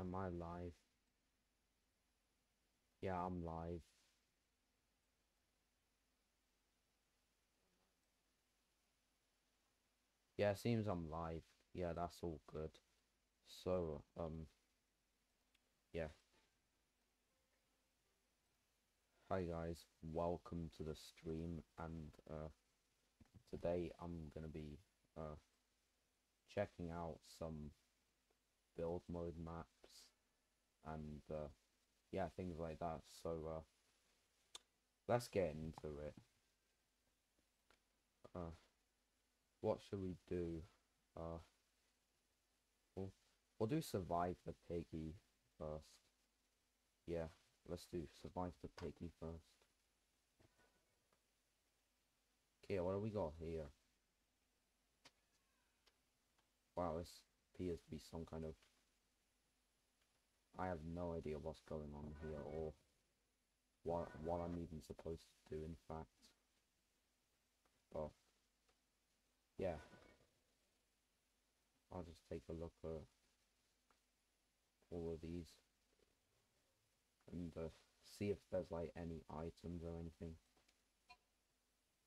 am I live? Yeah, I'm live. Yeah, seems I'm live. Yeah, that's all good. So, um, yeah. Hi guys, welcome to the stream and uh, today I'm gonna be uh, checking out some build mode maps and uh, yeah, things like that. So uh, let's get into it. Uh, what should we do? Uh, we'll, we'll do survive the piggy first. Yeah, let's do survive the piggy first. Okay, what do we got here? Wow, this appears to be some kind of... I have no idea what's going on here or what what I'm even supposed to do in fact. But yeah. I'll just take a look at all of these and uh, see if there's like any items or anything.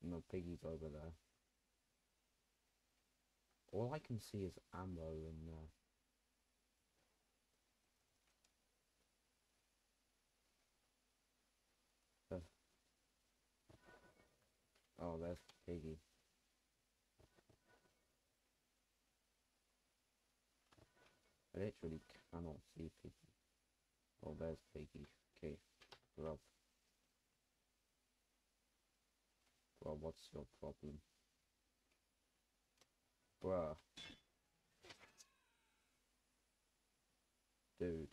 No piggies over there. All I can see is ammo and. Uh. Oh, that's Piggy. I literally cannot see Piggy. Oh, there's Piggy. Okay, Rob. Well, what's your problem? Bruh. Dude.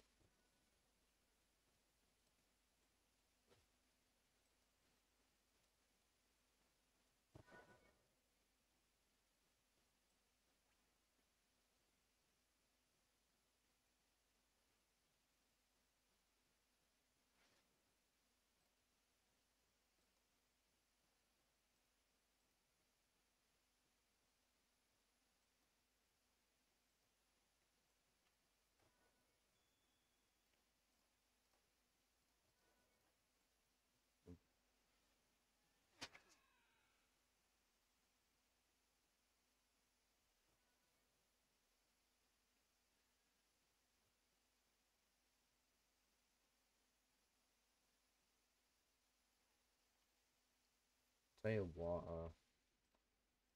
Tell you what,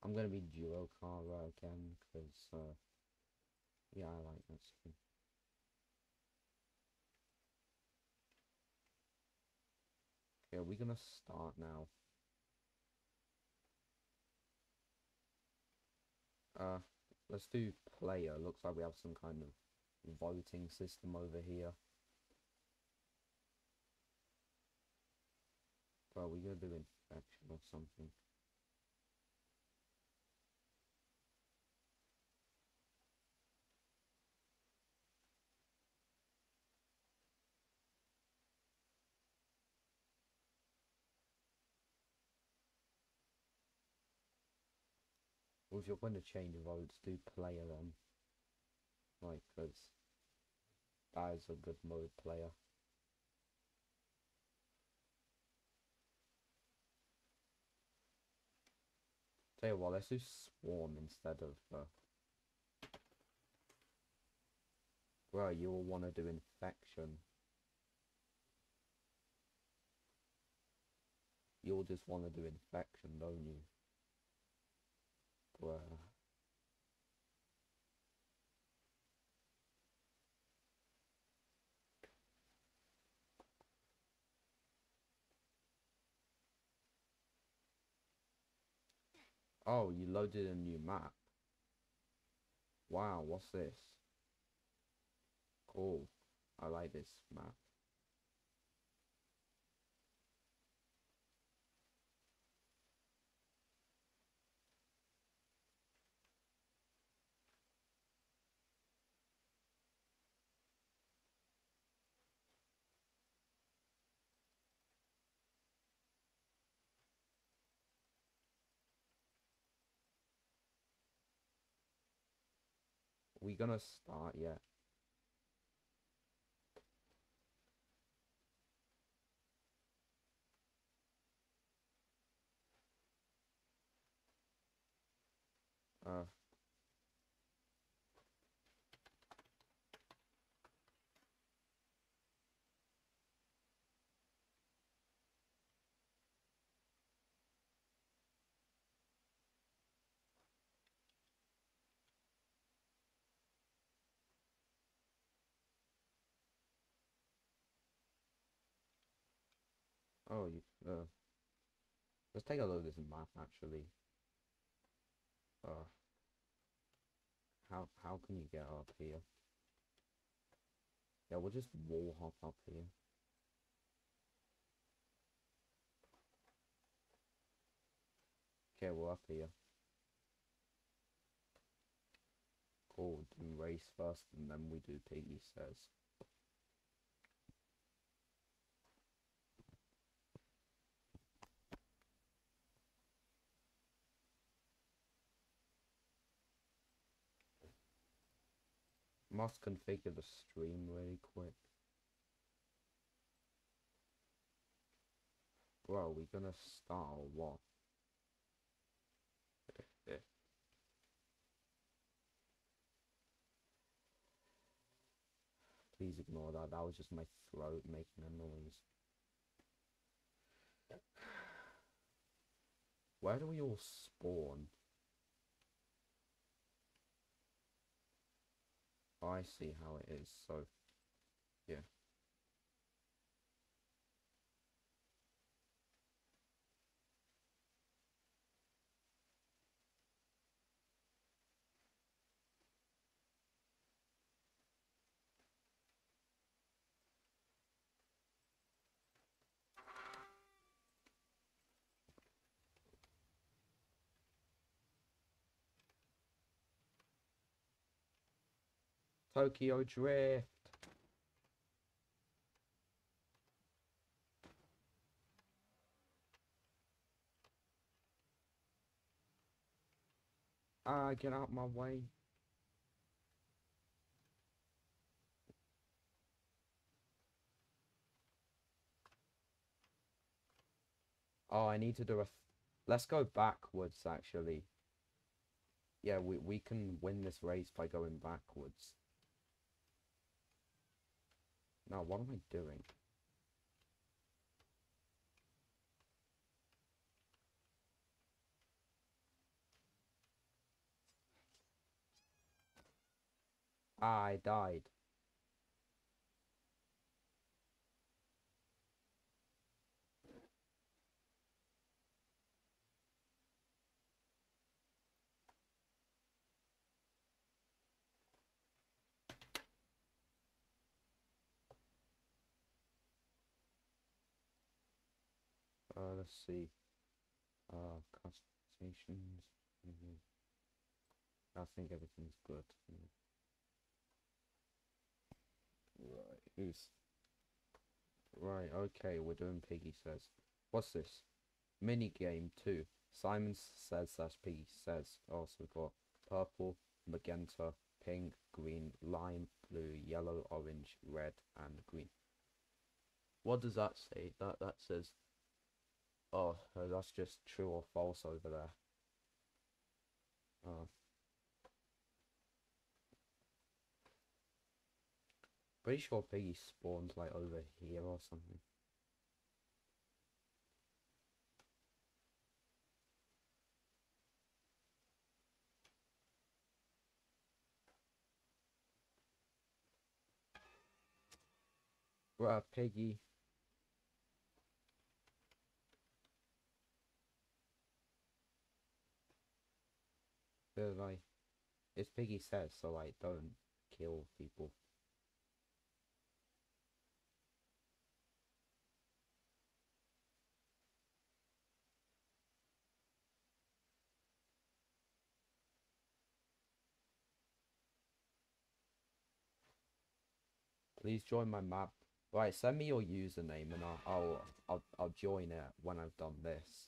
I'm gonna be duo Kara again, because, uh, yeah, I like that skin. Okay, are we gonna start now? Uh, let's do player. Looks like we have some kind of voting system over here. Well, we gonna do infection or something. Or if you're going to change roads, do player on. Like, because that is a good mode player. Tell you what, let's do swarm instead of. Uh... Well, you will want to do infection. You'll just want to do infection, don't you? Well. Oh, you loaded a new map. Wow, what's this? Cool. I like this map. Gonna start yet? Oh, you. Uh, let's take a look at this map actually. Uh, how how can you get up here? Yeah, we'll just wall hop up here. Okay, we're up here. Cool, do race first and then we do piggy says. Must configure the stream really quick. Bro, are we gonna start or what? Please ignore that. That was just my throat making a noise. Where do we all spawn? I see how it is, so yeah. Tokyo Drift. Ah, get out my way. Oh, I need to do a... Let's go backwards, actually. Yeah, we, we can win this race by going backwards. Now, what am I doing? I died. Uh, let's see. Uh, customizations. Mm -hmm. I think everything's good. Mm. Right, who's... Right, okay, we're doing Piggy Says. What's this? Mini game 2. Simon says slash Piggy says. Also got purple, magenta, pink, green, lime, blue, yellow, orange, red, and green. What does that say? That that says Oh, that's just true or false over there. Oh. Pretty sure Piggy spawned like over here or something. Right, Piggy. But like, it's Piggy says, so like, don't kill people. Please join my map. Right, send me your username and I'll I'll I'll, I'll join it when I've done this.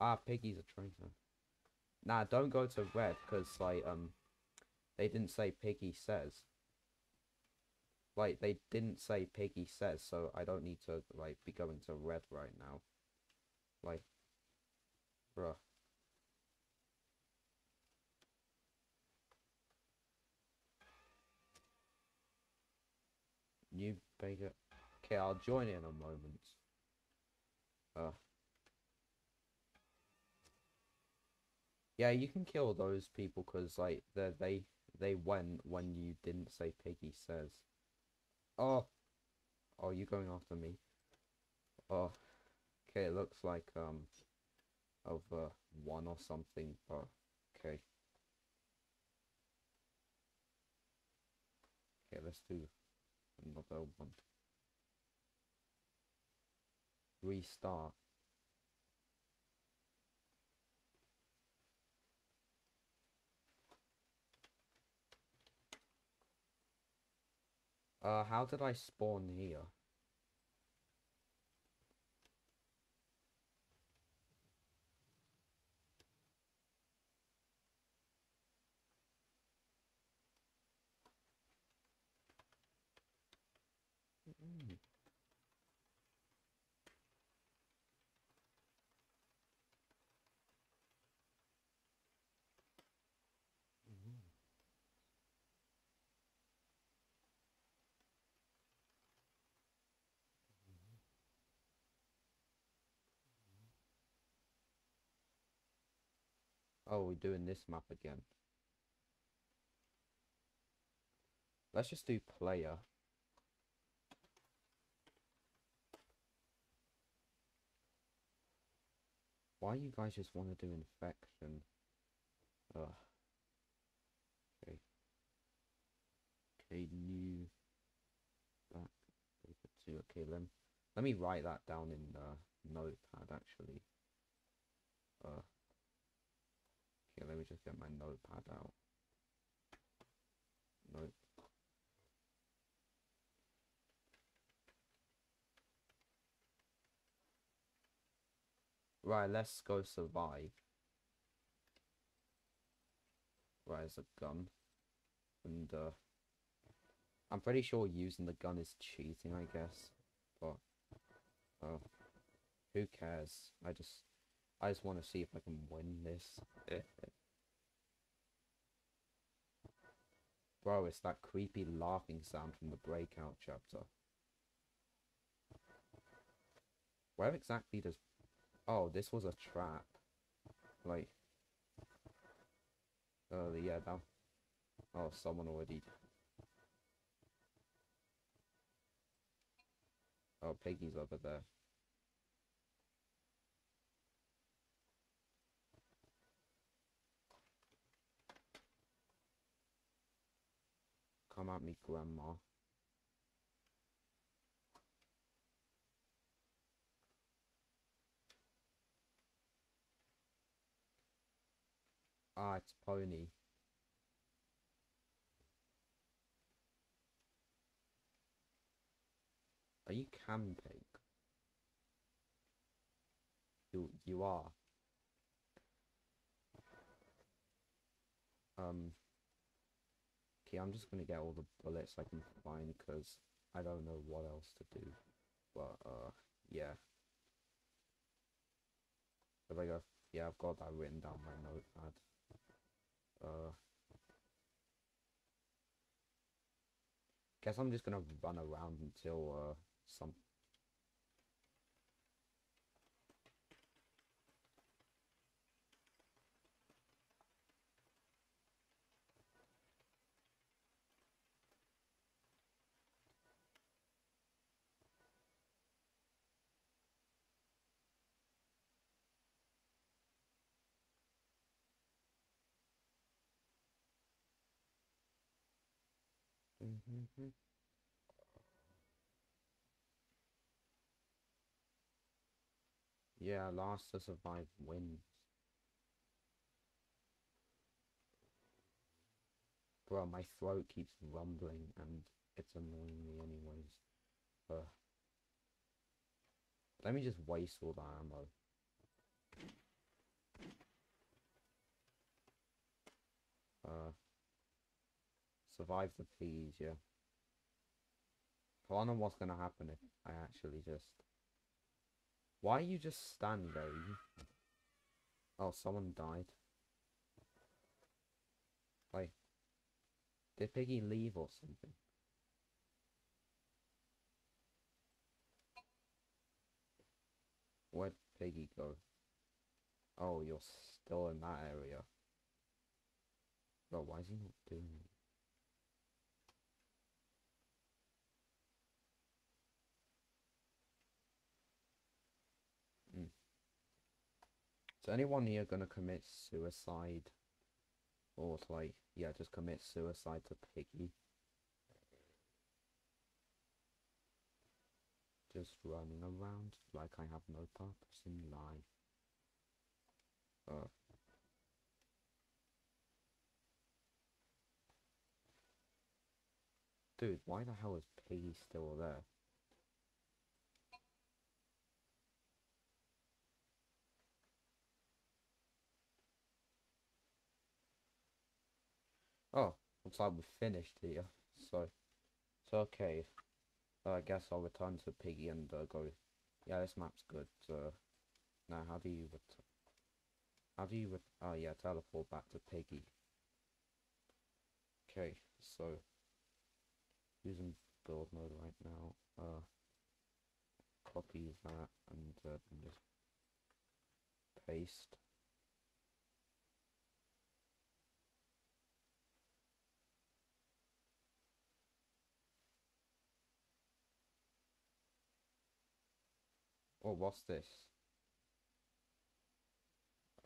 Ah, Piggy's a traitor. Nah, don't go to red because like um, they didn't say Piggy says. Like they didn't say Piggy says, so I don't need to like be going to red right now. Like, bruh. New bigger. Okay, I'll join in a moment. Uh. Yeah, you can kill those people because like they they they went when you didn't say Piggy says. Oh, oh, you going after me? Oh, okay. It looks like um, over one or something. But okay. Okay, let's do another one. Restart. Uh, how did I spawn here? Mm. Mhm. Oh, we're doing this map again. Let's just do player. Why do you guys just want to do infection? Ugh. Okay. Okay, new back paper two. Okay, let let me write that down in the notepad actually. Uh. Okay, let me just get my notepad out. Right, let's go survive. Right, there's a gun. And, uh... I'm pretty sure using the gun is cheating, I guess. But... Uh... Who cares? I just... I just want to see if I can win this. Bro, it's that creepy laughing sound from the breakout chapter. Where exactly does Oh, this was a trap. Like, oh yeah, that. Oh, someone already. Oh, Piggy's over there. Come at me, Grandma. Ah, it's Pony. Are you camping? You you are. Um. Okay, I'm just gonna get all the bullets I can find because I don't know what else to do. But uh, yeah. If I yeah, I've got that written down my notepad. Uh, guess I'm just gonna run around until uh some. Mm-hmm. Yeah, last to survive wins. Bro, my throat keeps rumbling and it's annoying me anyways. Uh, let me just waste all the ammo. Uh, survive the peas, yeah. I don't know what's gonna happen if I actually just... Why are you just standing there? Oh, someone died. Like, did Piggy leave or something? Where'd Piggy go? Oh, you're still in that area. Bro, why is he not doing it? Is anyone here gonna commit suicide? Or like, yeah, just commit suicide to Piggy? Just running around like I have no purpose in life. Uh. Dude, why the hell is Piggy still there? Oh, looks like we're finished here. So, so okay. I guess I'll return to Piggy and uh, go. Yeah, this map's good. Now, how do you? How do you? Oh yeah, teleport back to Piggy. Okay, so using build mode right now. Uh, copy that and uh, just paste. Oh, what's this?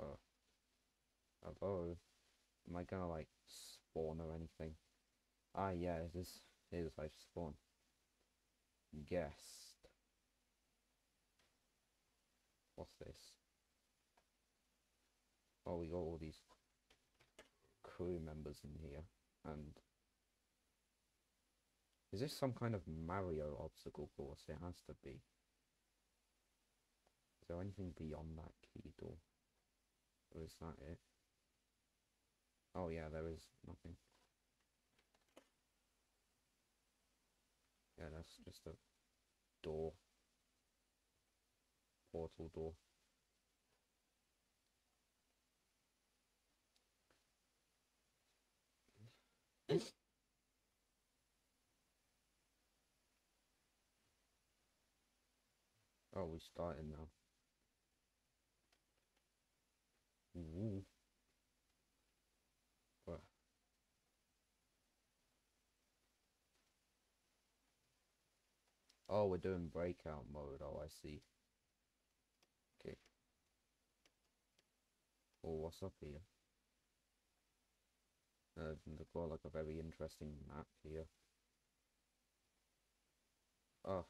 Uh, hello? Am I gonna like spawn or anything? Ah, yeah, this is I spawn. Guest. What's this? Oh, we got all these crew members in here, and is this some kind of Mario obstacle course? It has to be. There anything beyond that key door? Or is that it? Oh yeah, there is nothing. Yeah, that's just a door. Portal door. oh, we started now. Oh, we're doing breakout mode. Oh, I see. Okay. Oh, what's up here? Uh, they've got like a very interesting map here. Oh,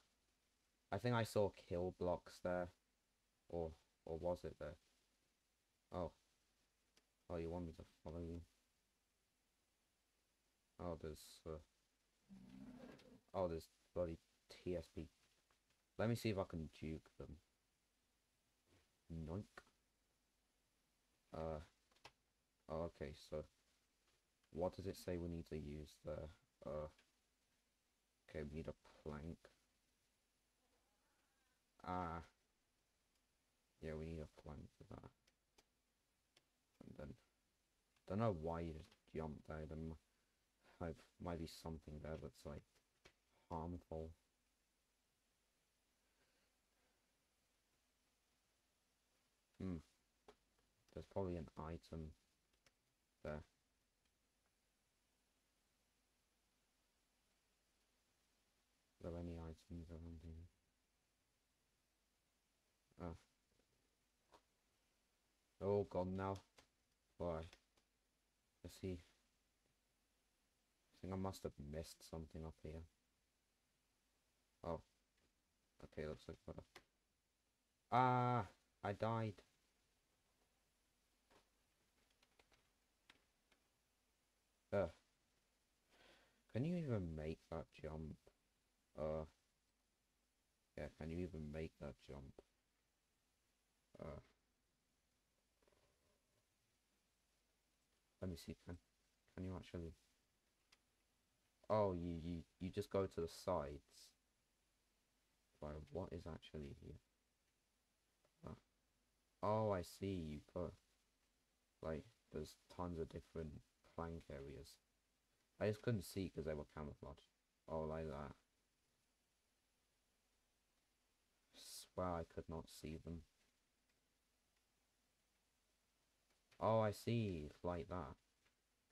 I think I saw kill blocks there, or or was it there? Oh. Oh, you want me to follow you? Oh, there's, uh... Oh, there's bloody TSP. Let me see if I can juke them. Noink. Uh... Oh, okay, so... What does it say we need to use there? Uh... Okay, we need a plank. Ah. Yeah, we need a plank for that. Don't know why you just jumped there. There might, might be something there that's like harmful. Hmm. There's probably an item there. Are there any items around here? Ah. They're all gone now. Why? Let's see. I think I must have missed something up here. Oh. Okay, looks like what Ah, I died. Uh. Can you even make that jump? Uh. Yeah, can you even make that jump? Uh. Let me see. Can can you actually? Oh, you you you just go to the sides. Right, what is actually here? Oh, I see. You put like there's tons of different plank areas. I just couldn't see because they were camouflaged. Oh, like that. Swear I could not see them. Oh, I see. Like that.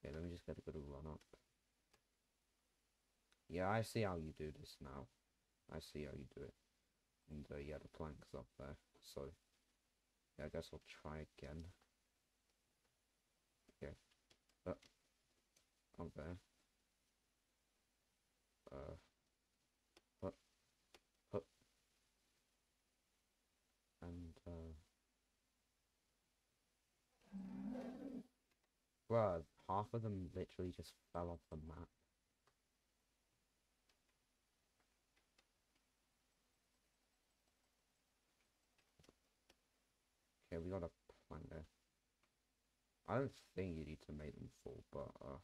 Okay, let me just get a good run up. Yeah, I see how you do this now. I see how you do it. And uh, yeah, the plank's up there. So, Yeah, I guess I'll try again. Okay. Uh, I'm there. Uh. Huh. Huh. And, uh. Bruh, half of them literally just fell off the map. Okay, we got a plan there. I don't think you need to make them full, but uh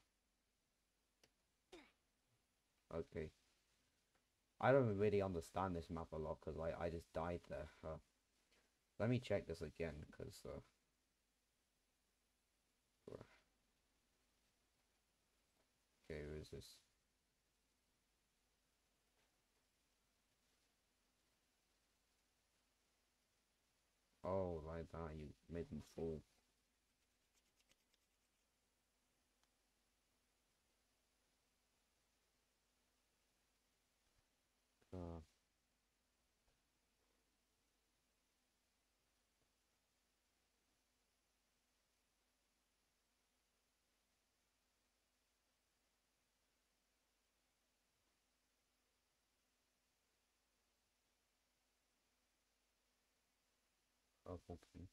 Okay. I don't really understand this map a lot because like I just died there. Uh, let me check this again because uh. Okay, who is this? Oh, like that, you made them full. Uh, purple key.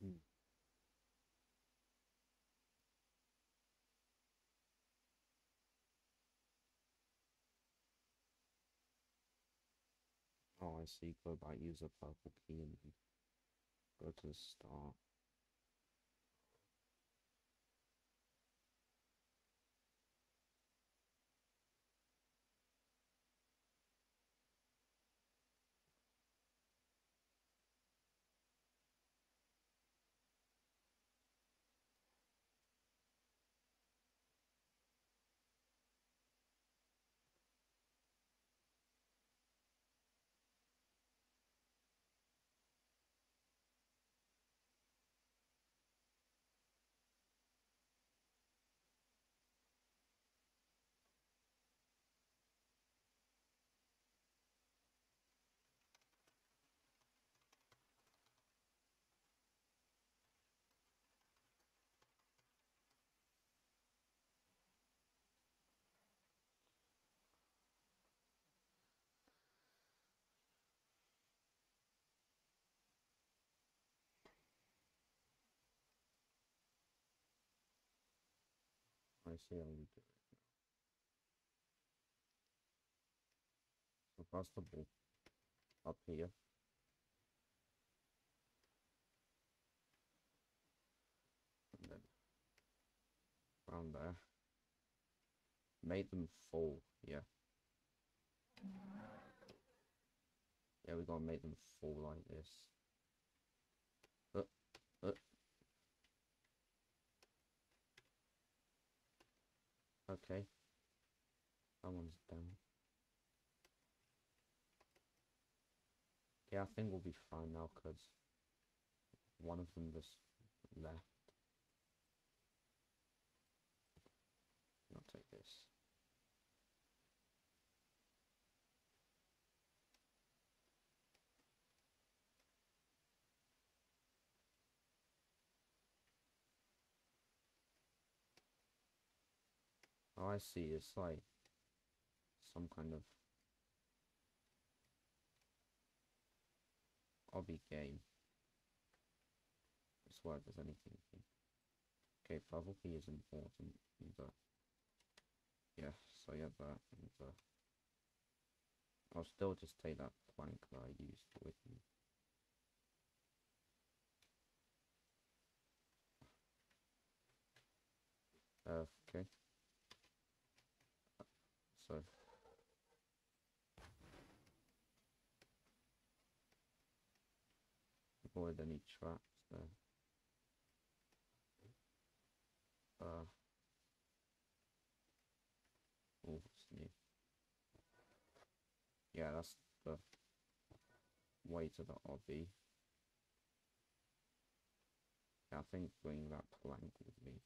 Hmm. Oh, I see. Go back, use a purple key, and go to the start. I see how you do it. So pass the ball up here. And then around there. Made them fall, yeah. Yeah, we gotta make them fall like this. Okay. That one's down. Yeah, I think we'll be fine now because one of them just left. I'll take this. I see. It's like some kind of obby game. I swear if there's anything here. Okay, bubble tea is important. And, yeah, so yeah, that. And, I'll still just take that plank that I used with me. Uh. So. Avoid any traps there. Uh. Oh, what's new? Yeah, that's the way to the obby. I think bringing that plank with me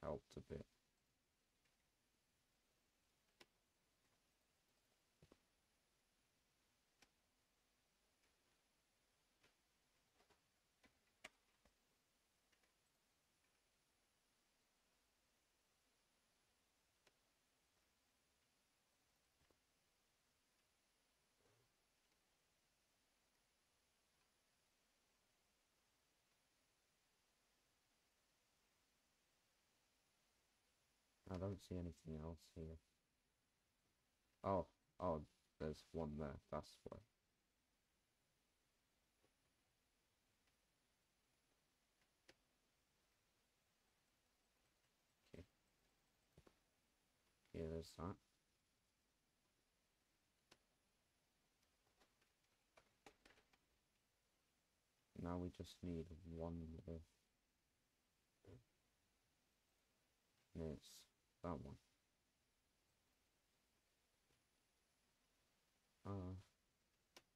helped a bit. Don't see anything else here. Oh, oh, there's one there. That's why. Okay. Yeah, there's that. Now we just need one more. It's that one. Uh,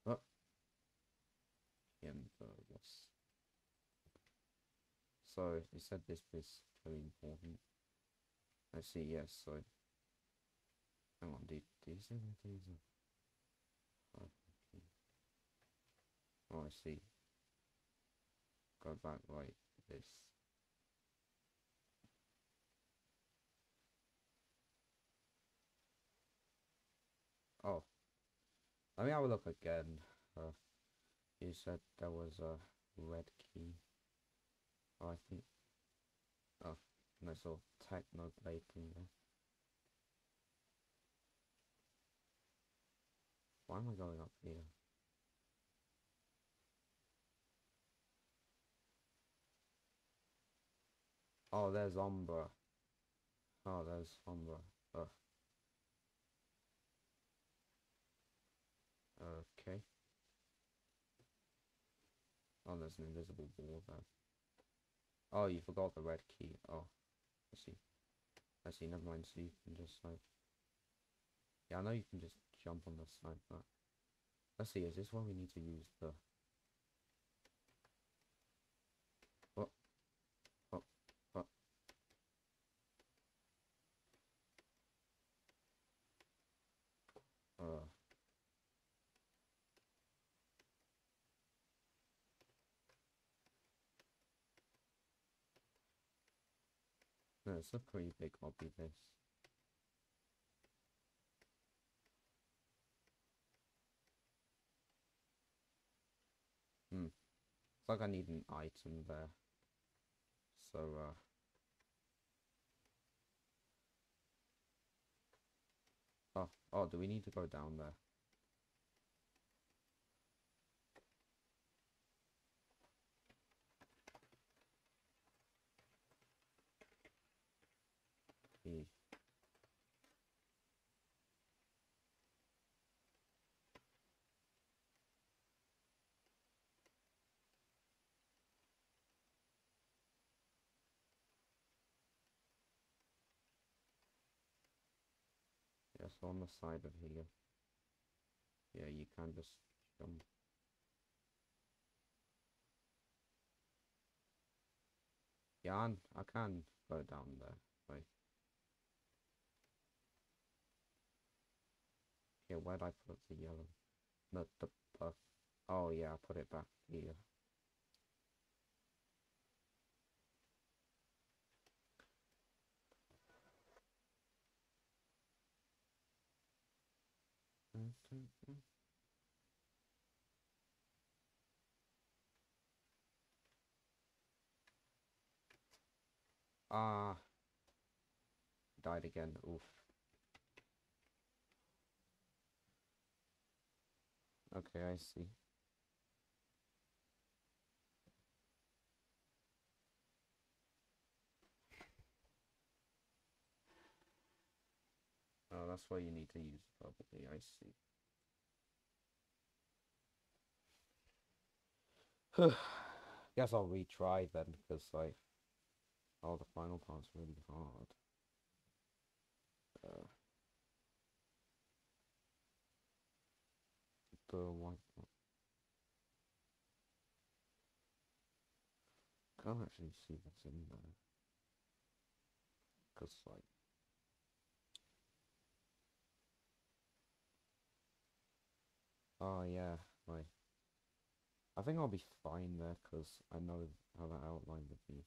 oh. And uh, what's so you said this is very important. I see. Yes. So hang on. Do do you these are? Oh, okay. oh, I see. Go back like this. Oh, let me have a look again. Uh, you said there was a red key. Oh, I think. Oh, nice little techno blade thing there. Why am I going up here? Oh, there's Umbra. Oh, there's Umbra. Ugh. Okay. Oh, there's an invisible wall there. Oh, you forgot the red key. Oh, I see. I see, never mind. So you can just like... Yeah, I know you can just jump on the side, but... Let's see, is this where we need to use the... It's a pretty big obby, this. Hmm. It's like I need an item there. So, uh... Oh, oh, do we need to go down there? E. Yes, on the side of here. Yeah, you can just jump. Yeah, I can go down there. Wait. Yeah, where'd I put the yellow? No, the uh, Oh yeah, I put it back here. Ah. Died again. Oof. Okay, I see. That's why you need to use probably, I see. Guess I'll retry then, because like, oh, the final part's really hard. Uh, the white. Can't actually see what's in there. Cause like, oh yeah, like. I think I'll be fine there because I know how that outline would be.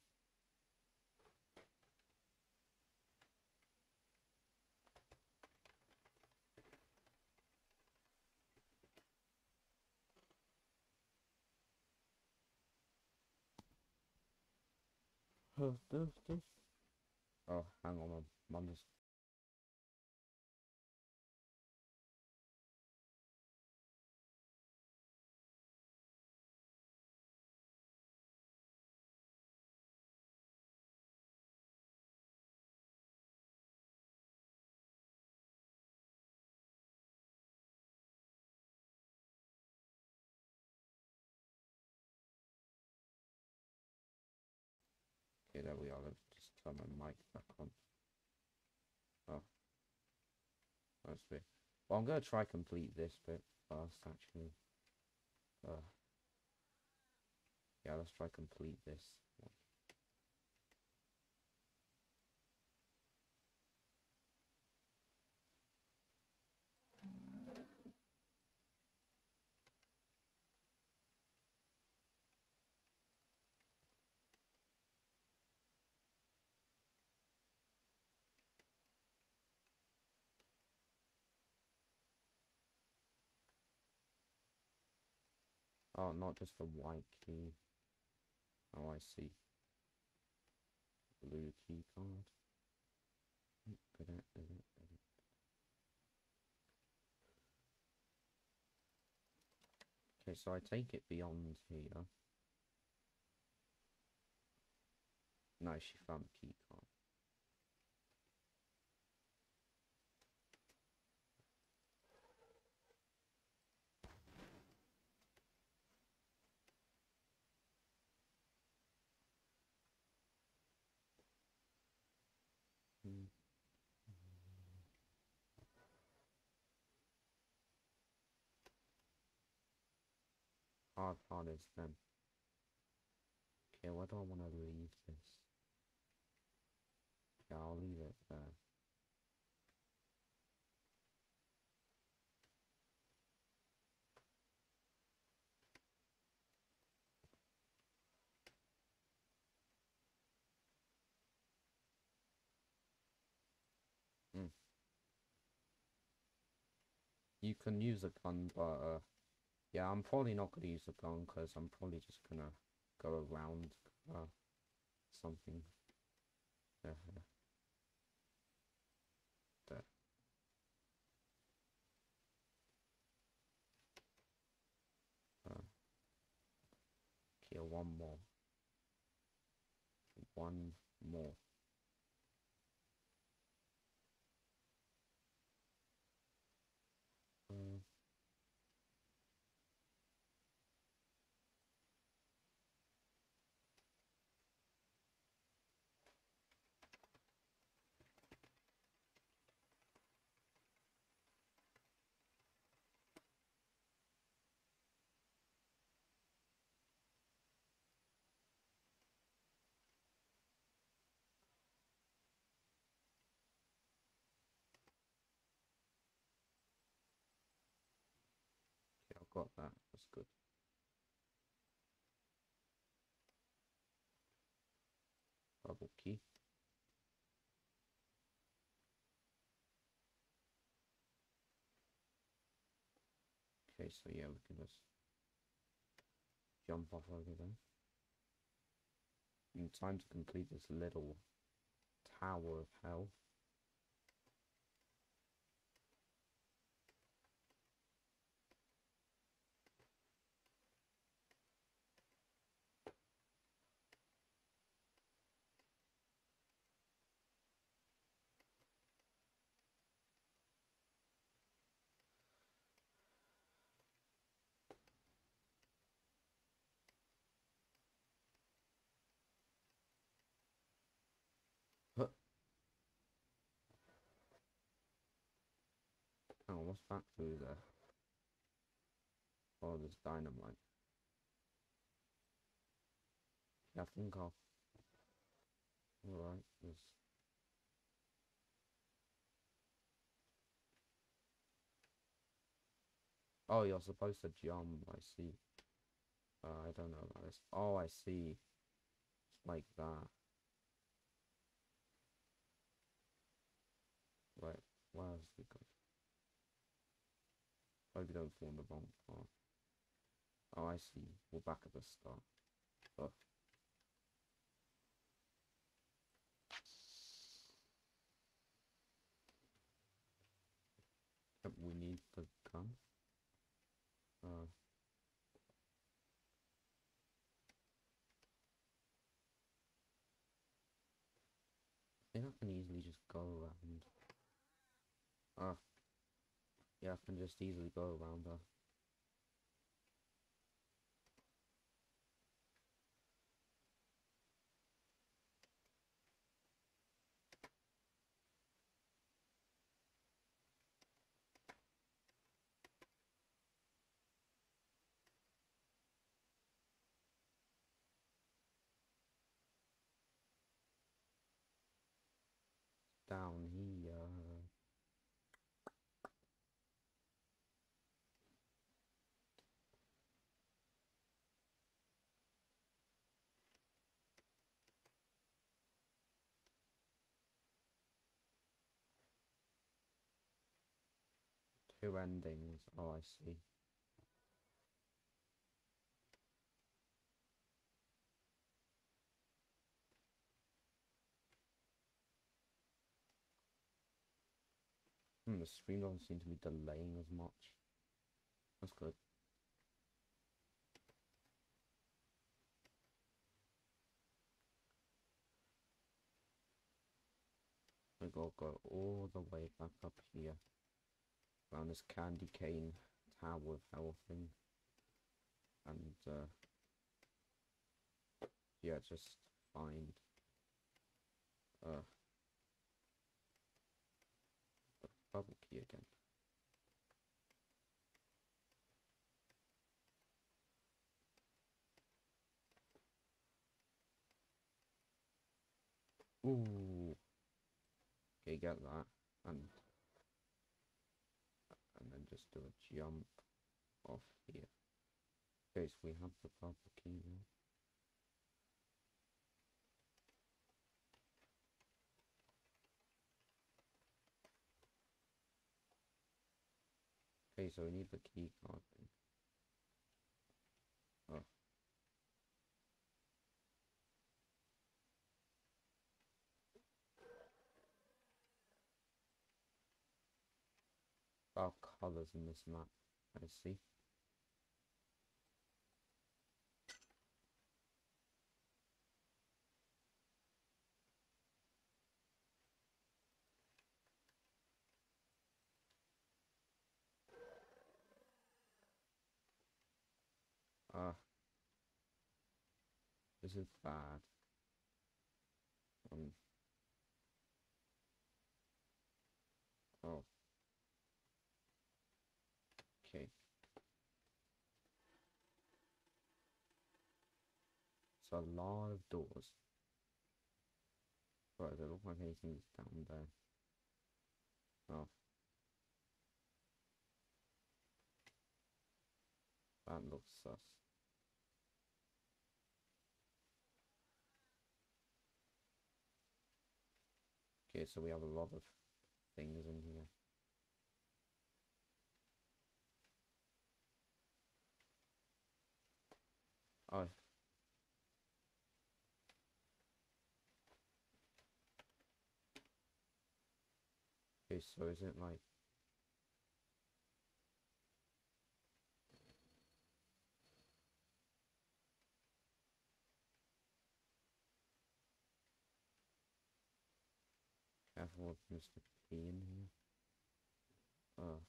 Oh, hang on, I'm just we are. Let's just turn my mic back on. Oh. Bit. Well, I'm going to try complete this bit first, actually. Uh. Yeah, let's try complete this Oh, not just the white key. Oh, I see. Blue key card. Okay, so I take it beyond here. No, she found the key card. Hmm. Hard part is then. Okay, where do I want to leave this? Yeah, I'll leave it there. Mm. You can use a gun, but uh, yeah, I'm probably not gonna use a gun because I'm probably just gonna go around uh, something. Uh, kill one more. One more. Uh, okay, I've got that. That's good. Bubble key. Okay, so yeah, we can just jump off over there. In time to complete this little Tower of Hell. What's back through there? Oh, there's dynamite. Yeah, I think I'll... Alright, there's... Oh, you're supposed to jump, I see. Uh, I don't know about this. Oh, I see. It's like that. Right, where's the go? Hope you don't in the wrong part. Oh, I see. We're back at the start. Yep, we need the gun. Uh. I think I can easily just go around. Ah. Yeah, I can just easily go around her. Down here. Two endings. Oh, I see. Hmm, the stream doesn't seem to be delaying as much. That's good. We gotta go all the way back up here. Around this candy cane tower of thing. And uh yeah, just find uh the bubble key again. Ooh. Okay, get that. And jump off here. Okay, so we have the purple key now. Okay, so we need the key card thing. Oh. About colors in this map, I see. Ah. This is bad. Um. Oh. Okay. So a lot of doors. Right, it look like anything's down there? Oh. That looks sus. Okay, so we have a lot of things in here. Oh. So is it like Careful with Mr. P in here. Uh.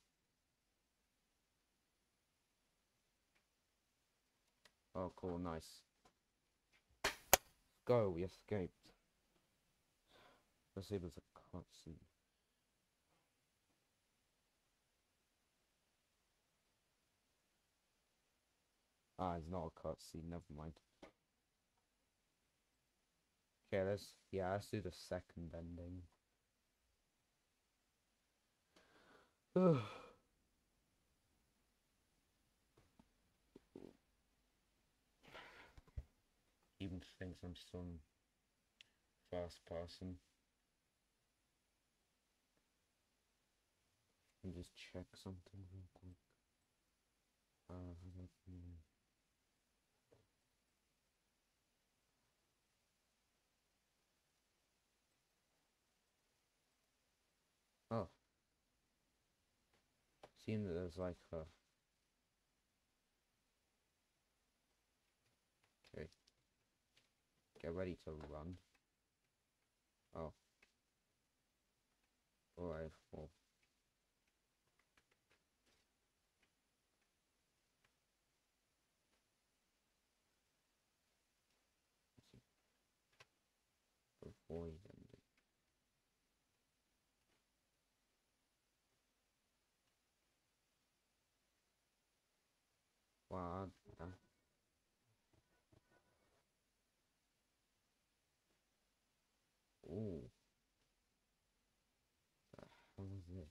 Oh, cool, nice. Go, we escaped. Let's see if there's a cutscene. Ah, it's not a cutscene, never mind. Okay, let's, yeah, let's do the second ending. Even thinks I'm some fast person. Me just check something real quick. Uh, hmm. oh. Seeing that there's like a Okay. Get ready to run. Oh. Alright, well. Avoid ending. Wow, that, Ooh. The hell is this?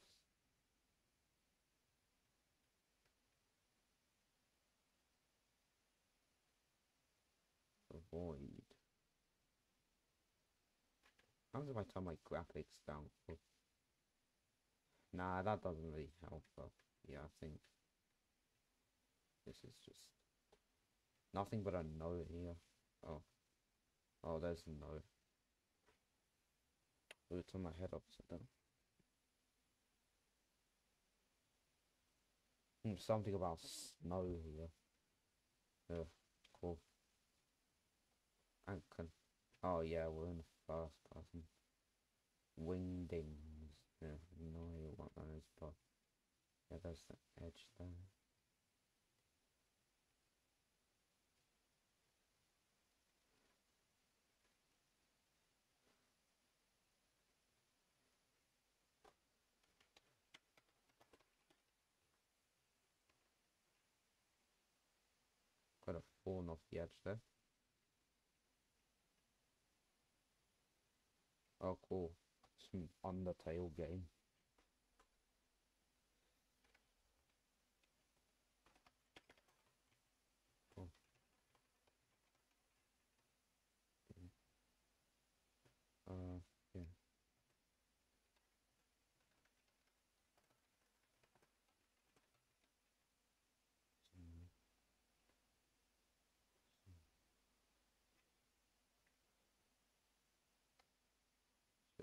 Avoid. How if I turn my graphics down? Oh. Nah, that doesn't really help, but yeah, I think this is just nothing but a note here. Oh. Oh, there's note. Oh, it's on my head upside down. Hmm, something about snow here. Yeah, cool. And can oh yeah, we're in the first person. Wingdings. Yeah, no idea what that is, but yeah, there's the edge there. Could have fallen off the edge there. Oh, cool. Some Undertale game. Cool. Uh, yeah. Mm.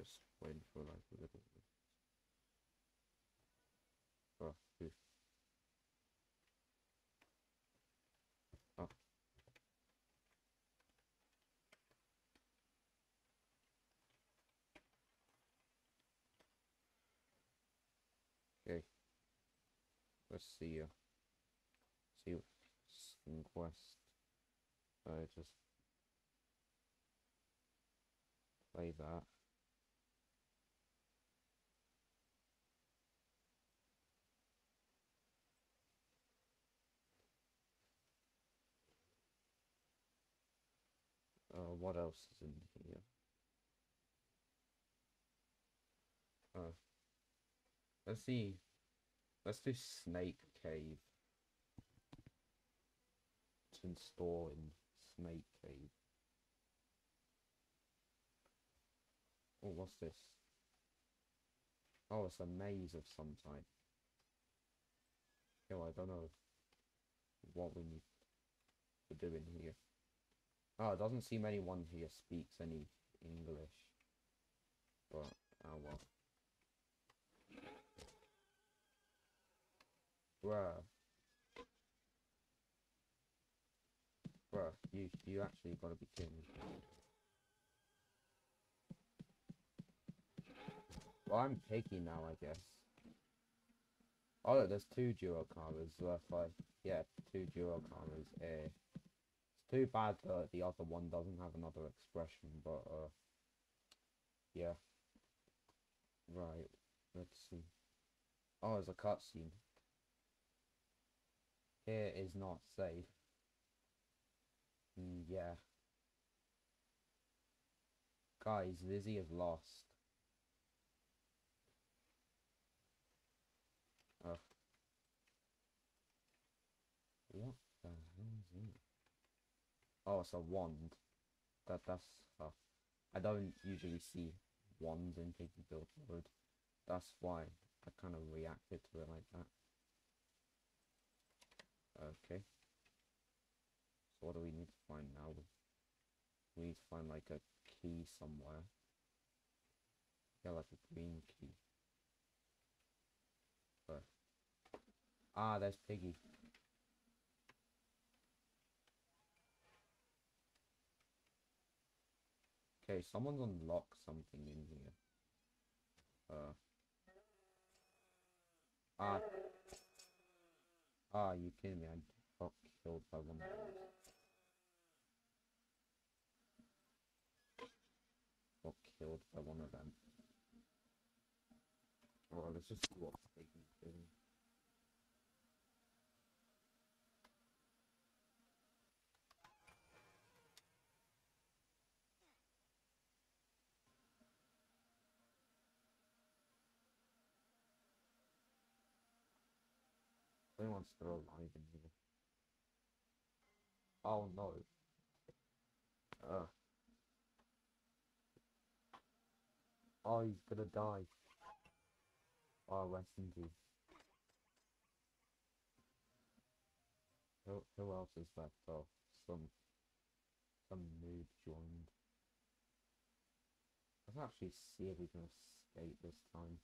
Just waiting for like a little bit. Oh, phew. Oh. Okay. Let's see. Uh, see some quest. I just play that. Uh, what else is in here? Uh, let's see. Let's do Snake Cave. Install in Snake Cave. Oh, what's this? Oh, it's a maze of some type. Oh, I don't know what we need to do in here. Oh, it doesn't seem anyone here speaks any English. But, oh well. Bruh. Bruh, you, you actually gotta be kidding me. Well, I'm picky now, I guess. Oh, look, there's two duocamas left, like, yeah, two duocamas, eh. Too bad that the other one doesn't have another expression, but, uh, yeah. Right, let's see. Oh, there's a cutscene. Here is not safe. Mm, yeah. Guys, Zizzy is lost. Ugh. What the hell is it? Oh, it's a wand. That that's uh, I don't usually see wands in Piggy Build mode. That's why I kind of reacted to it like that. Okay. So what do we need to find now? We need to find like a key somewhere. Yeah, like a green key. But ah, there's Piggy. Okay, someone's unlocked something in here. Uh. Ah. Ah, you kidding me? I got killed by one of those. Got killed by one of them. Oh, let's just see what Piggy's doing. Still alive in here. Oh no. Uh. Oh, he's gonna die. Oh, rest in peace. Who, who else is left? Oh, some, some noob joined. Let's actually see if we can escape this time.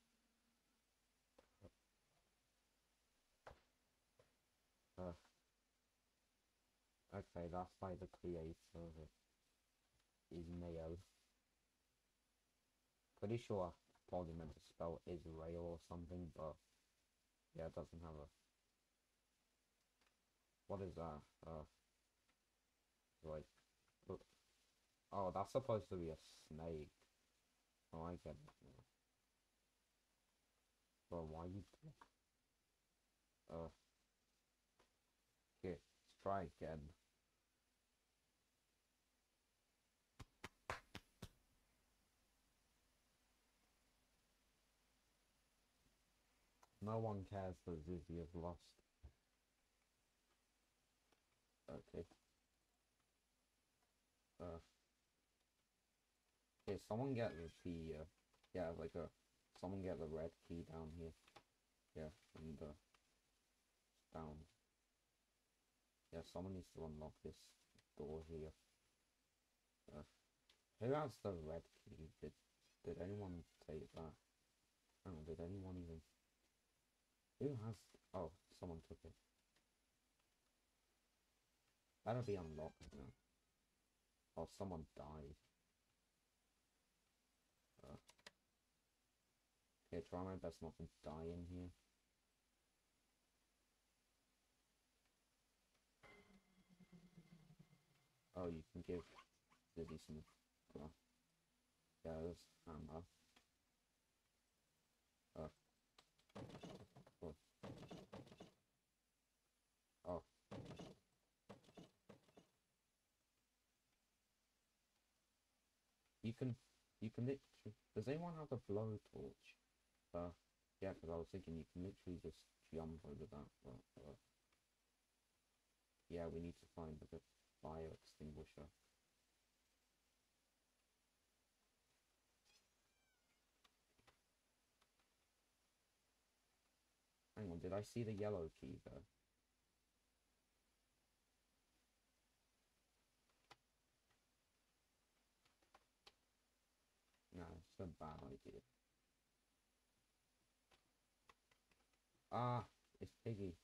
Uh, okay, that's like the creator of it. Is. Pretty sure I probably meant to spell Israel or something, but yeah, it doesn't have a. What is that? Uh, like, look. Oh, that's supposed to be a snake. Oh, I get it now. Bro, why you? Uh. Okay, let's try again. No one cares that Zizzy has lost. Okay. Uh. Okay, someone get the, uh, yeah, like a, someone get the red key down here. Yeah, and uh, down. Yeah, someone needs to unlock this door here. Uh, who has the red key? Did did anyone take that? On, did anyone even? Who has? Oh, someone took it. That'll be unlocked now. Oh, someone died. Uh, okay, try my best not to die in here. Oh, you can give Lizzie some uh, yeah, there's ammo. You can, you can literally, does anyone have a blowtorch? Uh, yeah, because I was thinking you can literally just jump over that, but, uh, yeah, we need to find the fire extinguisher. Hang on, did I see the yellow key though? 剩八而已。Ah, it's Piggy.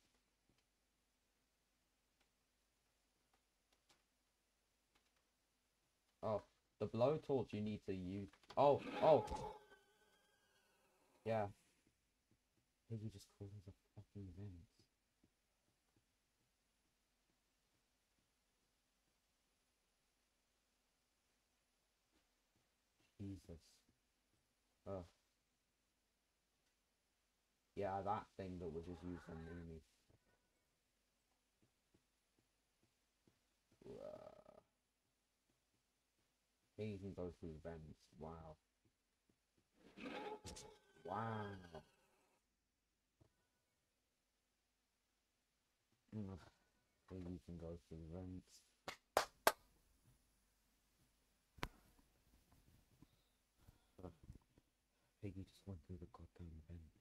Oh, the blowtorch you need to use. Oh, oh. Yeah. Piggy just causes a fucking event. Jesus. Ugh. Yeah, that thing that was just used on Mimi. He can go through vents. Wow. Wow. Mm. Ugh. He can go through vents. Ugh. Piggy just went through the goddamn vents.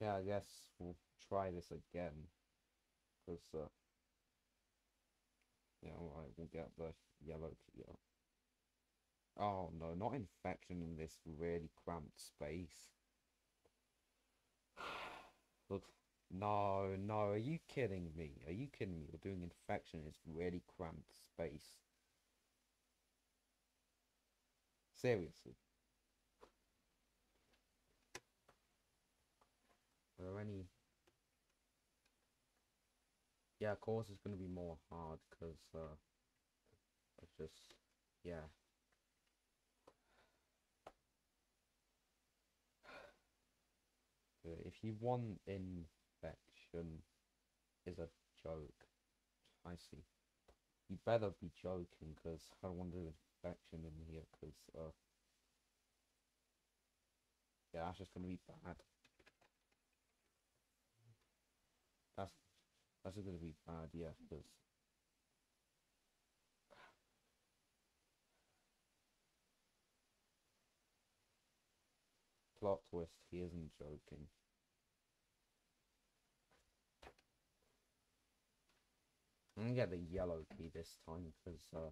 Yeah, I guess we'll try this again. Because, uh, yeah, alright, we'll get the yellow. Oh no, not infection in this really cramped space. Look, no, no, are you kidding me? Are you kidding me? We're doing infection in this really cramped space. Seriously. Are any... Yeah, of course it's going to be more hard because, uh, it's just, yeah. If you want infection is a joke, I see. You better be joking because I don't want to infection in here because, uh, yeah, that's just going to be bad. That's that's going to be bad, yeah, because plot twist, he isn't joking. I'm gonna get the yellow key this time because uh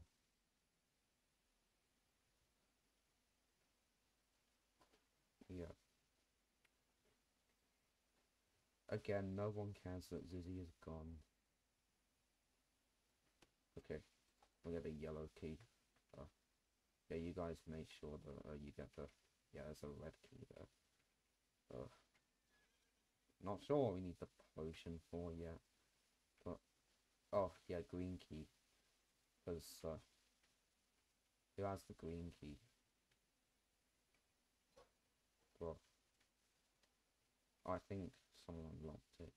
yeah. Again, no one cares that Zizzy is gone. Okay, we'll get the yellow key. Uh, yeah, you guys make sure that uh, you get the yeah, there's a red key there. Ugh. Not sure we need the potion for yet. But oh yeah, green key. Because uh who has the green key? Well I think someone unlocked it.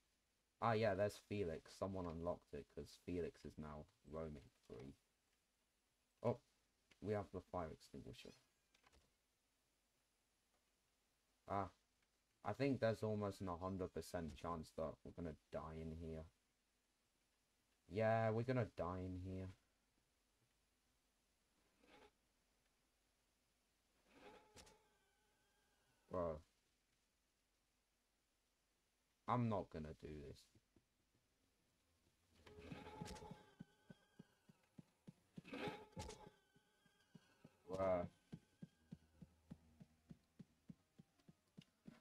Ah yeah, there's Felix. Someone unlocked it because Felix is now roaming free. Oh, we have the fire extinguisher. Ah, I think there's almost an 100% chance that we're gonna die in here. Yeah, we're gonna die in here. Bro. I'm not gonna do this. Bruh.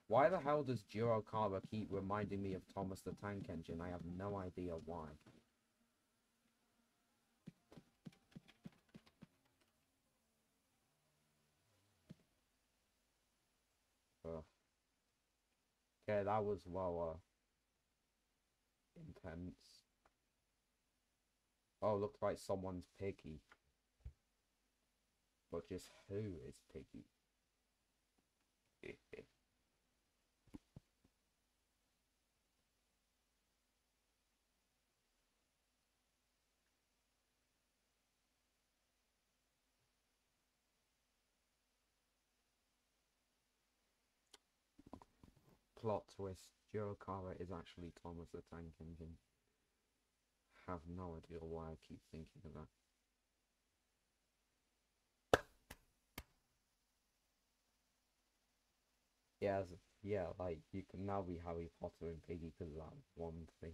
Why the hell does Jiro Kaba keep reminding me of Thomas the Tank Engine? I have no idea why. Ugh. Okay, that was well, uh, intense. Oh, looks like someone's Piggy. But just who is Piggy? Plot twist, Jirokara is actually Thomas the Tank Engine. Have no idea why I keep thinking of that. Yeah, yeah, like you can now be Harry Potter and Piggy because of that one thing.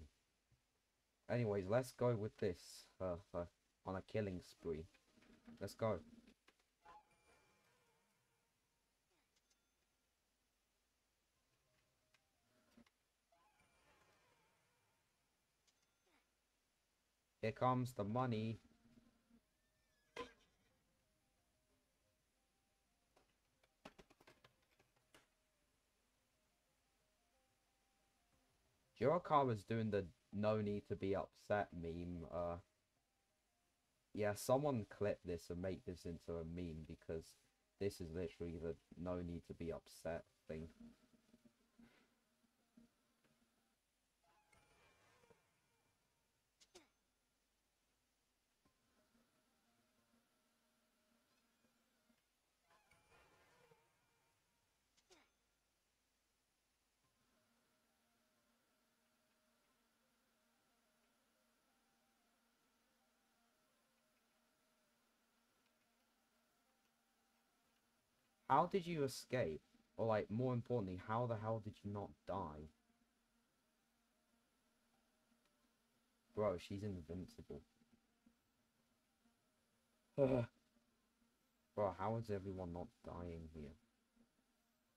Anyways, let's go with this uh, uh, on a killing spree. Let's go. Here comes the money. Jirokar was doing the no need to be upset meme. Uh, yeah, someone clip this and make this into a meme because this is literally the no need to be upset thing. How did you escape? Or like, more importantly, how the hell did you not die? Bro, she's invincible. Bro, how is everyone not dying here?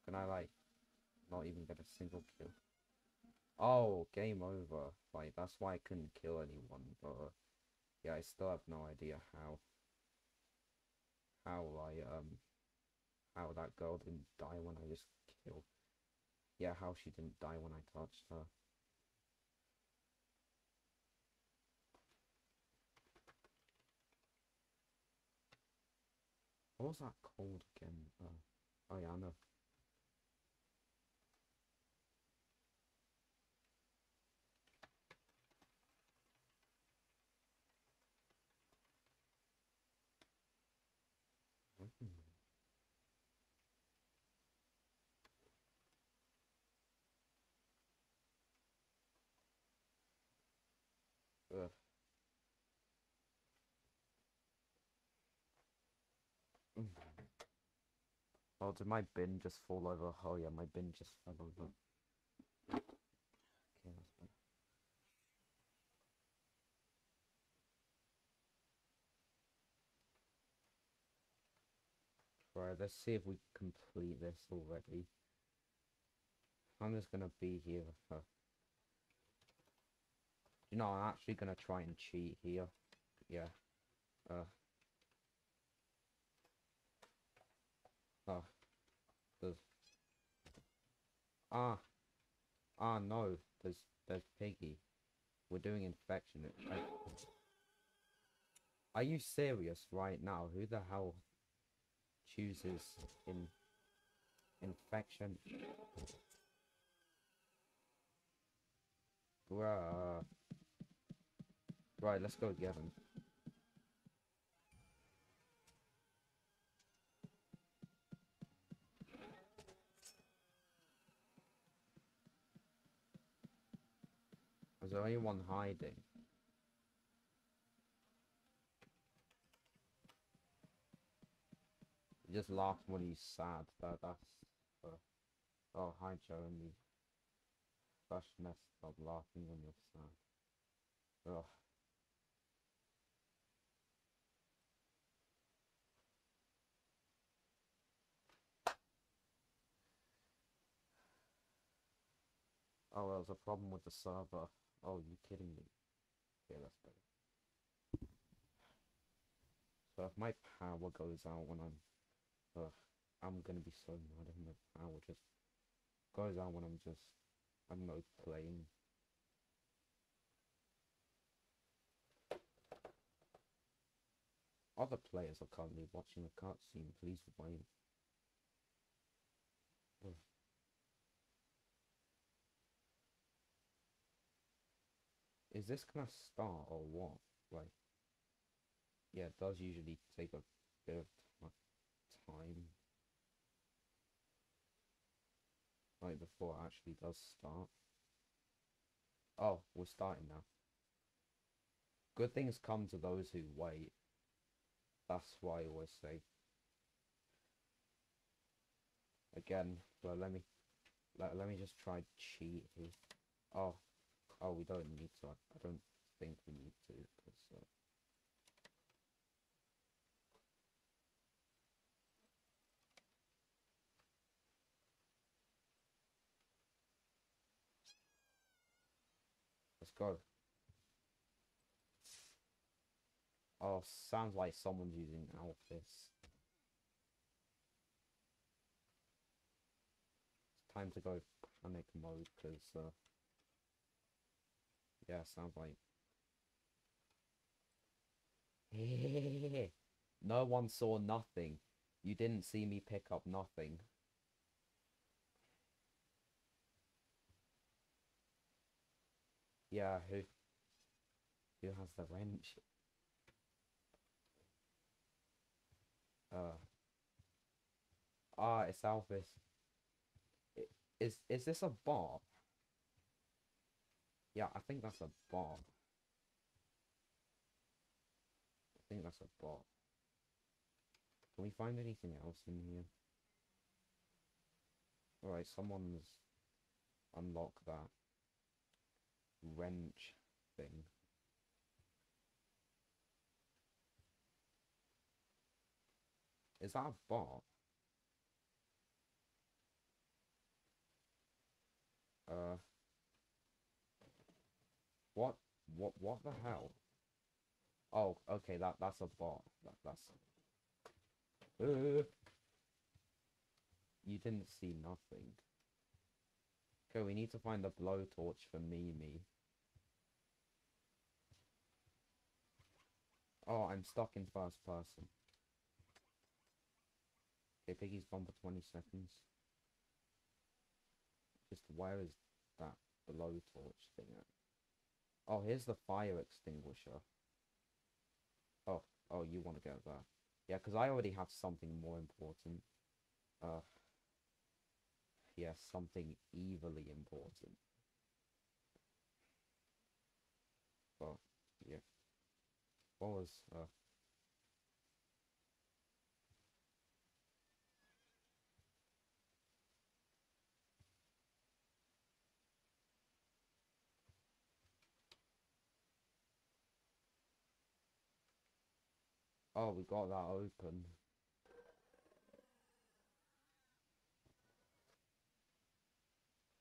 Can I like, not even get a single kill? Oh, game over. Like, that's why I couldn't kill anyone, but... Uh, yeah, I still have no idea how. How I, um how that girl didn't die when I just killed. Yeah, how she didn't die when I touched her. What was that called again? Uh, oh yeah, I know. Mm. Ugh. Mm. Oh, did my bin just fall over? Oh yeah, my bin just fell over. Okay, that's better. Right, let's see if we complete this already. I'm just gonna be here for you know, I'm actually gonna try and cheat here. Yeah. Uh. Ah. Ah, no. There's, there's Piggy. We're doing infection. Are you serious right now? Who the hell chooses in infection? Bruh. Right, let's go get him. Is there anyone hiding? He just laughs when he's sad. That that's. Uh, oh, hi, Jeremy. That's messed up laughing when you're sad. Ugh. Oh, there's a problem with the server. Oh, you kidding me? Okay, that's better. So if my power goes out when I'm... Ugh, I'm gonna be so mad if my power just goes out when I'm just, I don't know, playing. Other players are currently watching a cutscene, please wait. Is this gonna start or what? Like, yeah, it does usually take a bit of time. Like, before it actually does start. Oh, we're starting now. Good things come to those who wait. That's why I always say. Again, well, let me Let, let me just try cheat here. Oh, oh, we don't need to. I, don't think we need to because. Uh, Let's go. Oh, sounds like someone's using Alphys. It's time to go panic mode because, uh, yeah, sounds like. no one saw nothing. You didn't see me pick up nothing. Yeah, who who has the wrench? Uh Ah, it's. I- Is is this a bot? Yeah, I think that's a bot. I think that's a bot. Can we find anything else in here? Alright, someone's unlocked that wrench thing. Is that a bot? Uh. What? What? The hell? Oh, okay. That that's a bot. That that's. Uh, you didn't see nothing. Okay, we need to find the blowtorch for Mimi. Oh, I'm stuck in first person. Okay, Piggy's gone for 20 seconds. Just where is that blowtorch thing at? Oh, here's the fire extinguisher. Oh, oh, you want to go there. Yeah, because I already have something more important. Uh, yeah, something evilly important. But, yeah. What was, uh... Oh, we got that open.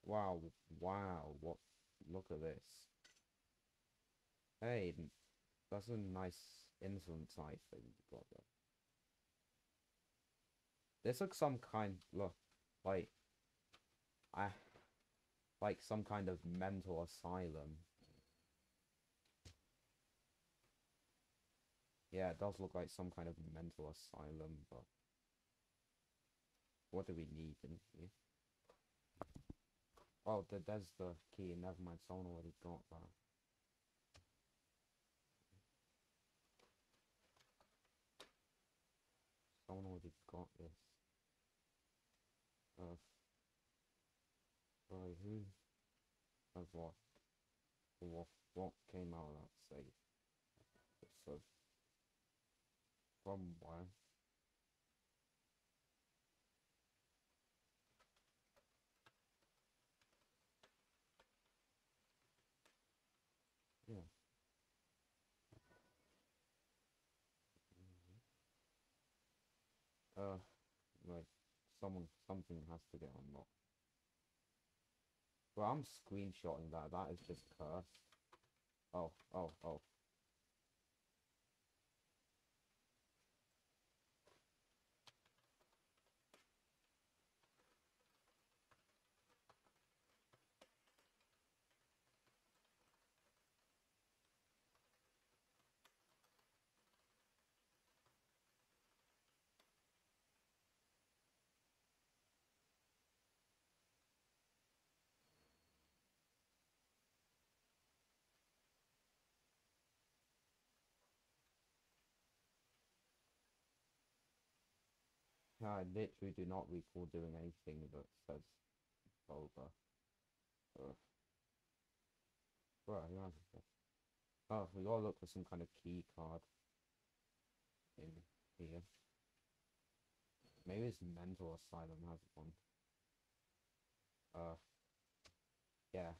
Wow, wow, what, look at this. Hey, that's a nice insulin type thing you got there. This looks some kind, look, like, I, like some kind of mental asylum. Yeah, it does look like some kind of mental asylum, but what do we need in here? Oh, th there's the key. Never mind, someone already got that. Someone already got this. Uh, sorry, who has what? What, what came out of that safe? So, from? Yeah. Uh, right. Someone, something has to get unlocked. Well, I'm screenshotting that. That is just cursed. Oh, oh, oh. I literally do not recall doing anything that says. Ugh. Right? Oh, we gotta look for some kind of key card in here. Maybe it's mental asylum has one. Uh, yeah.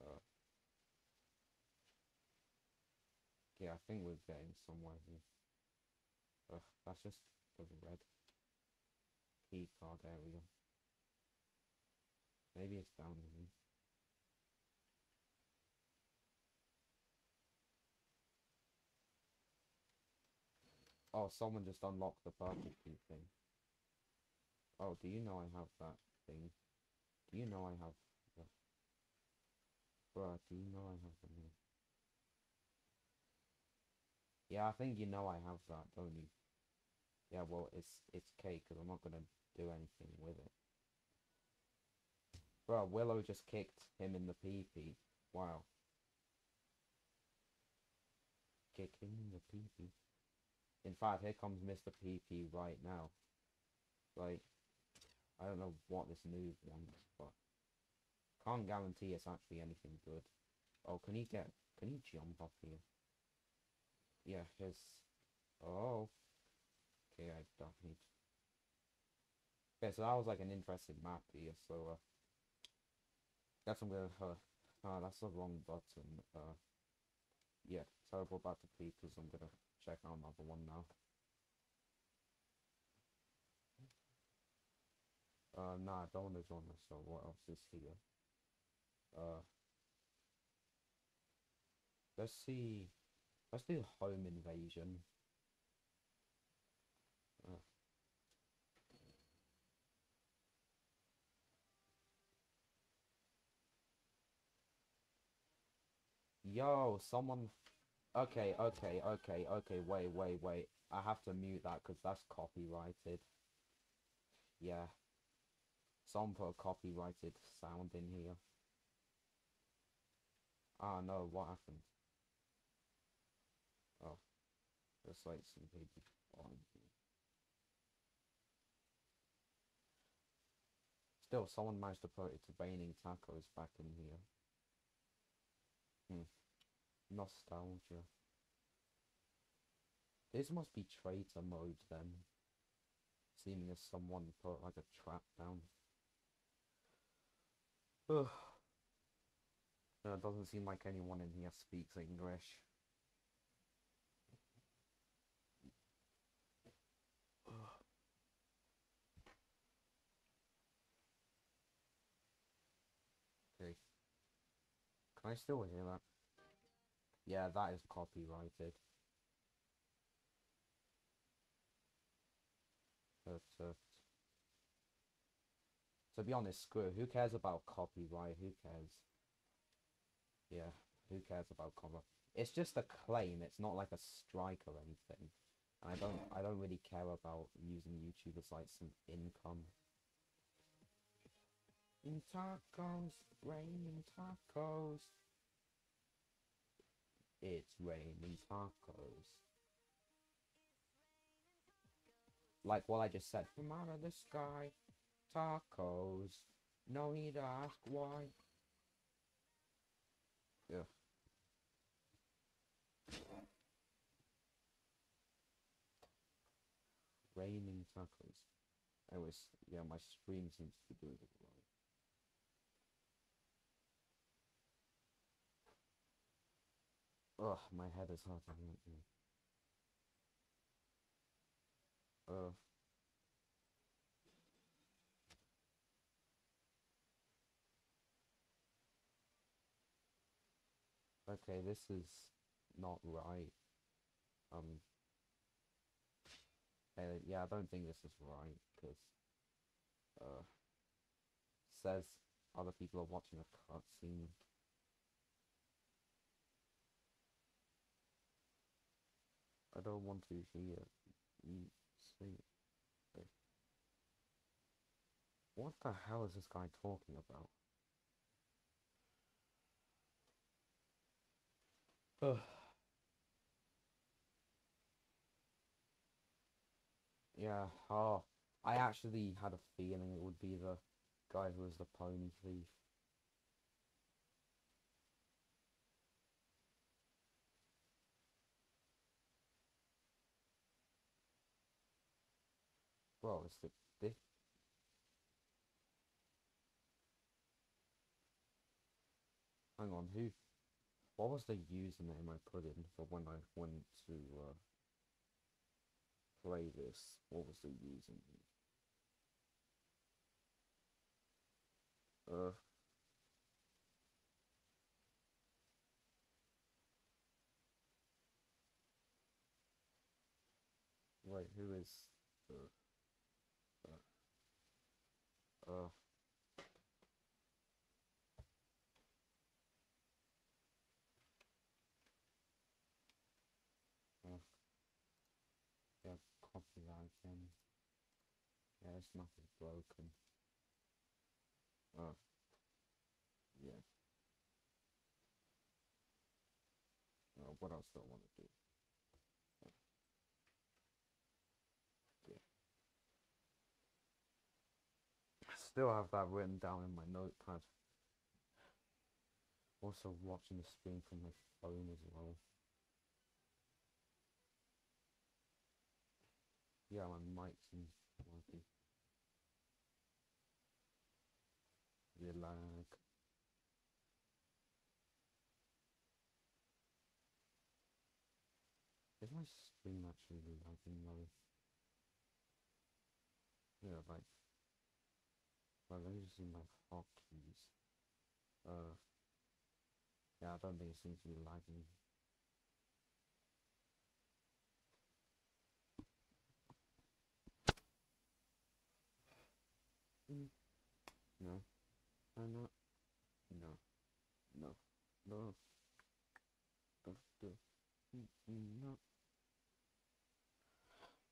Uh, yeah, I think we're getting somewhere here. Ugh, that's just the red key card area. Maybe it's down here. Oh, someone just unlocked the purple key thing. Oh, do you know I have that thing? Do you know I have the... Bruh, do you know I have the name? Yeah, I think you know I have that, don't you? Yeah, well, it's it's cake, because I'm not gonna do anything with it. Bro, Willow just kicked him in the pee-pee. Wow. Kick him in the pee-pee. In fact, here comes Mr. PP right now. Like, I don't know what this move wants, but can't guarantee it's actually anything good. Oh, can he get? Can he jump up here? Yeah, his. Oh. Okay, I don't need. Okay, so that was like an interesting map here. So, uh, guess I'm gonna. Uh, uh, that's the wrong button. Uh, yeah, terrible back to P because I'm gonna check out another one now. Uh, nah, I don't want to join this, so what else is here? Uh, let's see, let's do home invasion. Yo, someone Okay, okay, okay, okay, wait, wait, wait. I have to mute that because that's copyrighted. Yeah. Someone put a copyrighted sound in here. Ah, no, what happened? Oh. There's like some people on. Still, someone managed to put it's raining tacos back in here. Hmm. Nostalgia. This must be traitor mode then. Seeming as someone put like a trap down. Ugh. No, it doesn't seem like anyone in here speaks English. Okay. Can I still hear that? Yeah, that is copyrighted. But, to be honest, screw. Who cares about copyright? Who cares? Yeah, who cares about copyright? It's just a claim. It's not like a strike or anything. I don't. I don't really care about using YouTube as like some income. In tacos, raining tacos. It's raining tacos. Like what I just said, from out of the sky, tacos. No need to ask why. Yeah. Raining tacos. Anyways, yeah, my stream seems to be doing it Ugh, my head is hurting. Okay, this is not right. Um. Uh, yeah, I don't think this is right because uh says other people are watching a cutscene. I don't want to hear you say it. What the hell is this guy talking about? Ugh. Yeah, oh, I actually had a feeling it would be the guy who was the pony thief. well it's the this hang on who what was the username I put in for when I went to uh, play this? What was the username? Uh. Who is... Uh, uh uh, yeah, copy that again. Yeah, it's nothing broken. Uh, yeah. Uh, what else do I want to do? Still have that written down in my notepad. Also watching the stream from my phone as well. Yeah, my mic's in working. The lag. Is my stream actually lagging though? Yeah, like well, me see my hotkeys. Uh, yeah, I don't think it seems to be lagging. Mm. No, I'm not. No, no, no. No, no.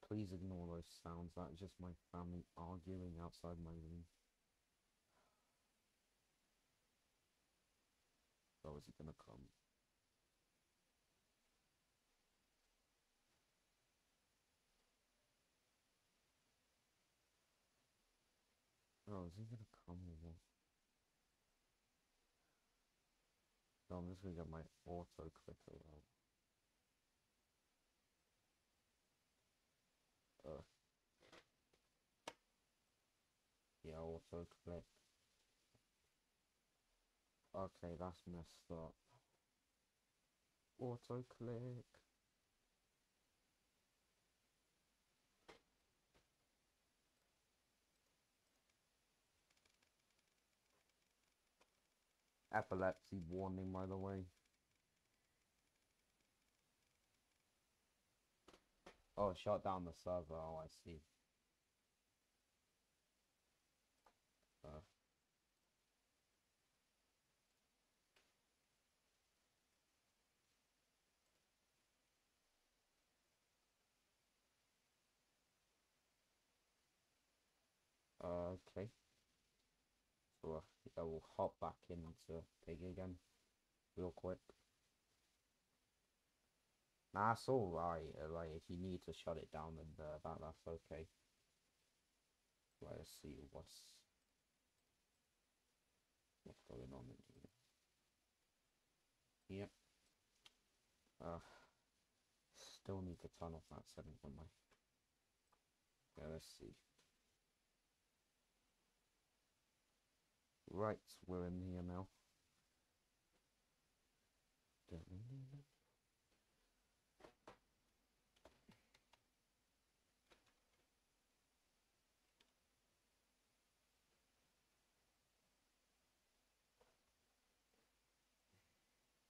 Please ignore those sounds. That's just my family arguing outside my room. How is he gonna come? Oh, is he gonna come or what? No, I'm just gonna get my auto clicker out. Uh, yeah, auto click. Okay, that's messed up. Auto click. Epilepsy warning, by the way. Oh, shut down the server. Oh, I see. Uh. Okay. So uh, yeah, we'll hop back into Pig again, real quick. That's alright. Uh, like, if you need to shut it down, then uh, that that's okay. Let's see what's what's going on in here. Yep. Uh, still need to turn off that setting on my. Yeah, let's see. Right, we're in here now.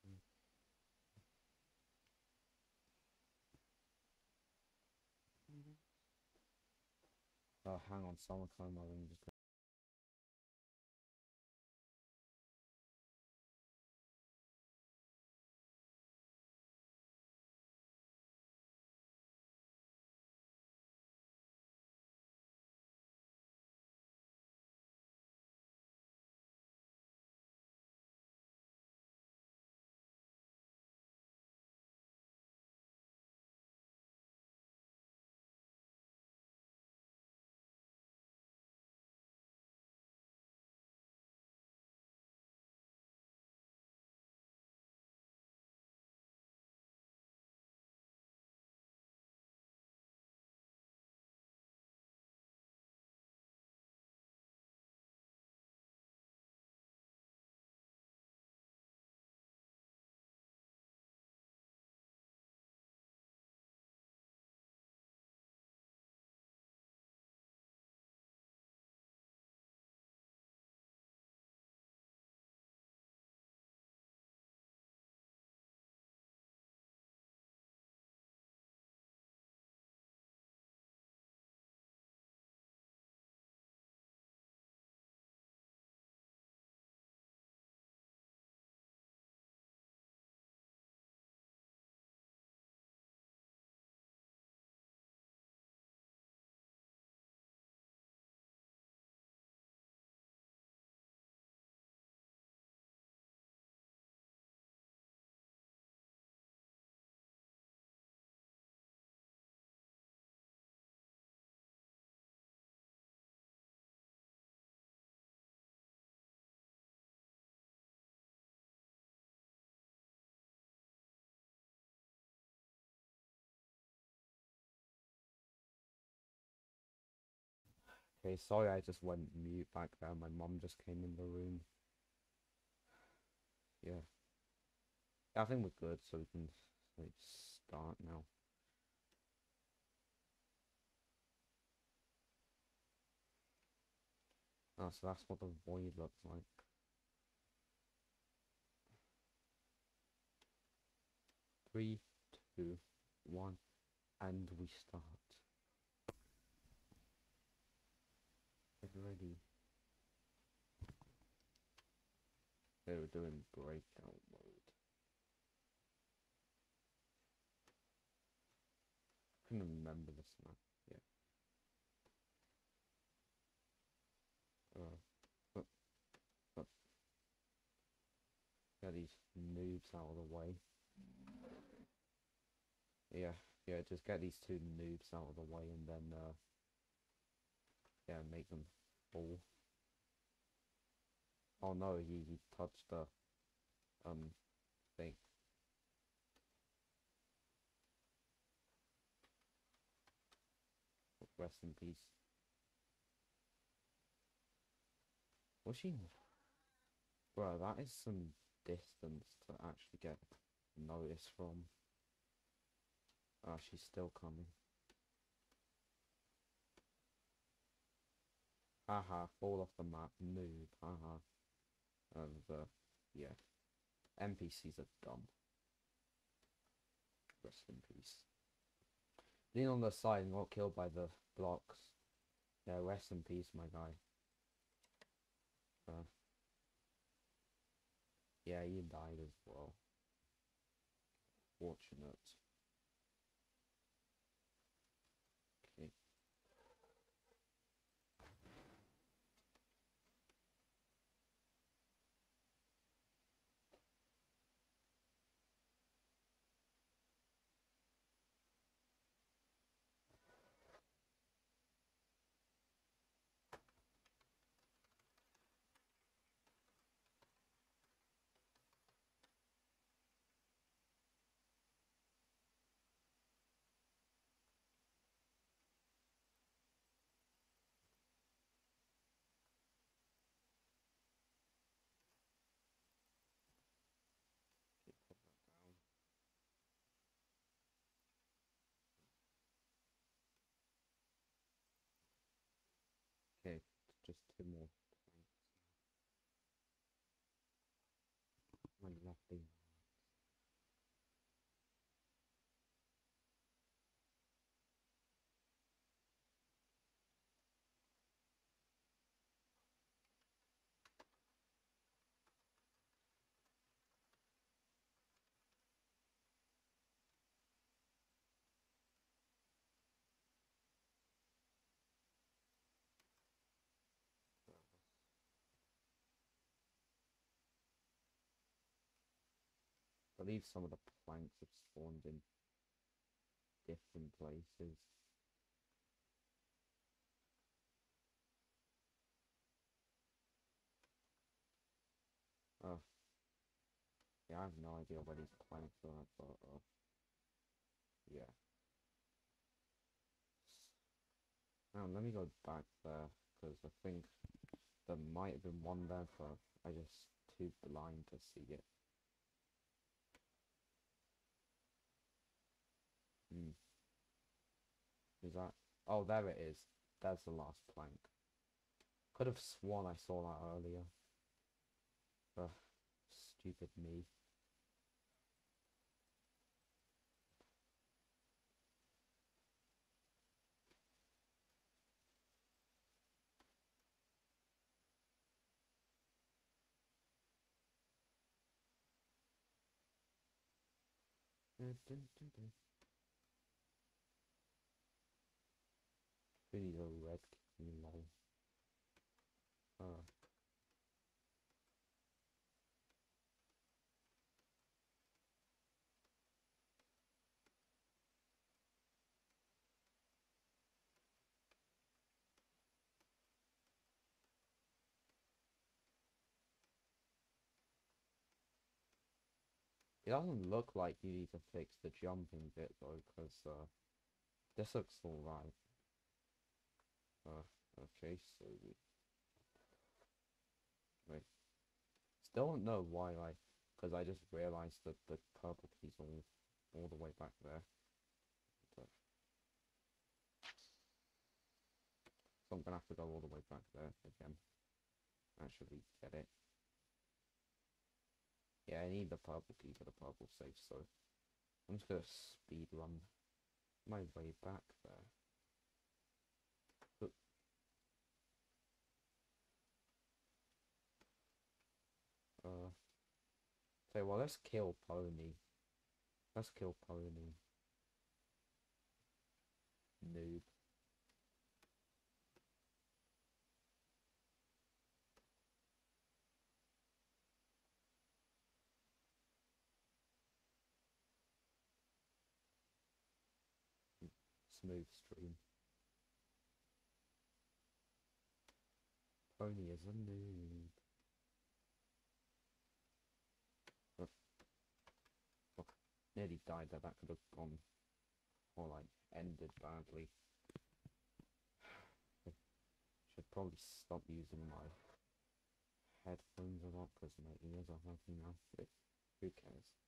Mm. Oh, hang on, someone come over and just Okay, sorry I just went mute back there. My mum just came in the room. Yeah. I think we're good, so we can like start now. Oh, so that's what the void looks like. Three, two, one, and we start. Get ready. They were doing breakout mode. couldn't remember this now. Yeah. Uh, uh, uh. Get these noobs out of the way. Yeah, yeah, just get these two noobs out of the way and then, uh, yeah, make them fall. Oh no, he, he touched the, um, thing. Rest in peace. Was she? Bro, that is some distance to actually get noticed from. Ah, she's still coming. Haha, fall off the map, noob, haha. And, uh, yeah. NPCs are dumb. Rest in peace. Lean on the side and got killed by the blocks. Yeah, rest in peace, my guy. Uh, yeah, he died as well. Fortunate. Okay. Okay, put that down. Okay, just two more planks now. My lovely I believe some of the planks have spawned in different places. Oh. Yeah, I have no idea where these planks are, but uh, yeah. Now let me go back there because I think there might have been one there, but I just too blind to see it. Hmm. Is that? Oh, there it is. That's the last plank. Could have sworn I saw that earlier. Ugh, stupid me. Dun, dun, dun, dun. We need a lol. Uh. It doesn't look like you need to fix the jumping bit though, because uh, this looks alright. Uh, Okay, so we wait. Still don't know why, like, because I just realized that the purple key's all all the way back there. So, so I'm gonna have to go all the way back there again. Actually, get it. Yeah, I need the purple key for the purple safe, so I'm just gonna speed run my way back there. Say, well, let's kill Pony. Let's kill Pony. Noob. Smooth stream. Pony is a noob. Oh, oh, nearly died there. That could have gone or like ended badly. Should probably stop using my headphones a lot because my ears are hurting now. Who cares?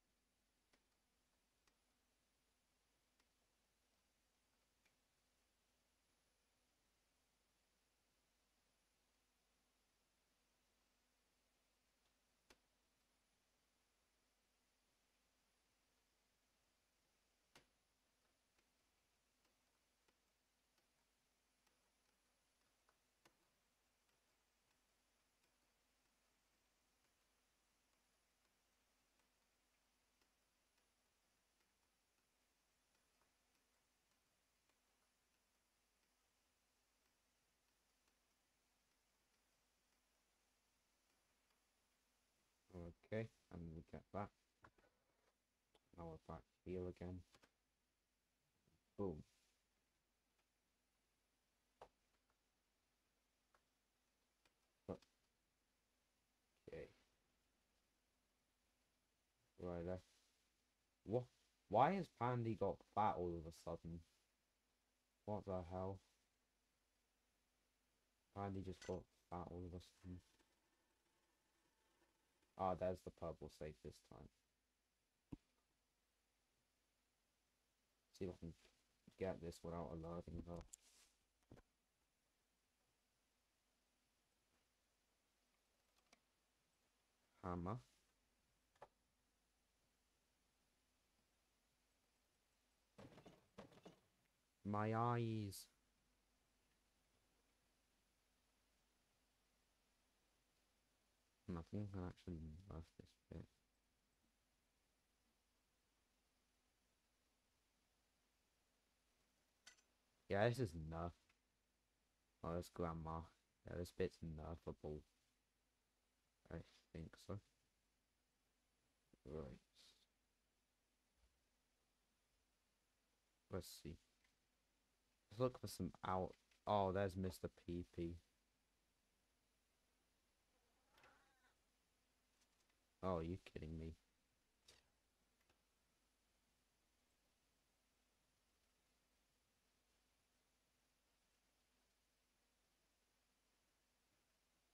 Okay, and we get that. Now we're back here again. Boom. Okay. Right there. What? Why has Pandy got fat all of a sudden? What the hell? Pandy just got fat all of a sudden. Ah, there's the purple safe this time. See if I can get this without alerting her. Hammer. My eyes. Nothing can actually nerf this bit. Yeah, this is nerf. Oh, that's grandma. Yeah, this bit's nerfable. I think so. Right. Let's see. Let's look for some out. Oh, there's Mr. PP. Oh, are you kidding me?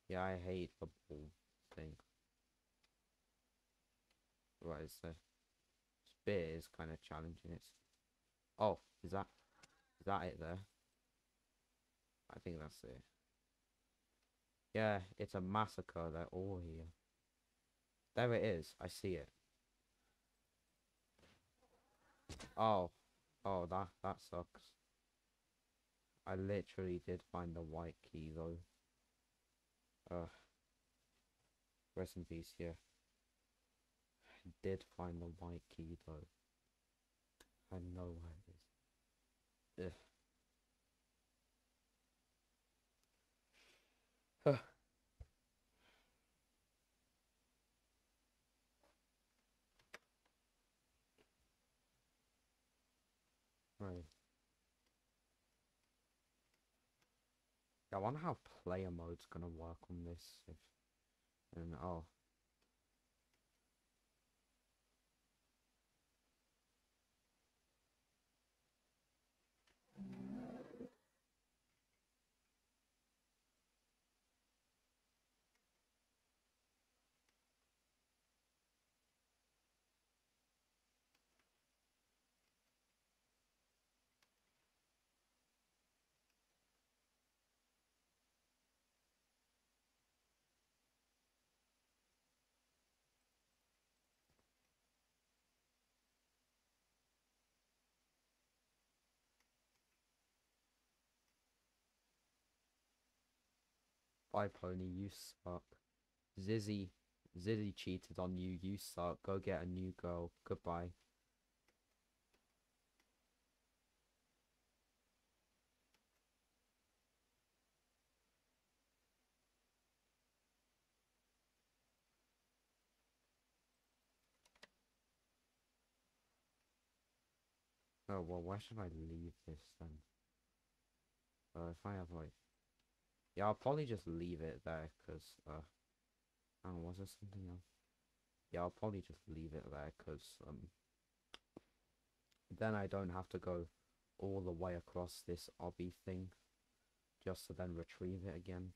Yeah, I hate the ball thing. Right, so spear is kind of challenging. It's oh, is that is that it there? I think that's it. Yeah, it's a massacre. They're all here. There it is. I see it. Oh, oh, that that sucks. I literally did find the white key though. Uh, rest in peace. Yeah, I did find the white key though. I know where it is. Ugh. Right. I wonder how player mode's gonna work on this. If and oh, Bye, Pony. You suck. Zizzy, Zizzy cheated on you. You suck. Go get a new girl. Goodbye. Oh, well, where should I leave this then? Uh, if I have like... Yeah, I'll probably just leave it there, because, uh... Oh, was there something else? Yeah, I'll probably just leave it there, because, um... Then I don't have to go all the way across this obby thing, just to then retrieve it again.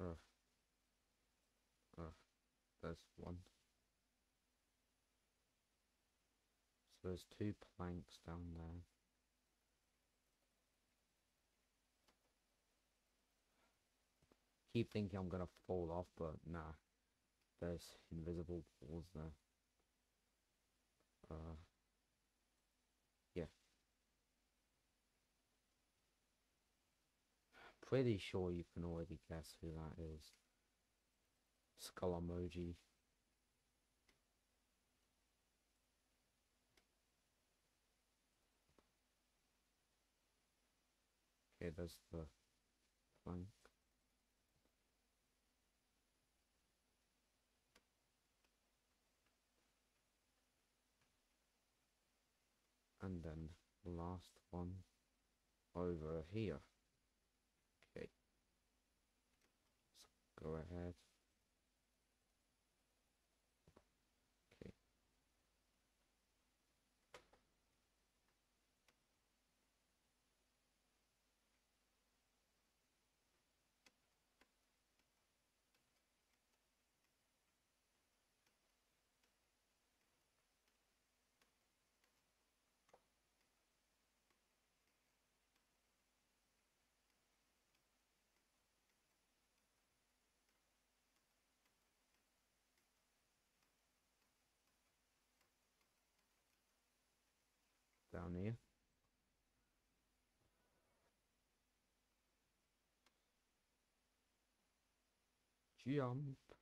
Ugh. Ugh. There's one. So there's two planks down there. Keep thinking I'm gonna fall off, but nah. There's invisible walls there. Uh. Yeah. Pretty sure you can already guess who that is. Skull emoji. Okay, there's the plank. And then last one over here. Okay. Let's go ahead. Okay. Down here. Jump.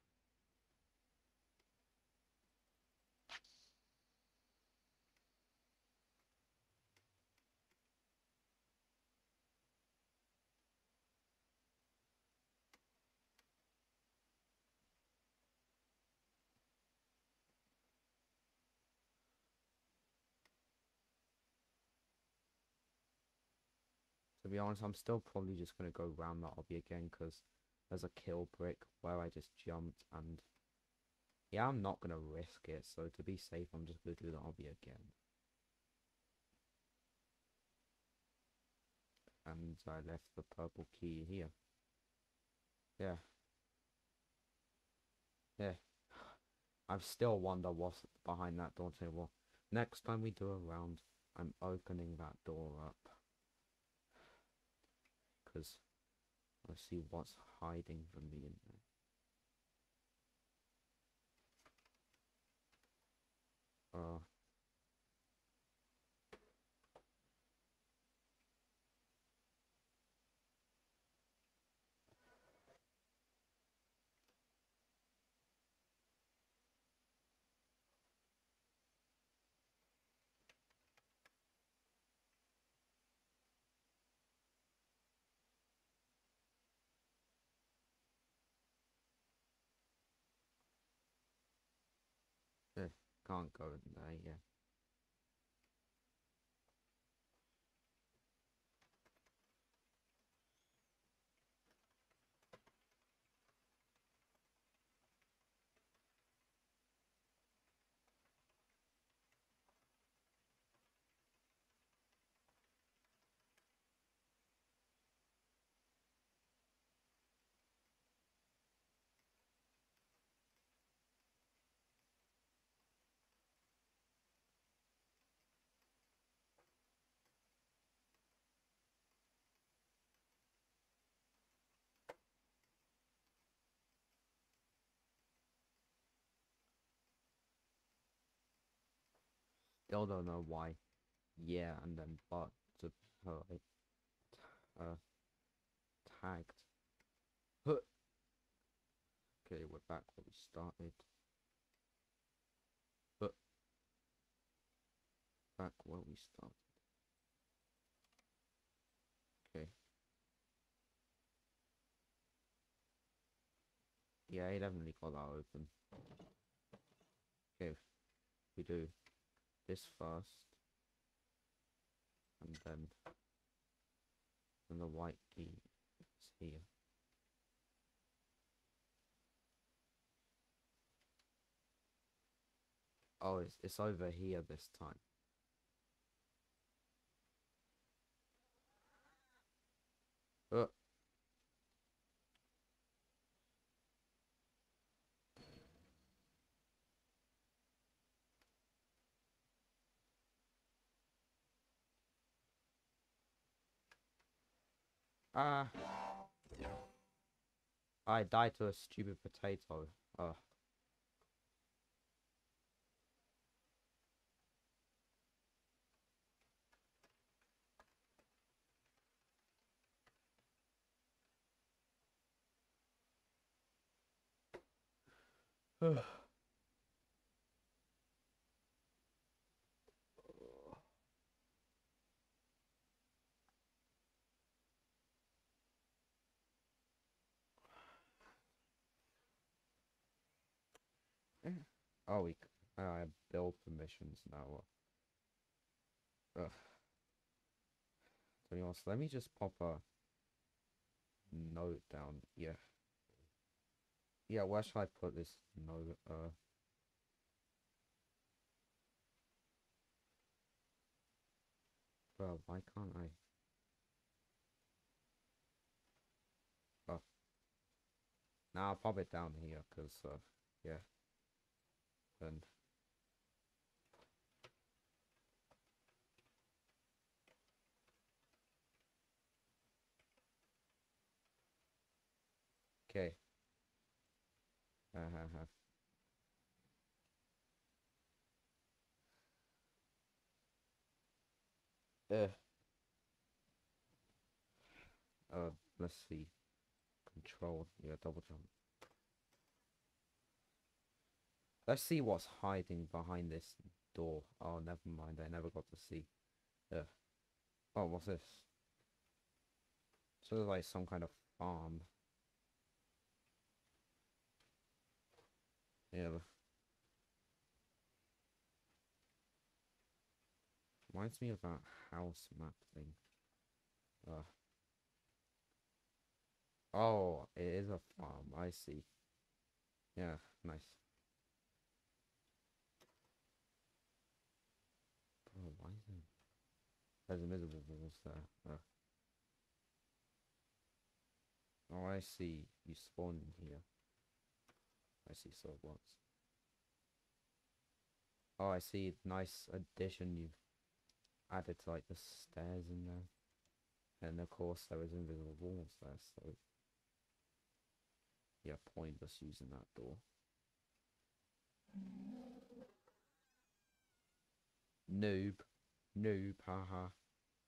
Be honest, I'm still probably just gonna go round that obby again because there's a kill brick where I just jumped and yeah, I'm not gonna risk it. So to be safe, I'm just gonna do the obby again. And I left the purple key here. Yeah. Yeah. I still wonder what's behind that door table. Next time we do a round, I'm opening that door up because I see what's hiding from me in there. Uh, eh, can't go in there, yeah. Still don't know why. Yeah, and then but to uh, uh tagged. Huh. Okay, we're back where we started. But back where we started. Okay. Yeah, I definitely got that open. Okay, we do this first, and then and the white key is here. Oh, it's, it's over here this time. Uh. Ah. I died to a stupid potato. Ugh. Ugh. Oh, we. c- I have build permissions now. Ugh. Honest, let me just pop a note down. Yeah. Yeah, where should I put this note? Uh. Why can't I? Oh. Now I'll pop it down here, cause uh, yeah. Then. Okay. Uh huh. Uh. Uh, let's see. Control. Yeah, double jump. Let's see what's hiding behind this door. Oh, never mind. I never got to see. Ugh. Oh, what's this? So there's like some kind of farm. Yeah. Reminds me of that house map thing. Uh. Oh, it is a farm. I see. Yeah, nice. Bro, why is it? There's invisible there. Oh, I see. You spawn in here. I see so once. Oh, I see. Nice addition you've added to like the stairs in there. And of course there is invisible walls there, so yeah, pointless using that door. Noob. Noob, haha.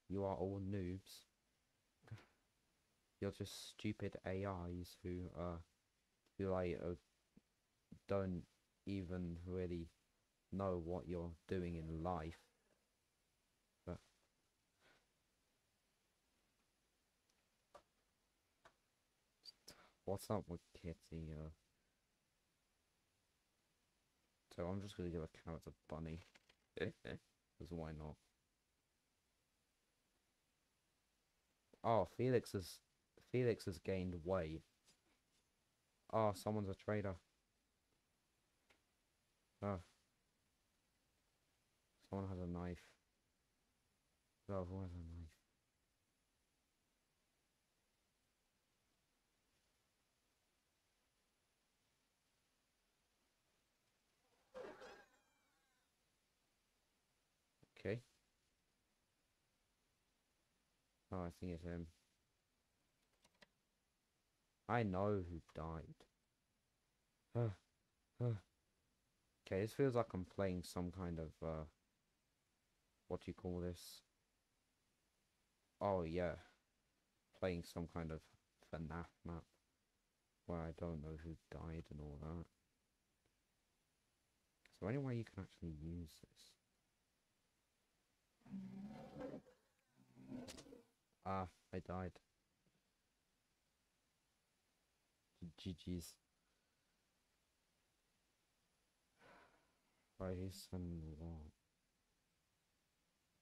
You are all noobs. You're just stupid AIs who uh who like uh, don't even really know what you're doing in life. What's up with Kitty? Uh, so I'm just gonna give a carrot to Bunny. Because why not? Oh, Felix has Felix has gained weight. Oh, someone's a traitor. Oh. Someone has a knife. Oh, who has a knife? Okay. Oh, I think it's him. I know who died. okay, this feels like I'm playing some kind of uh what do you call this? Oh yeah, playing some kind of FNAF map where I don't know who died and all that. Is there any way you can actually use this? Ah, I died. GG's. Race and what?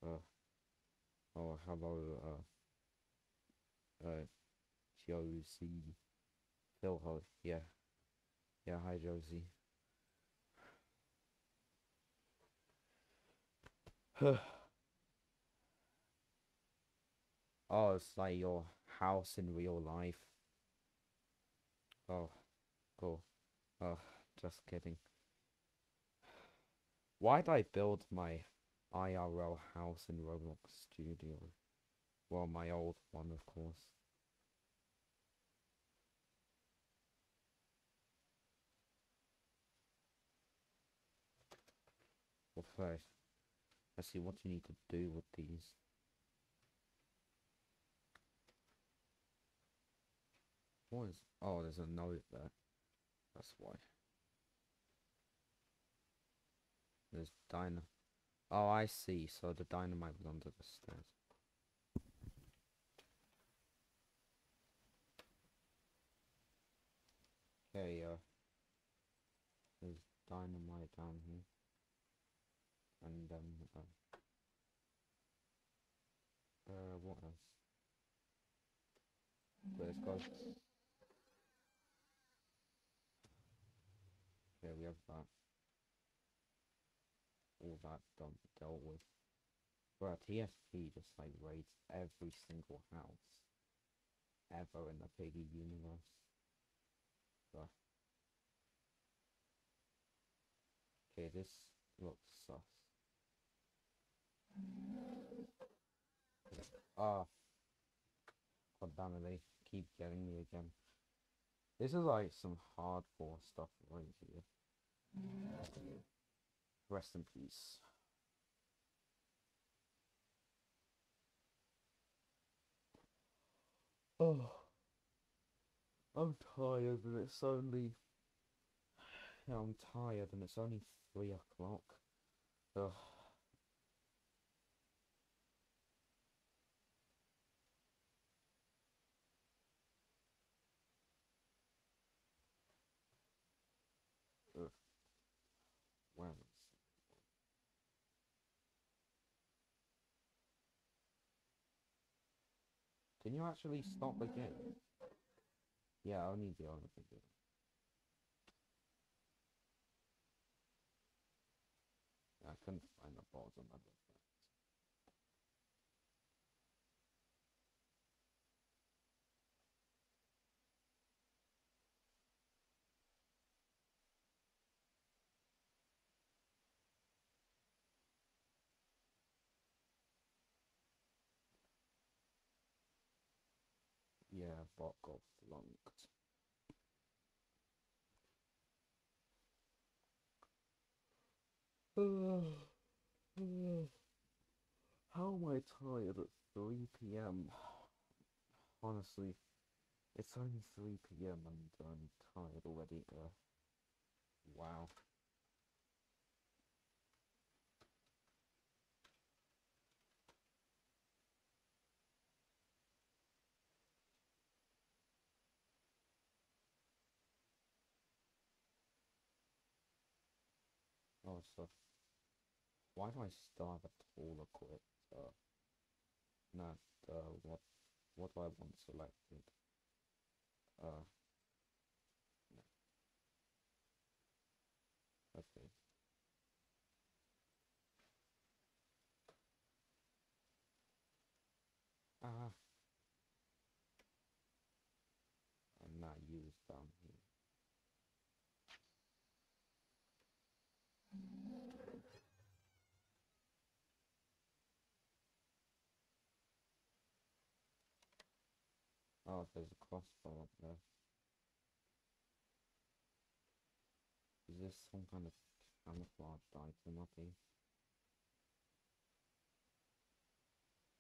Uh, oh, hello, uh, uh, Josie. Phil, ho- yeah. Yeah, hi, Josie. oh, it's like your house in real life. Oh, cool. Oh, just kidding. Why'd I build my IRL house in Roblox Studio? Well, my old one, of course. Well, first, let's see what you need to do with these. What is... Oh, there's a note there. That's why. There's dynamite. Oh, I see. So the dynamite was under the stairs. Okay, uh, there's dynamite down here. And, um, uh, uh what else? Let's go. Okay, we have that all that done dealt with. But TSP just like raids every single house ever in the Piggy universe. Okay, this looks sus. Ah. God damn it, they keep getting me again. This is like some hardcore stuff right here. Rest in peace. Oh, I'm tired and it's only. I'm tired and it's only three o'clock. Ugh. Well. Can you actually stop the game? Yeah, only the other video. I couldn't find the balls on that. Yeah, flunked. How am I tired at 3 p.m.? Honestly, it's only 3 p.m. and I'm tired already. Uh, wow. So why do I still have a tool equipped? Uh, not uh, what what do I want selected? Uh, no. Okay. Ah, I'm not used down here. Oh, there's a crossbow up there. Is this some kind of camouflaged item up here?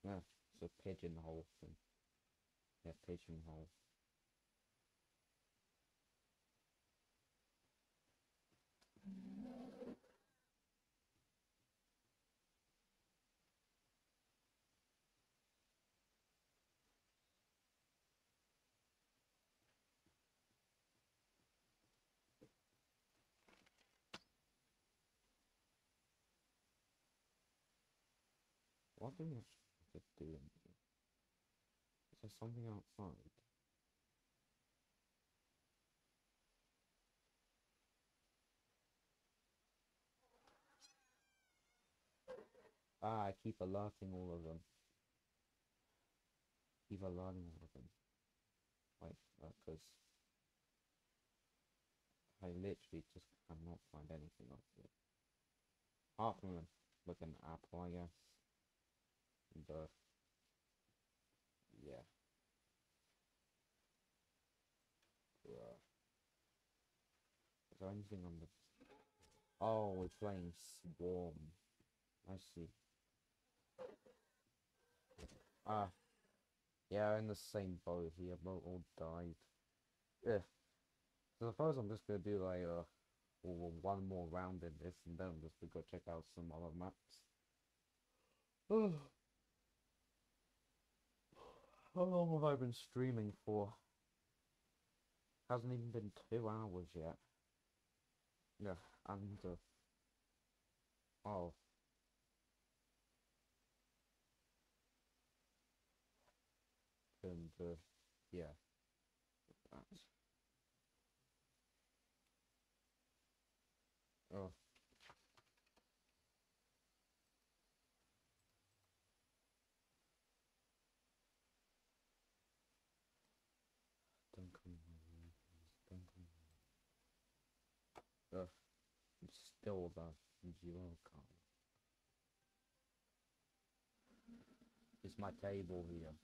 Yeah, it's a pigeonhole thing. Yeah, pigeonhole. What do we have to do in here? Is there something outside? Ah, I keep alerting all of them. Keep alerting all of them. Like, because I literally just cannot find anything up here. Apart from a, like an apple, I guess. Uh, yeah. Bruh. Is there anything on the... Oh, we're playing Swarm. I see. Ah. Yeah, in the same boat here, both all died. Yeah. So I suppose I'm just gonna do like uh one more round in this and then I'm just gonna go check out some other maps. How long have I been streaming for? Hasn't even been two hours yet. Yeah, and uh, oh. And uh, yeah, that's oh. Don't come my way, please. Don't come my way. Ugh. It's my table here.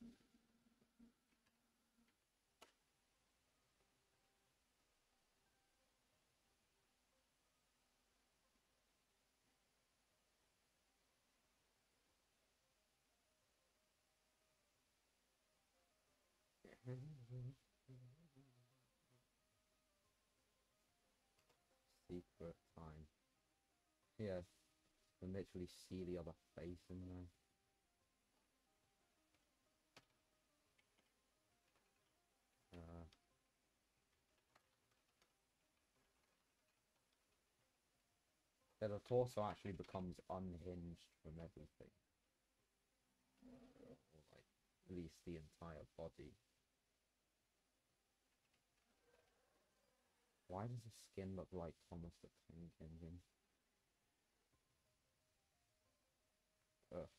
Yeah, you can literally see the other face in there. Uh, yeah, the torso actually becomes unhinged from everything. Or like, at least the entire body. Why does the skin look like Thomas the Tank Engine? Ugh.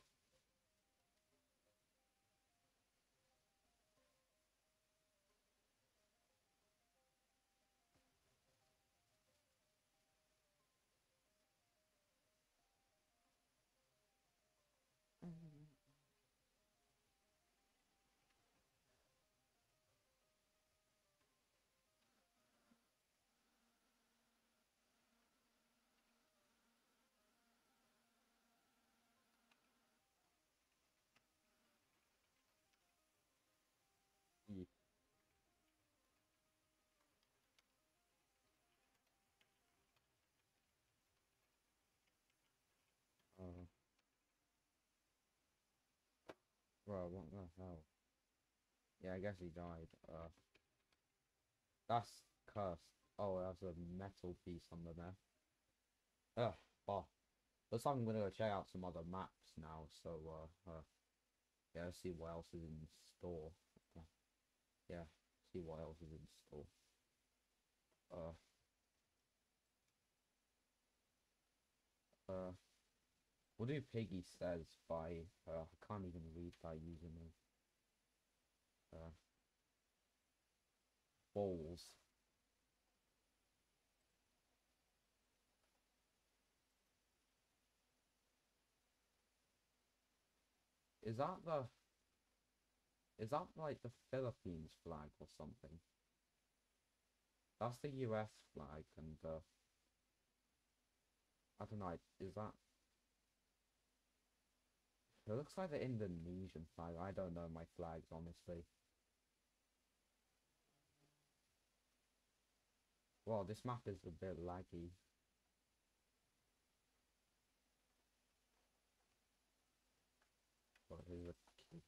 Bro, what the hell? Yeah, I guess he died. Uh, that's cursed. Oh, that's a metal piece under there. Ugh, well, looks like I'm gonna go check out some other maps now. So, uh, uh yeah, let's see what else is in store. Uh, yeah, see what else is in store. Uh, uh, what do Piggy says by? I can't even read that username. Uh, balls. Is that the? Is that like the Philippines flag or something? That's the US flag, and uh, I don't know. Is that? It looks like the Indonesian flag. I don't know my flags, honestly. Well, this map is a bit laggy. But a key.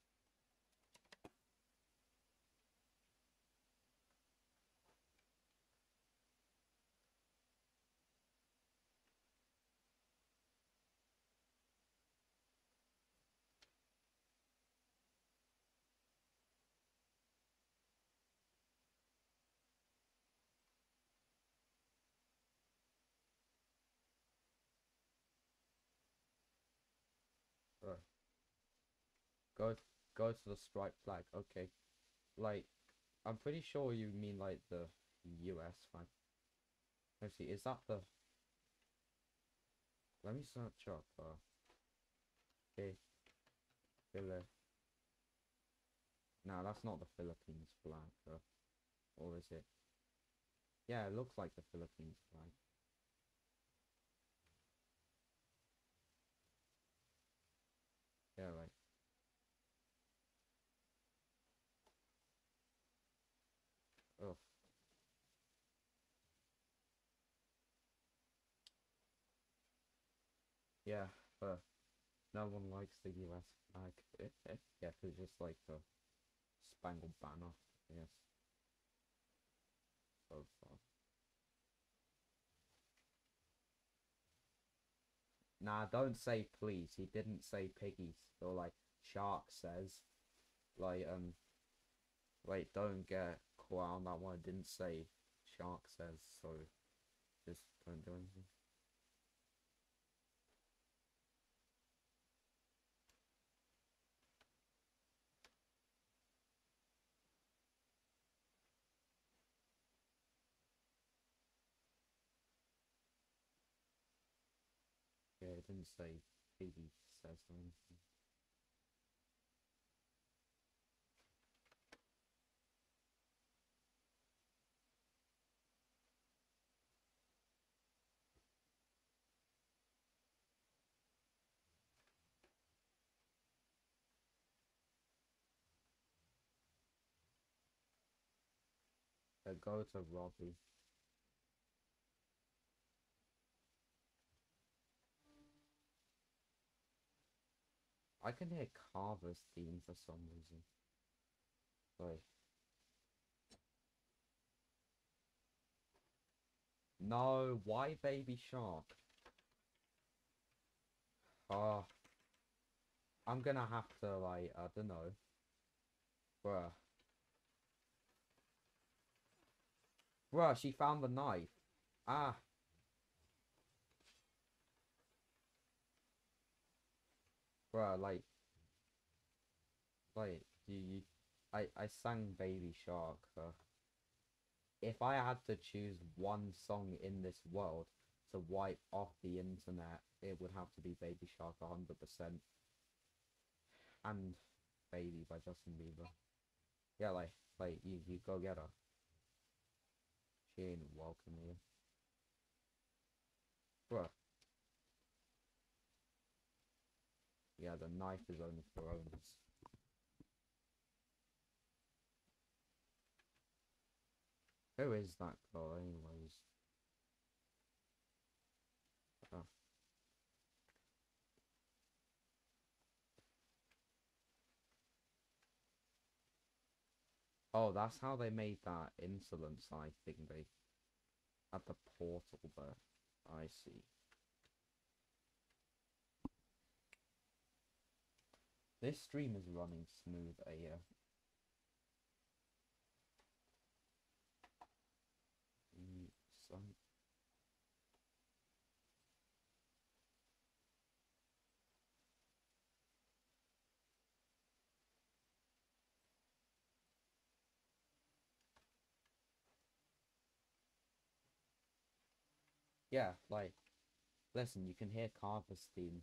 Right. Go go to the striped flag. Okay. Like I'm pretty sure you mean like the US flag. Let's see, is that the let me search up uh okay. Philip No, that's not the Philippines flag, uh, or is it? Yeah, it looks like the Philippines flag. Yeah, right. Ugh. Yeah, but no one likes the US flag. yeah, it's just like the spangled banner. Yes. So far. Nah, don't say please. He didn't say piggies or like shark says. Like um wait, don't get caught on that one. It didn't say shark says, so just don't do anything. Yeah, it didn't say piggy says anything. Uh, go to Robby. I can hear Carver's theme for some reason. Wait. No, why Baby Shark? Oh. I'm gonna have to, like, I don't know. Bruh. Bruh, she found the knife. Ah. Bruh, like, like, you, you I, I sang Baby Shark. If I had to choose one song in this world to wipe off the internet, it would have to be Baby Shark 100%. And Baby by Justin Bieber. Yeah, like, like, you, you go get her. She ain't welcome here. Bruh. Yeah, the knife is only for owners. Who is that girl anyways? Oh. Oh, that's how they made that insolence, I think they at the portal there. I see. This stream is running smooth AF. Mm, Some yeah, like listen, you can hear Carver's theme.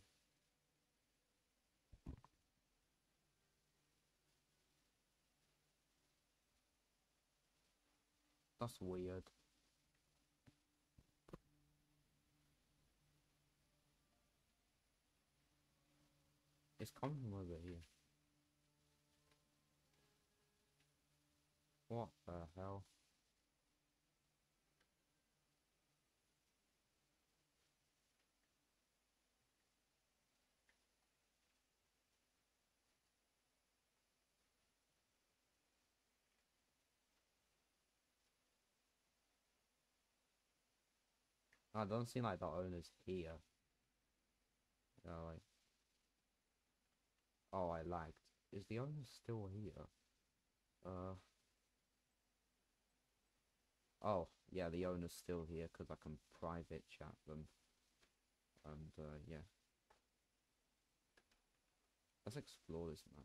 That's weird. It's coming from over here. What the hell? It doesn't seem like the owner's here. Like. Oh, I lagged. Is the owner still here? Uh. Oh, yeah, the owner's still here because I can private chat them. And, uh, yeah. Let's explore this map.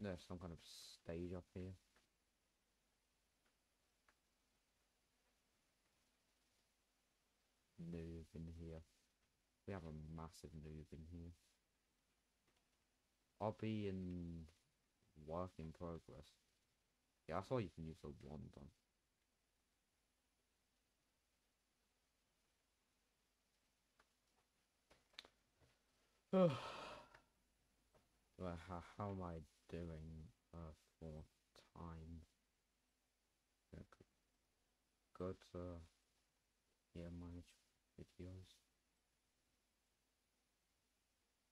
There's some kind of stage up here. Noob in here. We have a massive noob in here. I'll be in work in progress. Yeah, I saw you can use a wand on. how, how am I doing uh, for time? Yeah, go to yeah, manage videos.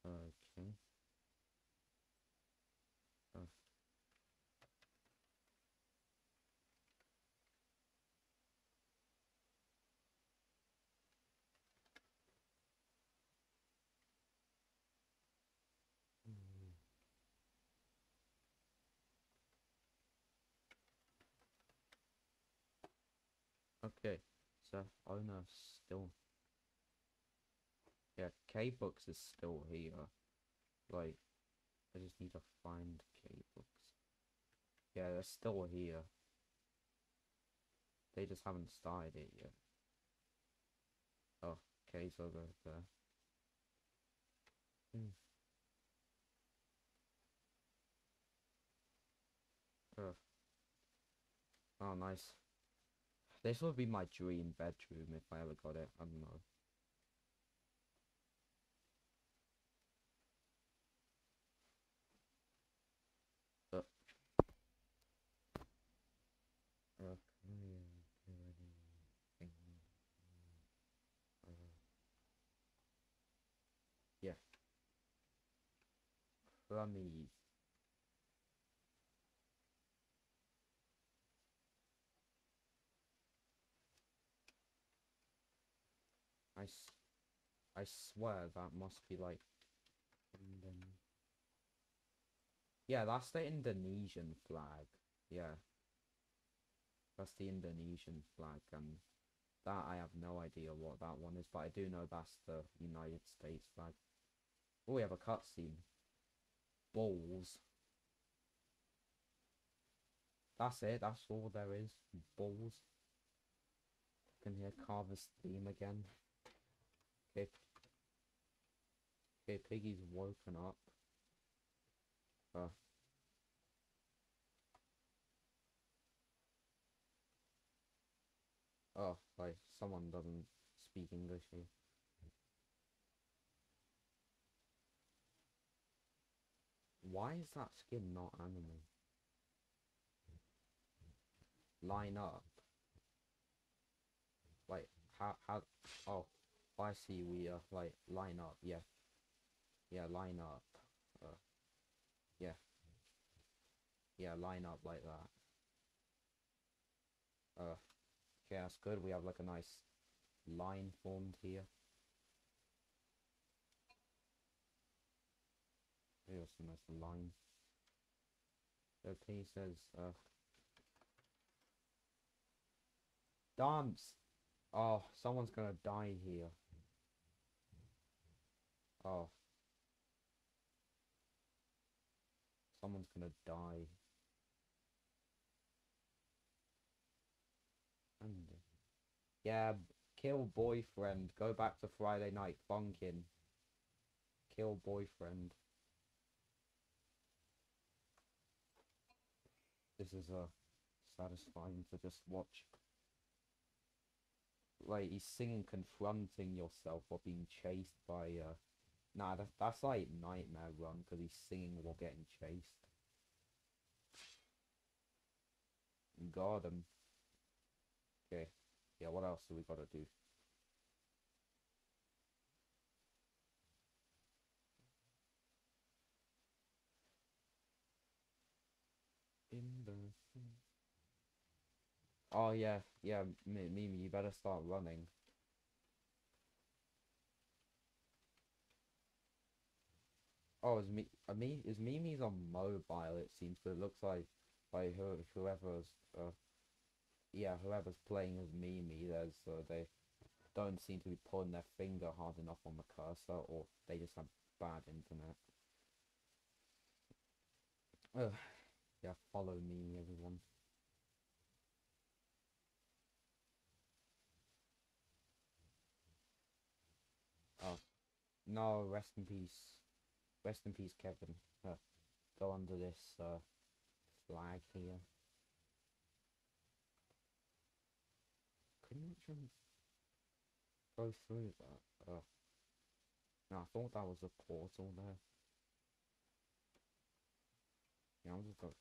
Okay. Mm. Okay, so owner still. Yeah, K Books is still here. Like, I just need to find K Books. Yeah, they're still here. They just haven't started it yet. Oh, K's over there. Hmm. Oh. Oh, nice. This would be my dream bedroom if I ever got it. I don't know. But uh, can we, uh, do anything? Uh, yeah. Crummy. I, I swear that must be like Yeah, that's the Indonesian flag. Yeah. That's the Indonesian flag and that I have no idea what that one is, but I do know that's the United States flag. Oh, we have a cutscene. Balls. That's it, that's all there is. Balls. Can hear Carver's theme again. Okay. Okay, Piggy's woken up. Uh. Oh, like someone doesn't speak English here. Why is that skin not animal? Line up. Like how how oh I see we uh like line up, yeah. Yeah, line up. Uh yeah. Yeah, line up like that. Uh okay, that's good. We have like a nice line formed here. Here's a nice line. P says uh Dance! Oh, someone's gonna die here. Oh. Someone's gonna die. And yeah, kill boyfriend. Go back to Friday night funkin'. Kill boyfriend. This is uh satisfying to just watch. Like he's singing confronting yourself or being chased by uh Nah, that's, that's like Nightmare Run because he's singing while getting chased. Got him. Okay. Yeah, what else do we gotta do? In the... Oh yeah, yeah, Mi- Mimi, you better start running. Oh, is me, uh, me, is Mimi's on mobile? It seems, but it looks like, like who, whoever's, uh, yeah, whoever's playing as Mimi, there's, uh, they don't seem to be pulling their finger hard enough on the cursor, or they just have bad internet. Ugh. Yeah, follow Mimi, everyone. Oh, no, rest in peace. Rest in peace, Kevin. Uh, go under this uh, flag here. Couldn't actually go through that. Uh, no, I thought that was a portal there. Yeah, I'm just going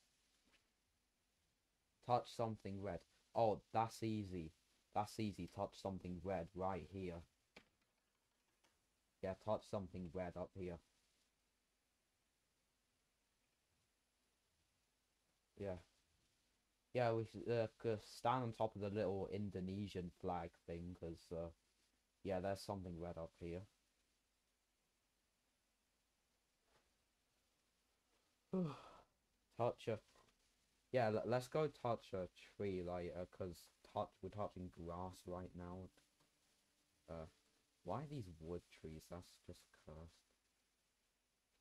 Touch something red. Oh, that's easy. That's easy. Touch something red right here. Yeah, touch something red up here. Yeah. Yeah, we should uh, stand on top of the little Indonesian flag thing, because, uh, yeah, there's something red up here. touch a... Yeah, let, let's go touch a tree, like, uh 'cause touch, we're touching grass right now. Uh, why these wood trees? That's just cursed.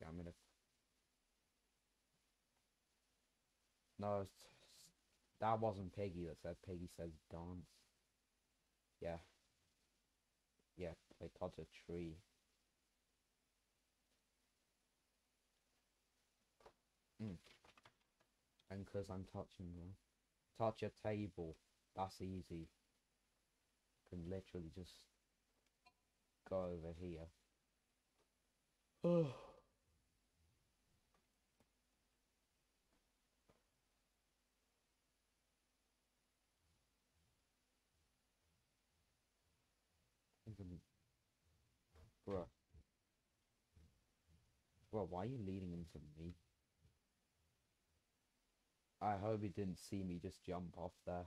Yeah, I'm gonna... No, that wasn't Piggy that said Piggy says dance. Yeah. Yeah, they touch a tree. Mm. And because I'm touching them. Touch a table. That's easy. Can literally just go over here. Oh. Bruh. Bruh, why are you leading him to me? I hope he didn't see me just jump off there.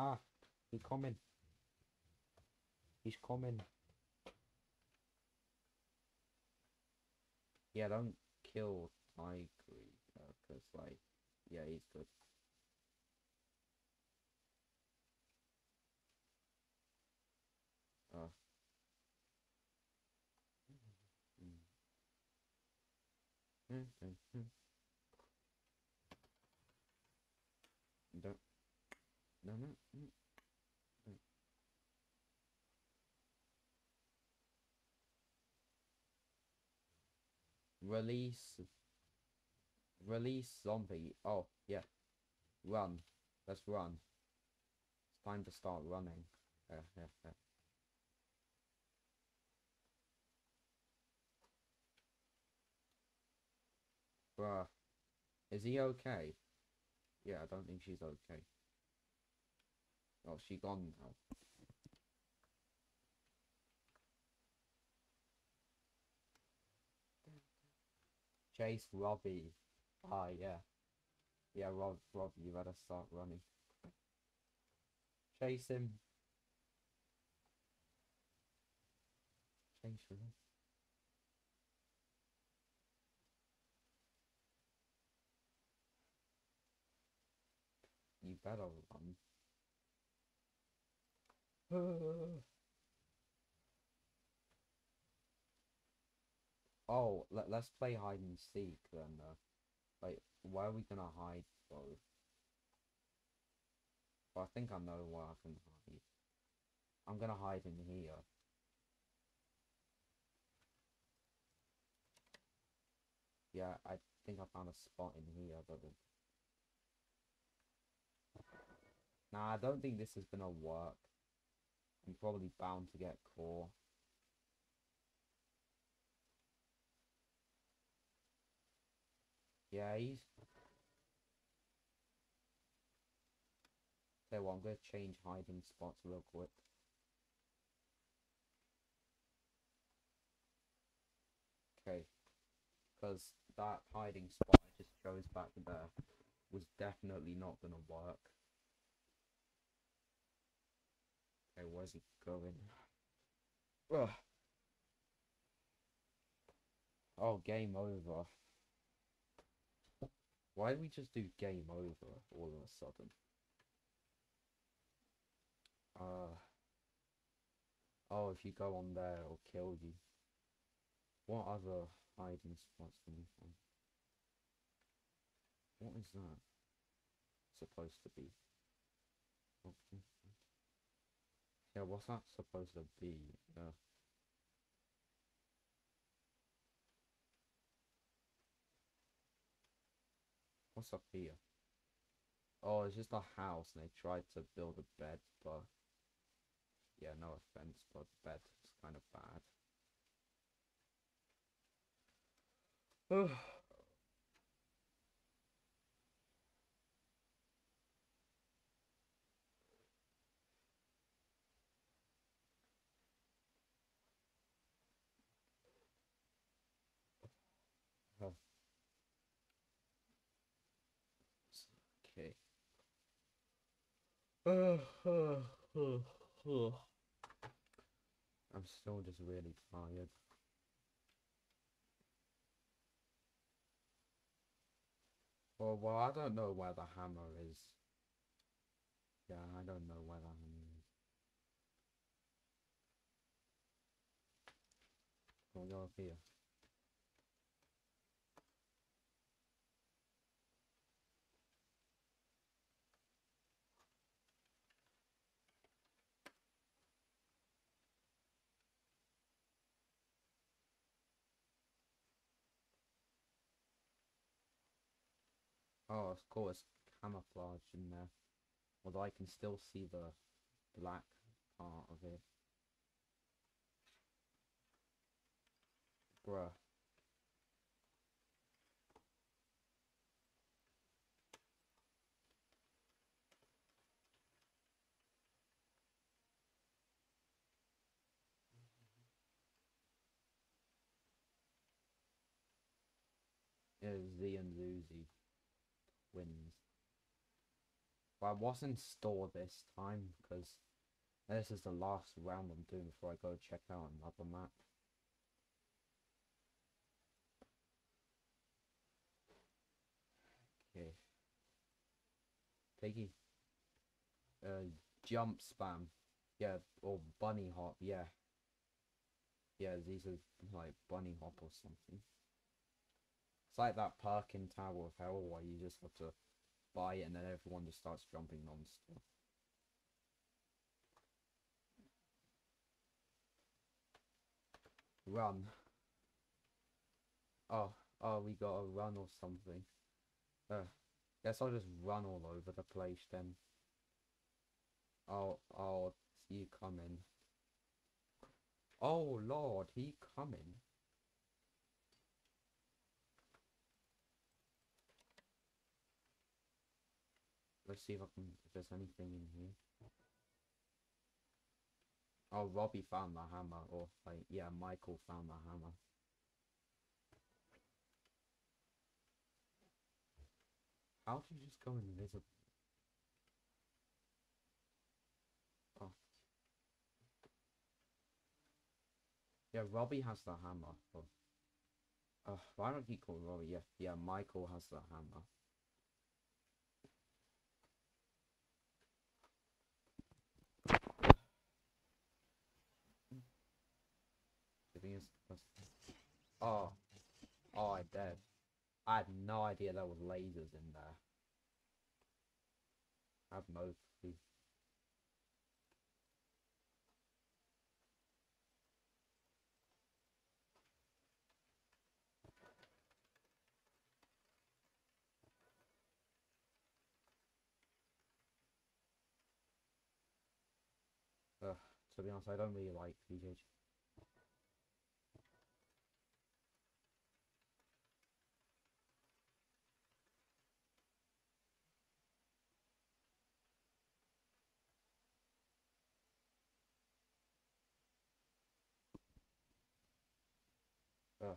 Ah, he's coming. He's coming. Yeah, don't kill Tiger, because, like, yeah, he's good. Uh. Don't. No, no. mm, mm. Release. Release zombie. Oh, yeah. Run. Let's run. It's time to start running. Uh, yeah, yeah. Bruh. Is he okay? Yeah, I don't think she's okay. Oh, she gone now. Chase Robby. Ah, yeah. Yeah, Rob, Rob, you better start running. Chase him. Chase him. You better run. Oh, let, let's play hide and seek then. Uh, like, where are we gonna hide though? Well, I think I know where I can hide. I'm gonna hide in here. Yeah, I think I found a spot in here, but Nah, I don't think this is gonna work. I'm probably bound to get caught. Yeah, So I'm gonna change hiding spots real quick. Okay, because that hiding spot I just chose back there was definitely not gonna work. Okay, where's he going? Ugh. Oh, game over. Why did we just do game over all of a sudden? Uh. Oh, if you go on there, it'll kill you. What other hiding spots can we find? What is that supposed to be? Yeah, what's that supposed to be? Uh, what's up here? Oh, it's just a house and they tried to build a bed, but yeah, no offense, but bed is kind of bad. Ugh. Oh. Okay. I'm still just really tired. Well, well, I don't know where the hammer is. Yeah, I don't know where the hammer is. Can we go up here? Oh, of course, camouflage in there. Although I can still see the black part of it. Bruh. Yeah, Z and Zizzy wins. But I wasn't store this time because this is the last round I'm doing before I go check out another map. Okay. Piggy. Uh, jump spam. Yeah, or bunny hop, yeah. Yeah, these are like bunny hop or something. It's like that perk in Tower of Hell where you just have to buy it and then everyone just starts jumping non-stop. Run. Oh, oh, we gotta run or something. Uh, guess I'll just run all over the place then. Oh, oh, you coming. Oh lord, he coming. Let's see if I can if there's anything in here. Oh, Robby found the hammer, or like yeah, Michael found the hammer. How did you just go invisible? Yeah, Robby has the hammer. Oh. Uh, why don't he call Robby? Yeah, yeah, Michael has the hammer. The thing is, that's- oh, oh, I dead. I had no idea there was lasers in there. I have no clue. Uh, to be honest, I don't really like PJJ. Ugh.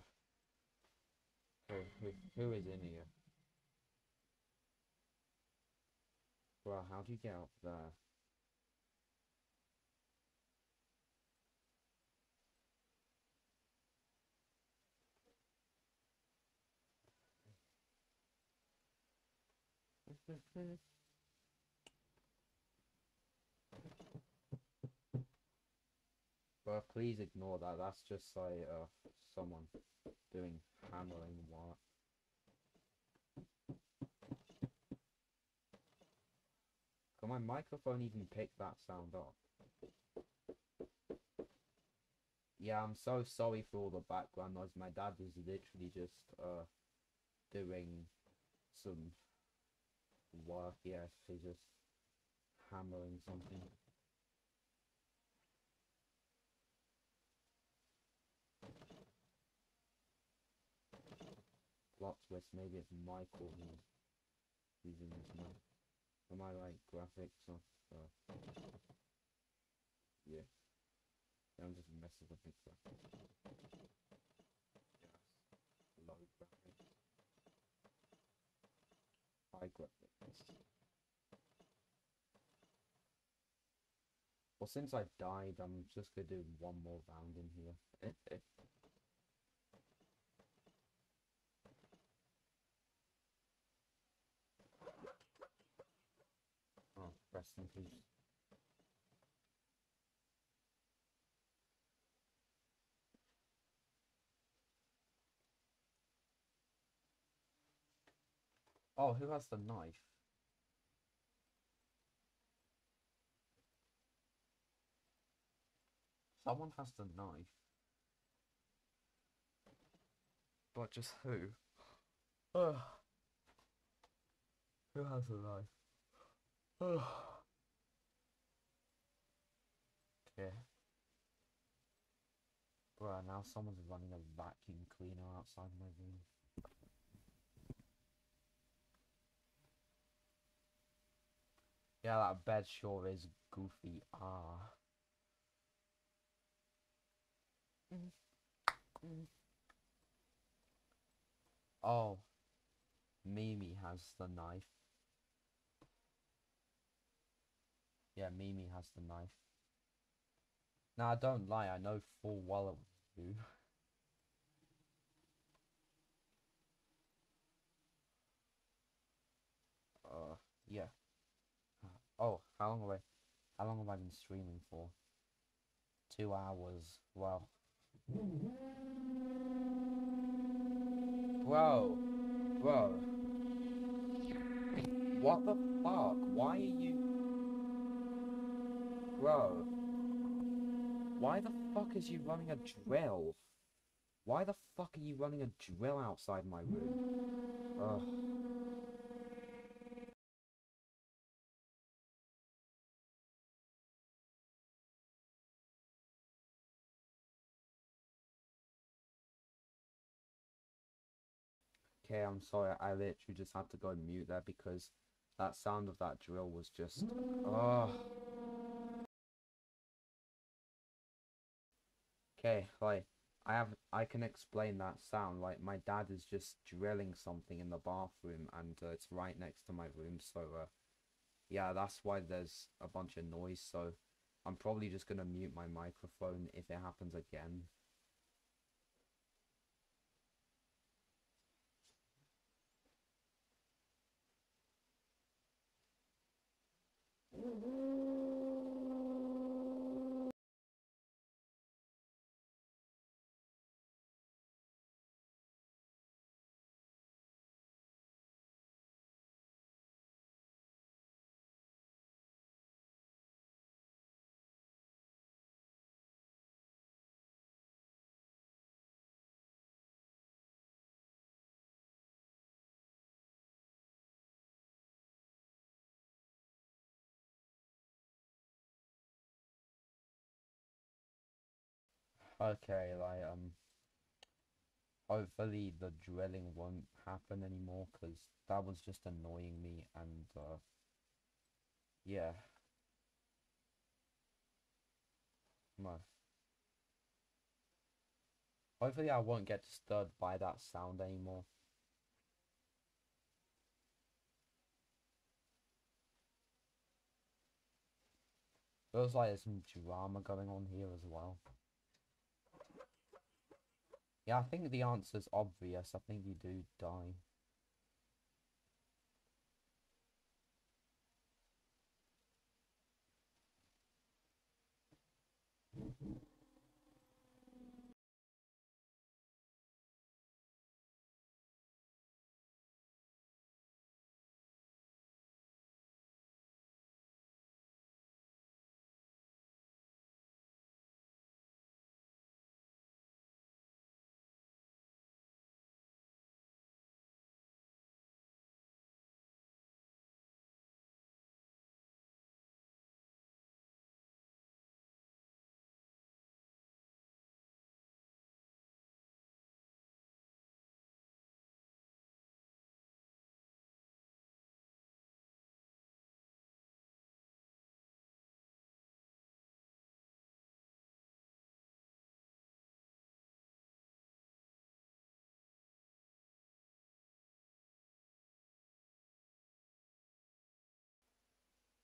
Oh, who, who, who is in here? Well, how do you get up there? Please ignore that. That's just like uh, someone doing hammering work. Can my microphone even pick that sound up? Yeah, I'm so sorry for all the background noise. My dad is literally just uh doing some work. Yes, he's just hammering something. Plot twist. Maybe it's Michael who's using this mic. Am I like graphics of? Uh, yeah. I'm just messing with the graphics. Yes. Low graphics. High graphics. Well, since I've died, I'm just gonna do one more round in here. oh, rest in peace. Oh, who has the knife? Someone has the knife. But just who? Ugh. Who has the knife? Ugh. Okay. Bruh, now someone's running a vacuum cleaner outside my room. Yeah, that bed sure is goofy. Ah. Oh. Mimi has the knife. Yeah, Mimi has the knife. Nah, don't lie, I know full well it was you. Uh, yeah. Oh, how long have I, how long have I been streaming for? Two hours. Wow. Bro, bro. What the fuck? Why are you... Bro. Why the fuck is you running a drill? Why the fuck are you running a drill outside my room? Ugh. Okay, I'm sorry. I literally just had to go and mute there because that sound of that drill was just. Oh. Okay, like I have, I can explain that sound. Like my dad is just drilling something in the bathroom, and uh, it's right next to my room. So, uh, yeah, that's why there's a bunch of noise. So, I'm probably just gonna mute my microphone if it happens again. Okay, like um, hopefully the drilling won't happen anymore because that was just annoying me and uh, yeah. No. Hopefully I won't get disturbed by that sound anymore. Feels like there's some drama going on here as well. Yeah, I think the answer's obvious. I think you do die.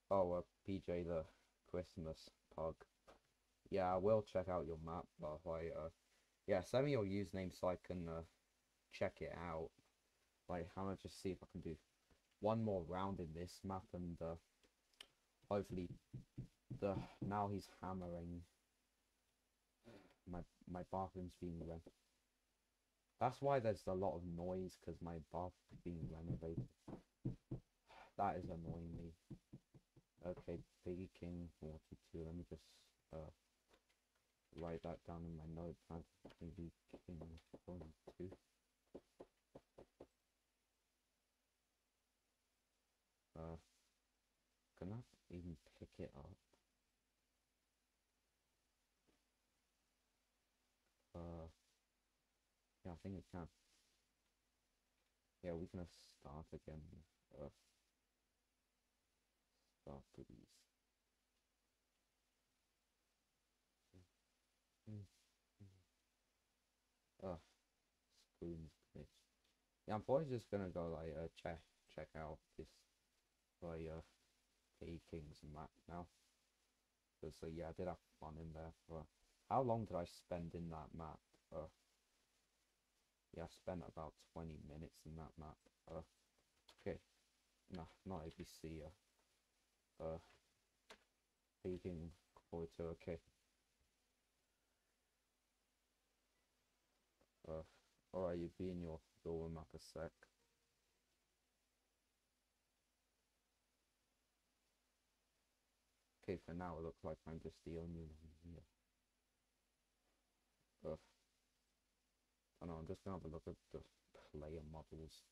Oh, uh, PJ the Christmas pug. Yeah, I will check out your map, but like, uh, yeah, send me your username so I can uh, check it out. Like, I'm gonna just see if I can do one more round in this map, and uh, hopefully, the now he's hammering. My my bathroom's being rent. That's why there's a lot of noise because my bathroom's being renovated. That is annoying me. Okay, Biggie King 42. Let me just uh write that down in my notepad. Biggie King 42. Uh, can I even pick it up? Uh, yeah, I think it can. Yeah, we're gonna start again. Uh, start please. Oh, screen's glitch. Yeah, I'm probably just gonna go like uh, check check out this like uh P King's map now. Cause uh, yeah, I did have fun in there. For how long did I spend in that map? Uh, yeah, I spent about 20 minutes in that map. Uh, okay, no, not ABC. Uh, uh, Peking Quarter. Okay. Uh, alright, you be in your your map a sec. Okay, for now it looks like I'm just the only one here. Ugh. I know, I'm just gonna have a look at the player models.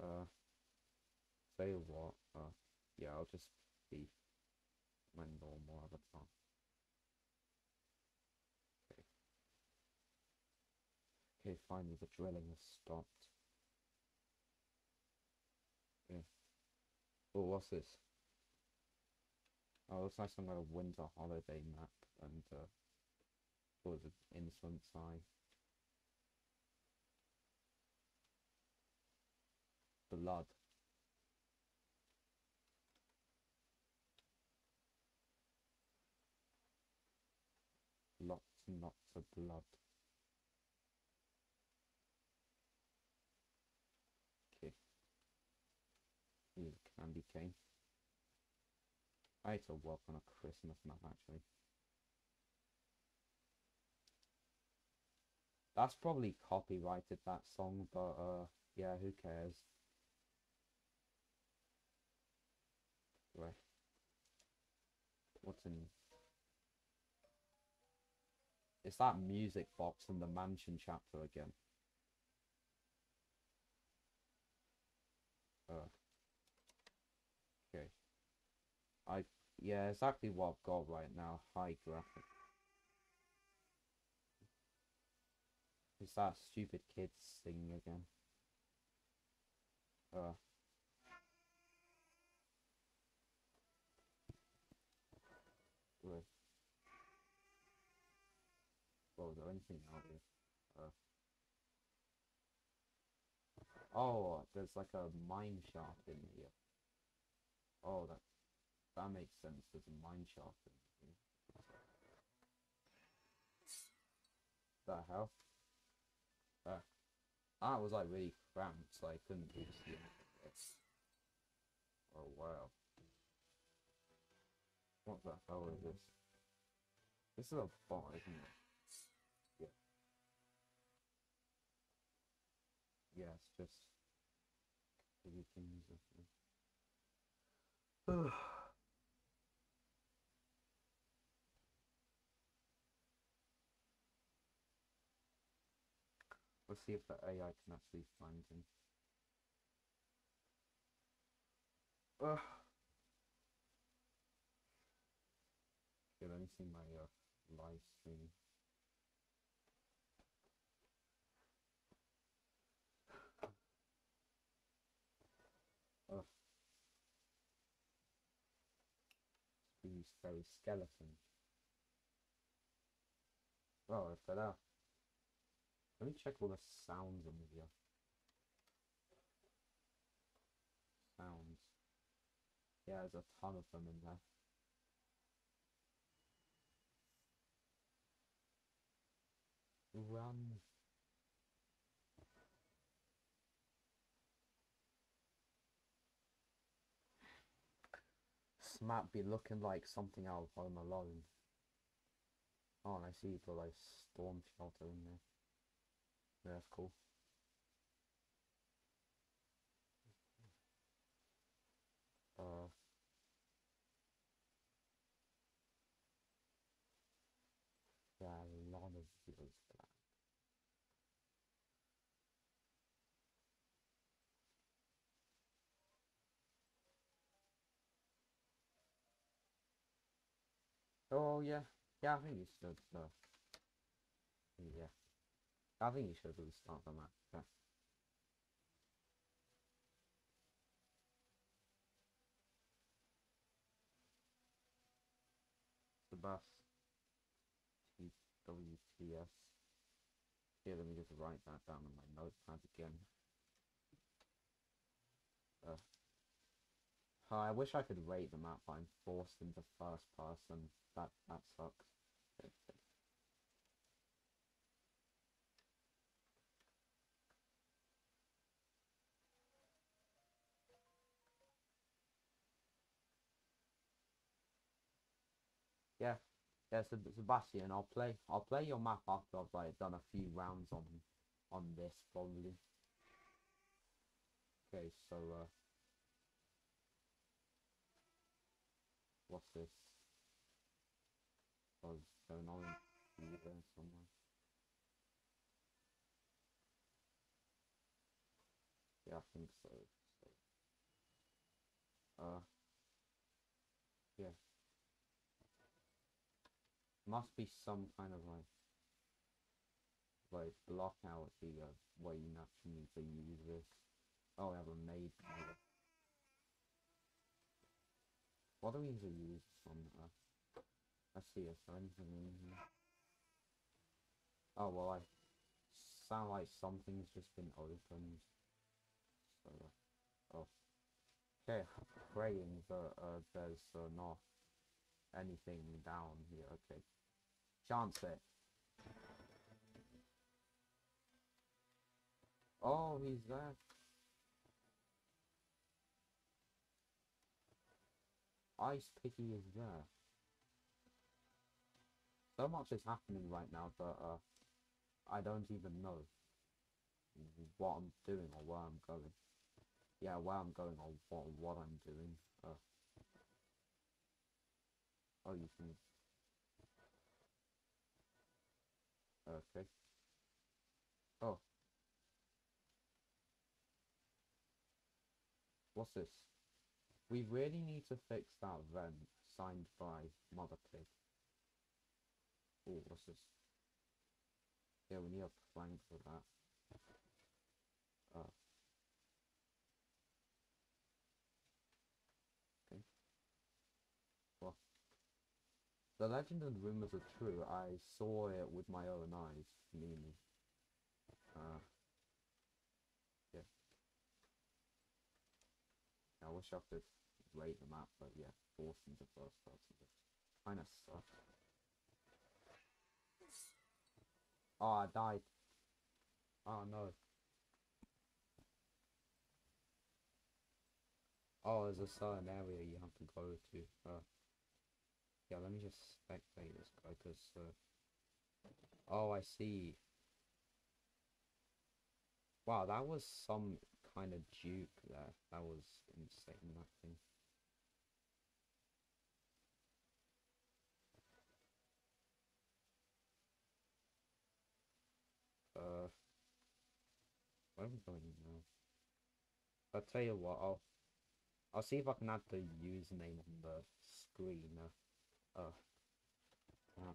Uh, say what? Uh, yeah, I'll just be my normal avatar. Okay. Okay, finally the drilling has stopped. Yeah. Oh, what's this? Oh, looks like some kind of winter holiday map and uh was it? Insolent Eye. Blood. Lots of blood. Okay. A candy cane. I had to work on a Christmas map actually. That's probably copyrighted that song, but uh yeah, who cares? Right. What's in It's that music box in the mansion chapter again. Uh, okay. I Yeah, exactly what I've got right now. High graphic. It's that stupid kids singing again. Uh. Wait. Out? Uh. Oh, there's like a mine shaft in here. Oh, that that makes sense. There's a mine shaft in here. The hell? Uh, that was like really cramped, so I couldn't see anything. Oh wow. What the hell is this? This is a bot, isn't it? Yeah, it's just everything's Ugh. Let's see if the AI can actually find him. Ugh. Okay, let me see my uh, live stream. Ugh. These very skeleton. Oh, I fell out. Let me check all the sounds on here. Sounds. Yeah, there's a ton of them in there. Run. This map be looking like something out of Home Alone. Oh, and I see you got like storm shelter in there. Yeah, that's cool. Uh, yeah, a lot of videos for that. Oh yeah, yeah. I think you should. Uh, yeah, I think you should restart the map. Yeah. The bus. T W T S. Here, let me just write that down on my notepad again. Uh, oh, I wish I could rate the map, but I'm forced into first person. That that sucks. Yeah, yeah, Seb Sebastian, I'll play I'll play your map after I've like done a few rounds on on this probably. Okay, so uh what's this? What's going on in there somewhere? Yeah, I think so. so. Uh yeah. Must be some kind of like like block out the uh, way you to use this. Oh, I have a maid. What do we to use on uh let's see, in here? Oh well I sound like something's just been opened. So oh. Okay, praying that uh, there's uh, not anything down here. Okay. Chance it. Oh, he's there. Ice Piggy is there. So much is happening right now that uh, I don't even know what I'm doing or where I'm going. Yeah, where I'm going or what, what I'm doing. Uh, oh, you can Okay. Oh. What's this? We really need to fix that vent signed by Mother Pig. Oh, what's this? Yeah, we need a plank for that. Uh. Okay. Well, the legend and rumors are true. I saw it with my own eyes, meaning. Uh. Yeah. I wish I could rate the map, but yeah, forced into first person. Kind of sucks. Oh, I died. Oh no. Oh, there's a certain area you have to go to. Uh, yeah, let me just spectate this guy, because, uh, oh, I see. Wow, that was some kind of duke there. That was insane, that thing. Uh? I'll tell you what, I'll, I'll see if I can add the username on the screen. Uh, uh,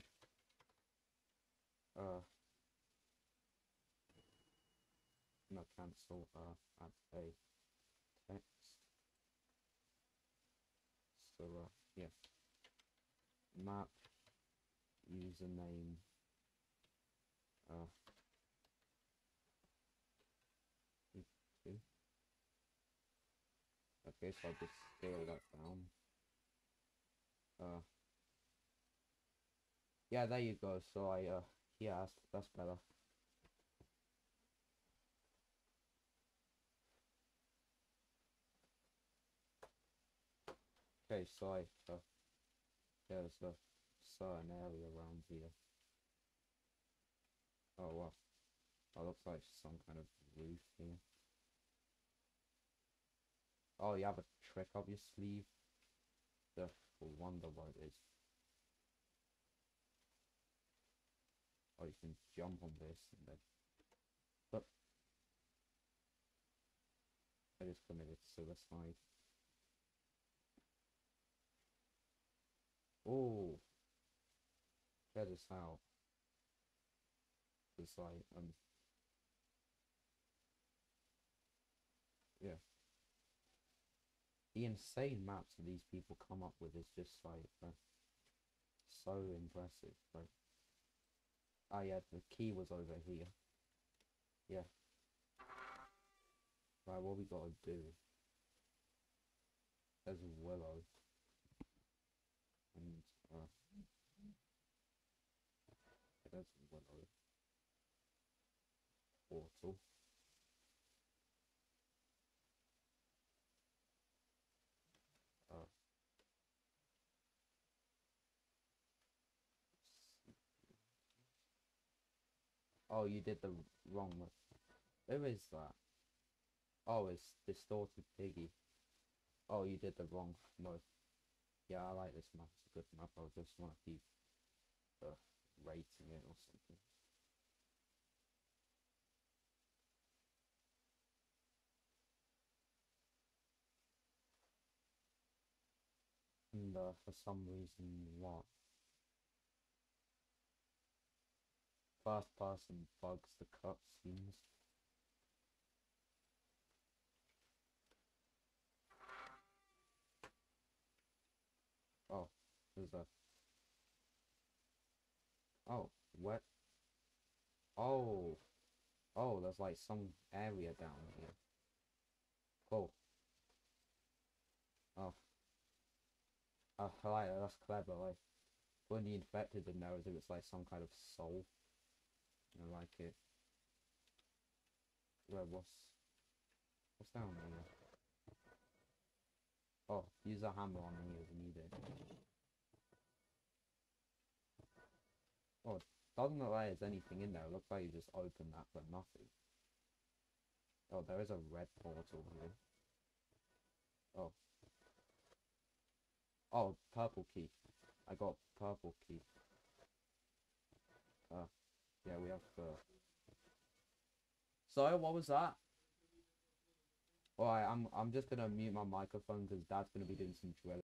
uh, no, cancel, uh, add a text. So, uh, yeah. Map, username, uh, two. Okay, so I'll just scale that down. Uh, yeah, there you go. So I, uh, yeah, that's, that's better. Okay, so I, uh, there's a certain area around here. Oh, well. That looks like some kind of roof here. Oh, you have a trick up your sleeve? The wonder what it is. Oh, you can jump on this and then... But... I just committed suicide. Oh! That is how... It's like, um... Yeah the insane maps that these people come up with is just like uh, so impressive. Like, oh yeah, the key was over here. Yeah. Right, what we gotta do? There's Willow. And, uh, there's Willow. Portal. Oh, you did the wrong one. Who is that? Oh, it's Distorted Piggy. Oh, you did the wrong mode. Yeah, I like this map. It's a good map. I just want to keep uh, rating it or something. And uh, for some reason, what? First and bugs the cutscenes. Oh, there's a. Oh, what? Oh. Oh, there's like some area down here. Cool. Oh. Oh. That's clever. Like, when the infected in there as if it's like some kind of soul. I like it. Where what's what's down here? Oh, use a hammer on me if you need it. Oh, doesn't look like there's anything in there. It looks like you just opened that for nothing. Oh, there is a red portal here. Oh. Oh, purple key. I got purple key. Uh, yeah, we have. Uh... So what was that? Alright, I'm I'm just gonna mute my microphone because Dad's gonna be doing some drilling.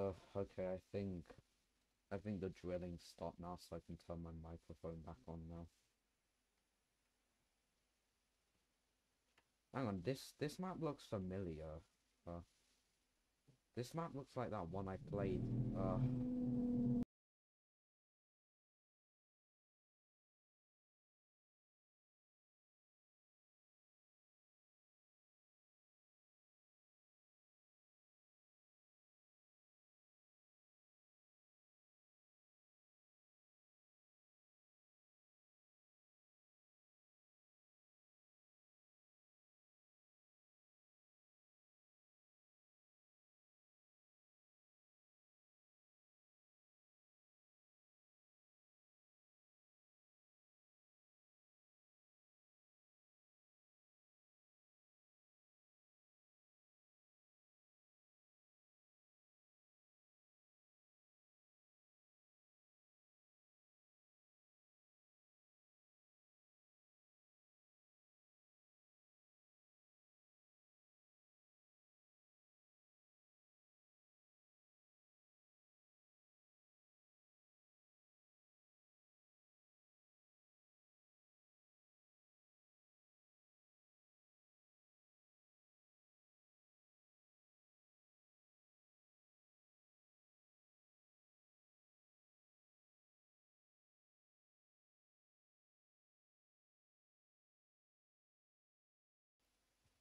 Uh, okay, I think, I think the drilling stopped now, so I can turn my microphone back on now. Hang on, this this map looks familiar. Uh, this map looks like that one I played. Uh,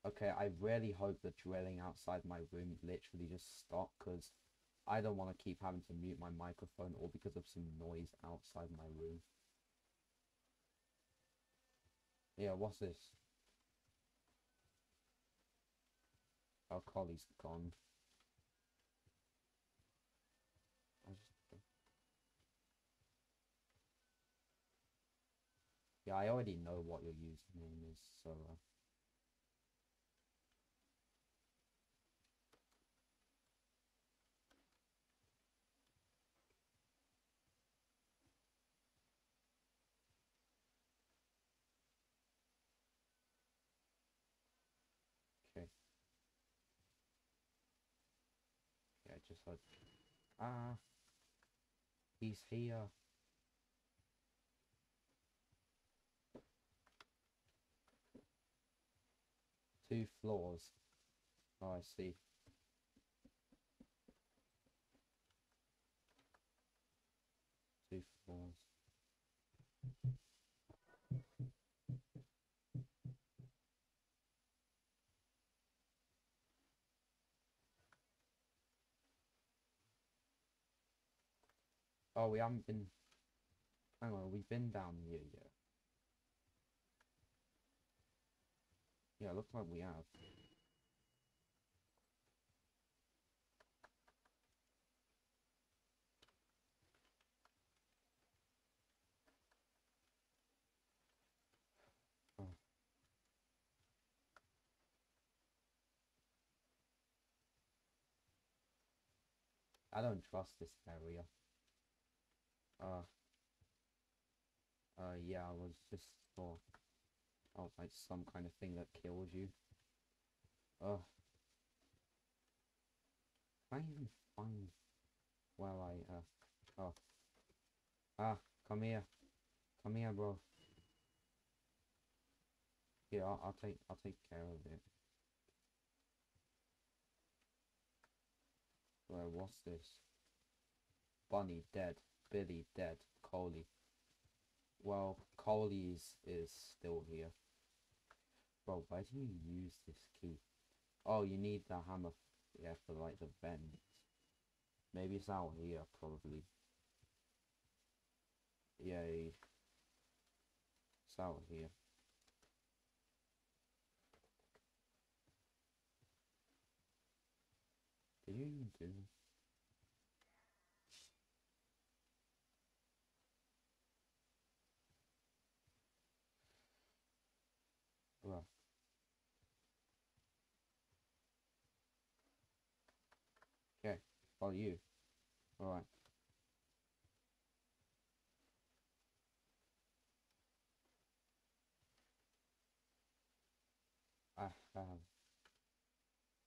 Okay, I really hope the drilling outside my room literally just stopped because I don't want to keep having to mute my microphone or because of some noise outside my room. Yeah, what's this? Oh, Collie's gone. Yeah, I already know what your username is, so... Uh... Okay. Yeah, just like ah, he's here. Two floors. Oh, I see. Two floors. Oh, we haven't been. Hang on, we've been down here yet. Yeah, looks like we have. Oh. I don't trust this area. Uh, uh, yeah, I was just thought I was like some kind of thing that kills you. Uh, can I even find where I, uh, oh, ah, come here, come here, bro. Yeah, I'll, I'll take, I'll take care of it. Where, what's this? Bunny dead. Billy dead. Coley. Well, Coley is, still here. Bro, why do you use this key? Oh, you need the hammer, yeah, for like the vents. Maybe it's out here, probably. Yeah, it's out here. Did you do this? Well. Okay, follow you. Alright. I.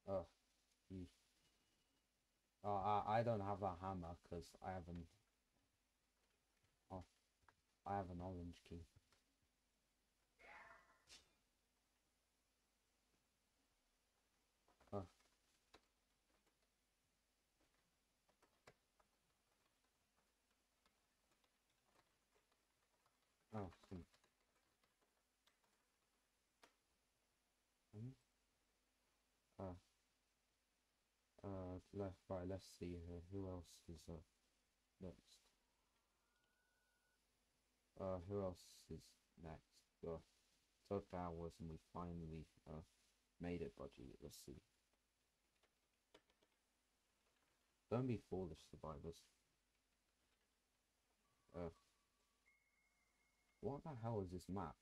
Oh, you. Uh, I I don't have a hammer because I haven't. Oh, I have an orange key. Uh. Oh, some. Hmm? Uh. Uh, left, right, let's see here. Who else is next? Uh, who else is next? Uh, took hours and we finally uh, made it, Budgie. Let's see. Don't be foolish, survivors. Uh, what the hell is this map?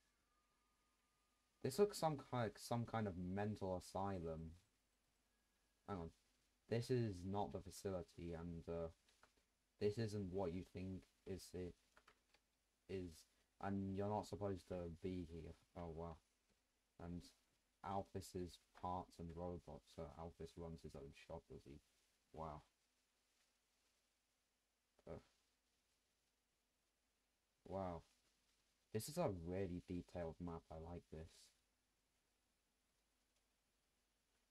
This looks some kind some kind of mental asylum. Hang on. This is not the facility, and uh, this isn't what you think is it is, and you're not supposed to be here. Oh wow. And Alphys is parts and robots, so Alphys runs his own shop, does he? Wow. Wow. This is a really detailed map. I like this.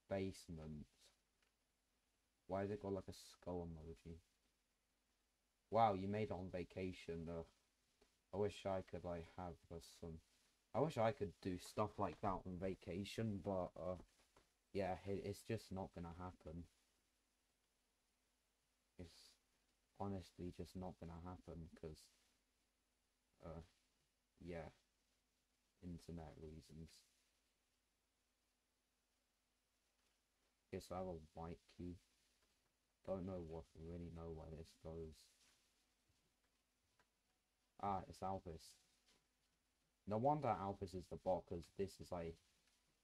Basement. Why has it got like a skull emoji? Wow, you made it on vacation. Uh, I wish I could like have uh, some. I wish I could do stuff like that on vacation, but uh, yeah, it, it's just not gonna happen. It's honestly just not gonna happen because, uh, yeah, internet reasons. Yes, I have a white key. Don't know what, really know where this goes. Ah, it's Alphys. No wonder Alphys is the bot, because this is like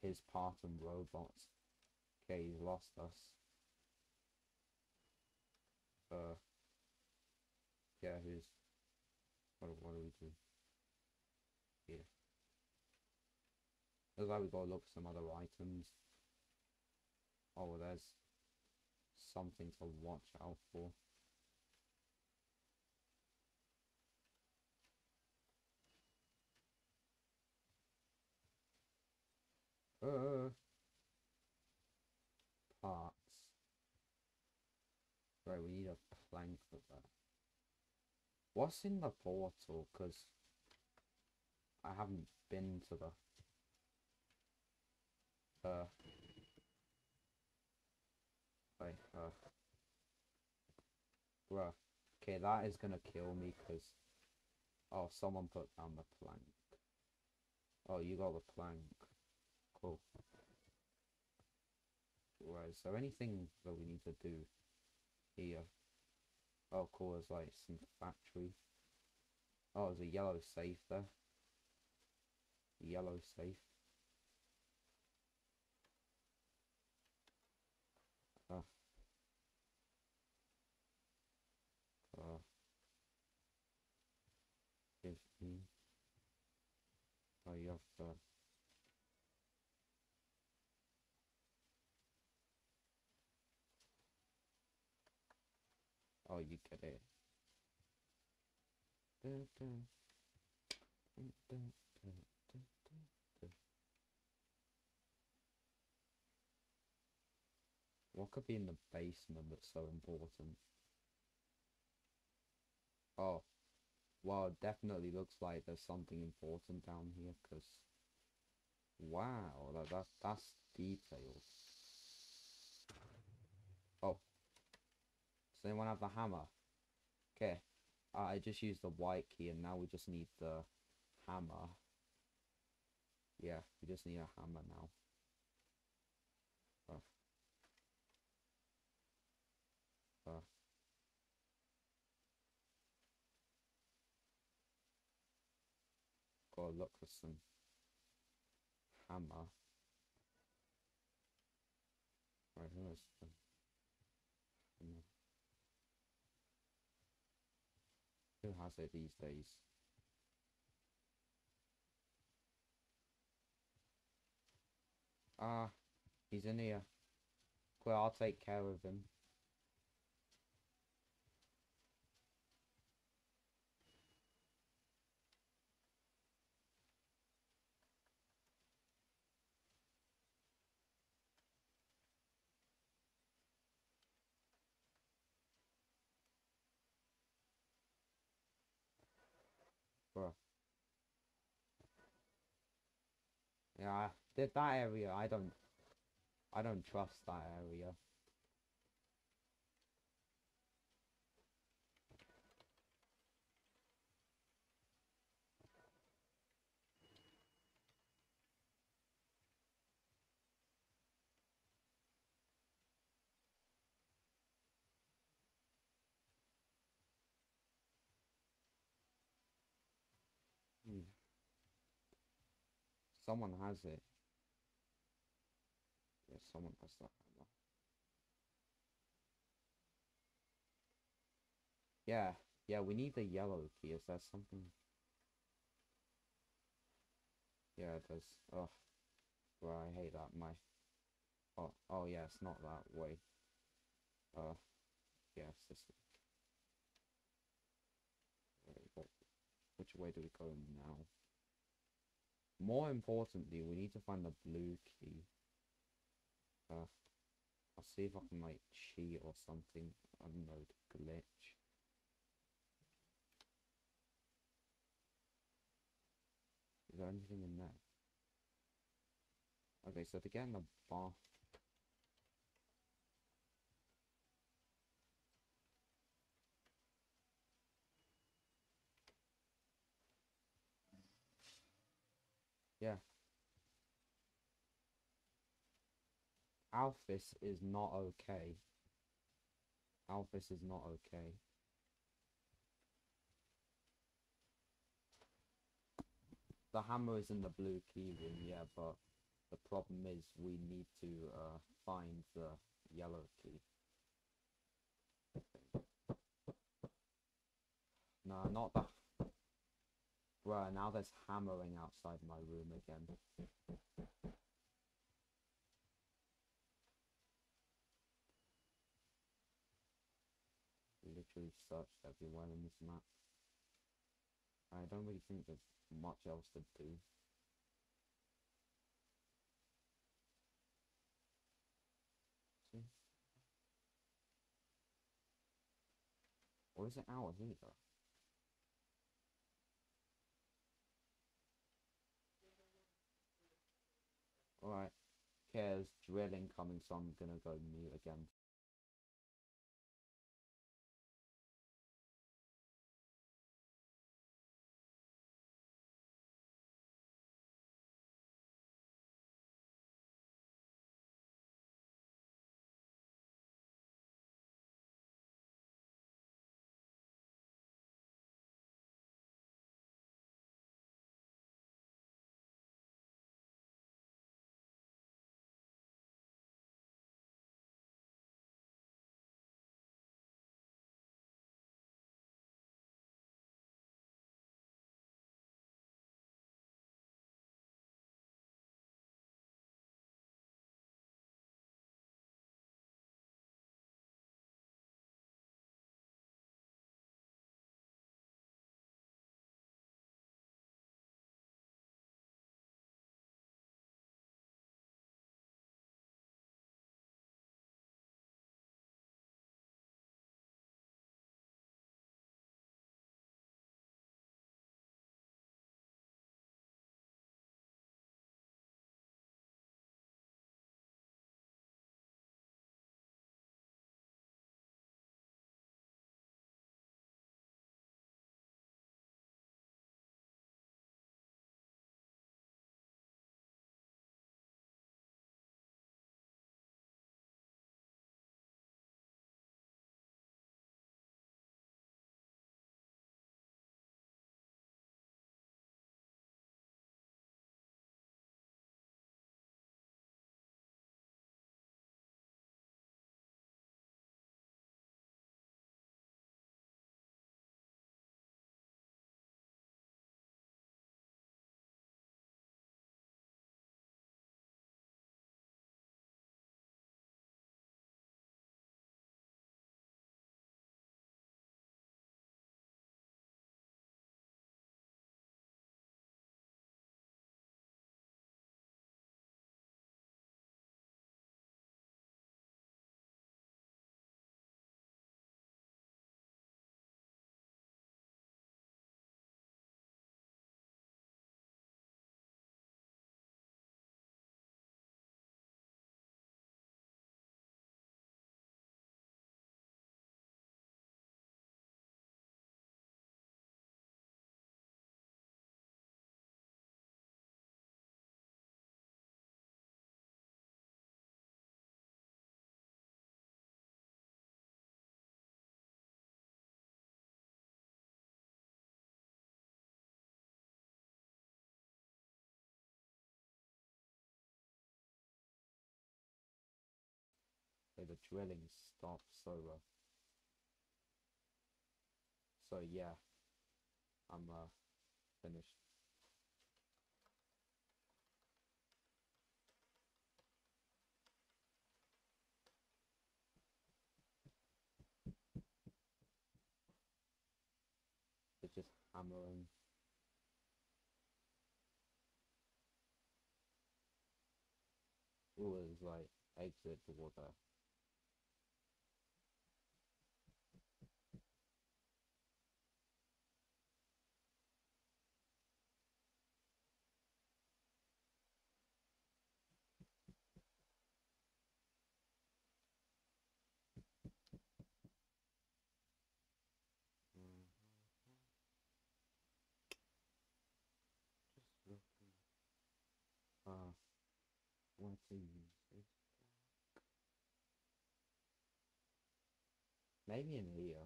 his part and robots. Okay, he's lost us. Uh, yeah, who's, what, what do we do? Here. Looks like we gotta look for some other items. Oh, there's something to watch out for. Uh, parts. Right, we need a plank for that. What's in the portal? Because I haven't been to the... Uh, Wait, uh... Bruh. Okay, that is gonna kill me, because... Oh, someone put down the plank. Oh, you got the plank. Cool. Right, is there anything that we need to do here? Oh, cool, there's like some factory. Oh, there's a yellow safe there. Yellow safe. Uh, uh, 15. Oh, you have to. Oh, you get it. Dun, dun. Dun, dun, dun, dun, dun, What could be in the basement that's so important? Oh, well, it definitely looks like there's something important down here, because... Wow, that, that, that's detailed. Oh. Does anyone have the hammer? Okay. Uh, I just used the white key, and now we just need the hammer. Yeah, we just need a hammer now. Oh. Uh. Gotta look for some hammer. Right, where's the hammer? Who has it these days? Ah, he's in here. Well, I'll take care of him. Bruh. Yeah, that that area I don't I don't trust that area. Hmm. Someone has it. Yeah, someone has that hammer. Yeah, yeah, we need the yellow key. Is that something? Yeah, it does. Oh, bro, I hate that. My. Oh, oh yeah, it's not that way. Uh, yeah, it's this. Which way do we go now? More importantly, we need to find the blue key. Uh, I'll see if I can like cheat or something. I don't know, glitch. Is there anything in there? Okay, so to get in the bath. Yeah. Alphys is not okay. Alphys is not okay. The hammer is in the blue key room, yeah, but the problem is we need to uh, find the yellow key. No, not the... Bruh, now there's hammering outside my room again. Literally searched everywhere in this map. I don't really think there's much else to do. See? Or is it out of Alright. Cares drilling coming, so I'm gonna go mute again. The drilling stopped, so uh, so yeah, I'm uh finished. It's just hammering. Ooh, it's like exit the water. Mhm. Just looking. Uh, want to use this. Maybe in here.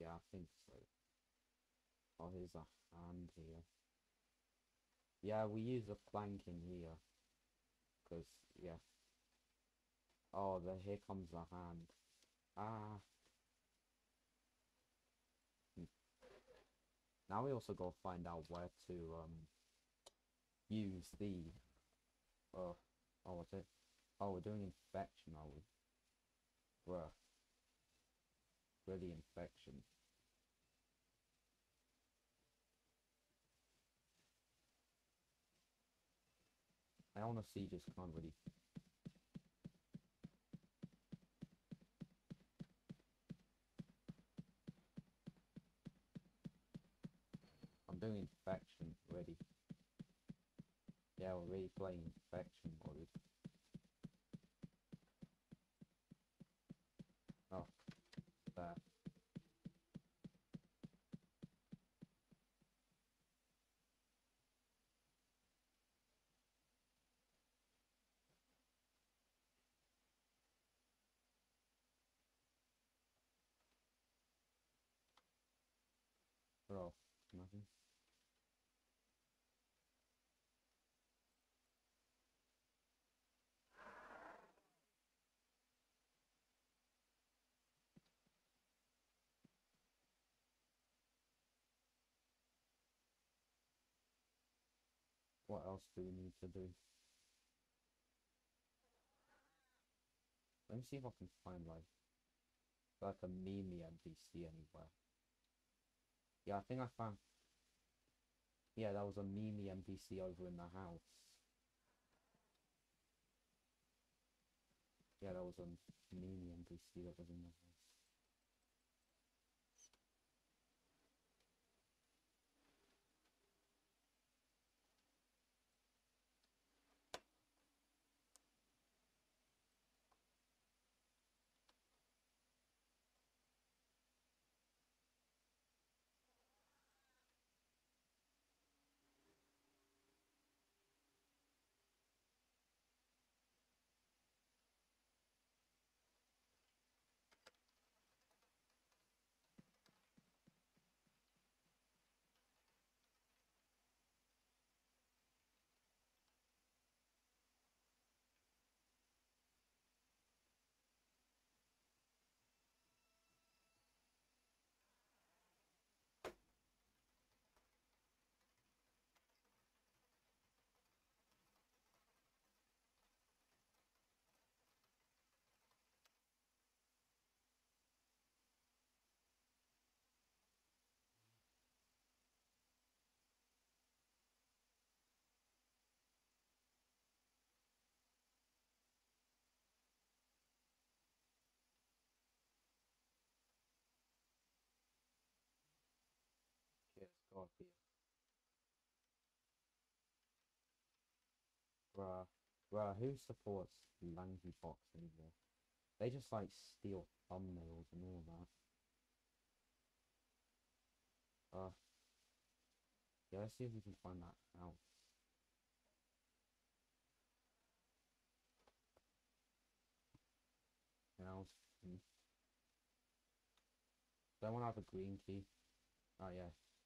Yeah, I think so. Oh, here's a hand here. Yeah, we use a plank in here. Because, yeah. Oh, the, here comes the hand. Ah. Hmm. Now we also gotta find out where to, um, use the, uh, oh, what's it? Oh, we're doing infection, are we? Bruh. Really infection. I honestly just can't really. I'm doing infection. Yeah, we're really playing infection mode. Oh, there. Bro, nothing. What else do we need to do? Let me see if I can find like like a meme NPC anywhere. Yeah, I think I found. Yeah, that was a meme NPC over in the house. Yeah, that was a meme NPC that was in the house. Bruh, bruh, who supports LankyBox anymore? They just like steal thumbnails and all that. Uh, yeah, let's see if we can find that house. House. Hmm. Does anyone have a green key? Oh yeah,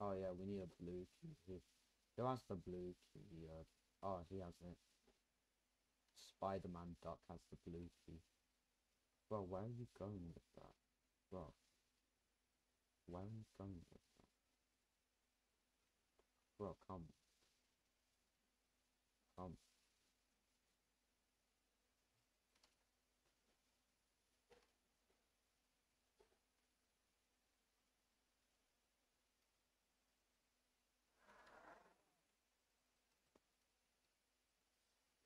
Oh yeah, we need a blue key. Who, has the blue key? Uh, oh, he has it. Spider-Man Duck has the blue key. Bro, where are you going with that? Bro, where are you going with that? Bro. Come.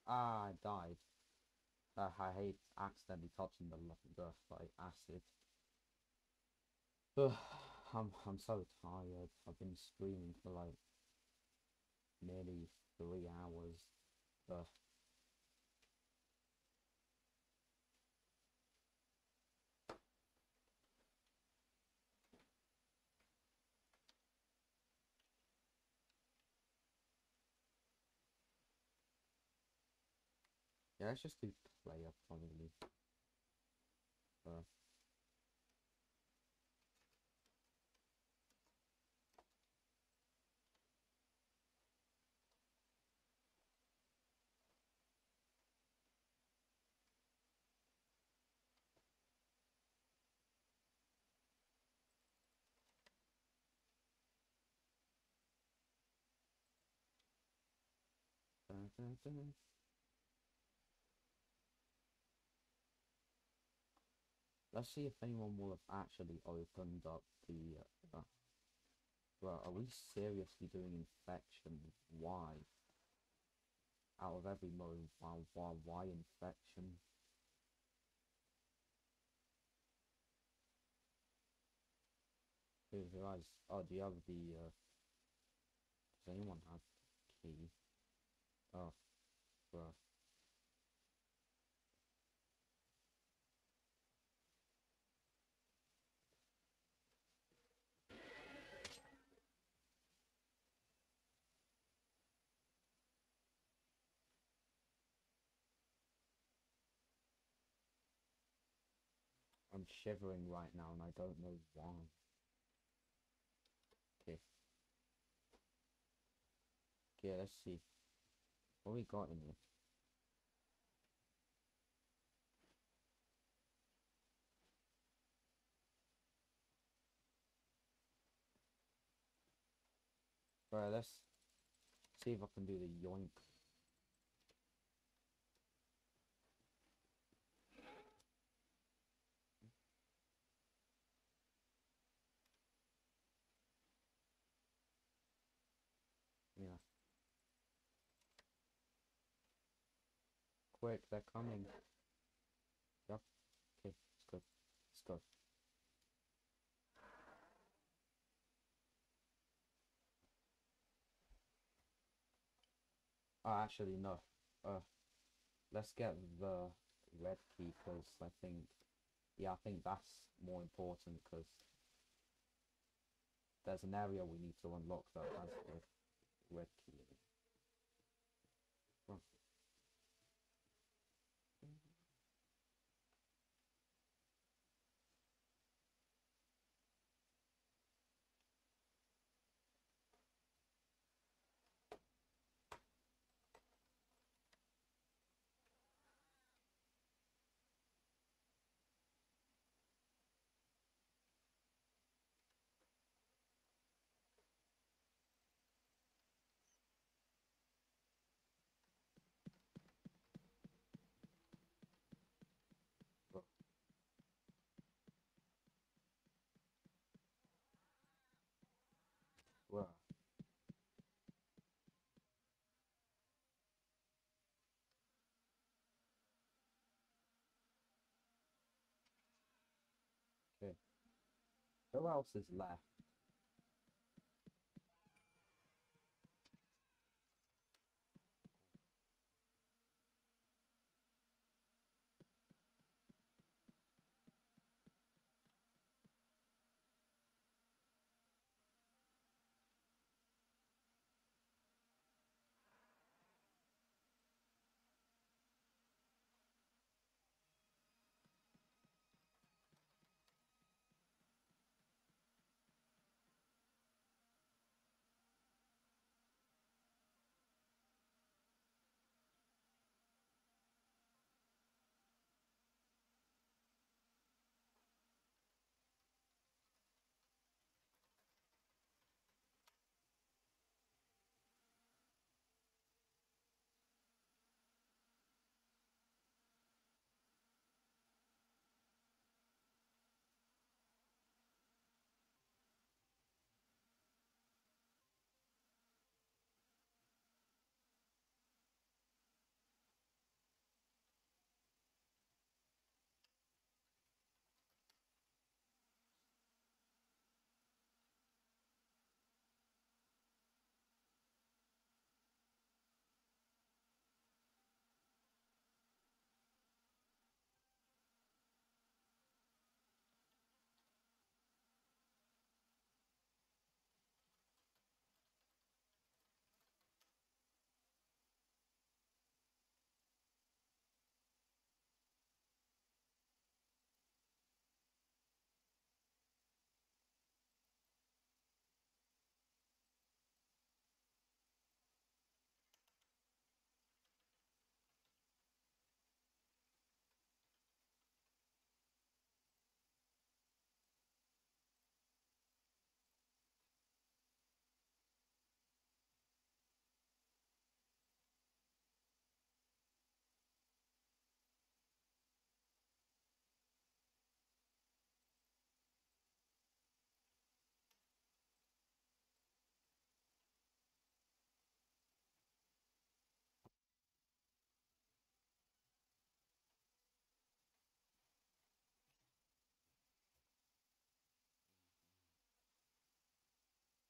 Ah, I died. Uh, I hate accidentally touching the, the like acid. Ugh, I'm I'm so tired. I've been streaming for like nearly three hours. Ugh. Yeah, let's just do player probably. Uh, dun, dun, dun. Let's see if anyone will have actually opened up the. Uh, well, are we seriously doing infection? Why? Out of every mode, why, why, why infection? Who, who has? Oh, do you have the? Uh, does anyone have the key? Oh, bruh. I'm shivering right now and I don't know why. Okay. Okay, let's see. What we got in here? Right, let's see if I can do the yoink. Yeah. Quick, they're coming. Yep. Okay, let's go. Let's go. Oh, actually, no. Uh, let's get the red key because I think, yeah, I think that's more important because there's an area we need to unlock that has the red key. Well, okay. Who else is left?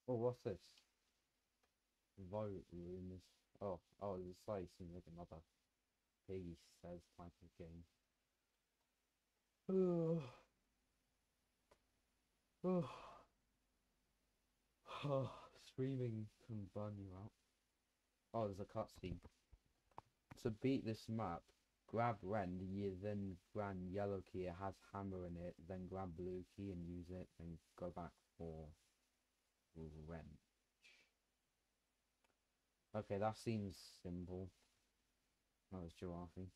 Oh, what's this? Vote is. Oh, oh, this like seems like another piggy says type of game. Oh. Oh. Oh. Streaming can burn you out. Oh, there's a cutscene. To beat this map, grab Ren, you then grab yellow key, it has hammer in it, then grab blue key and use it, then go back for wrench. Okay, that seems simple. That was giraffe.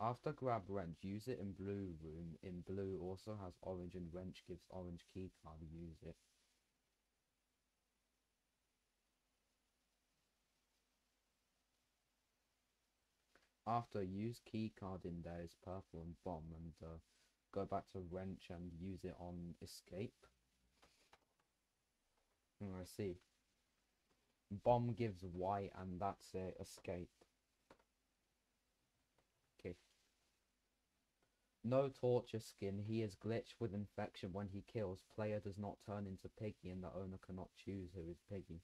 After grab wrench, use it in blue room. In blue also has orange and wrench gives orange key card. Use it. After use key card in there is purple and bomb and uh, go back to wrench and use it on escape. I see. Bomb gives white and that's it. Escape. Okay. No torture skin. He is glitched with infection when he kills. Player does not turn into Piggy and the owner cannot choose who is Piggy.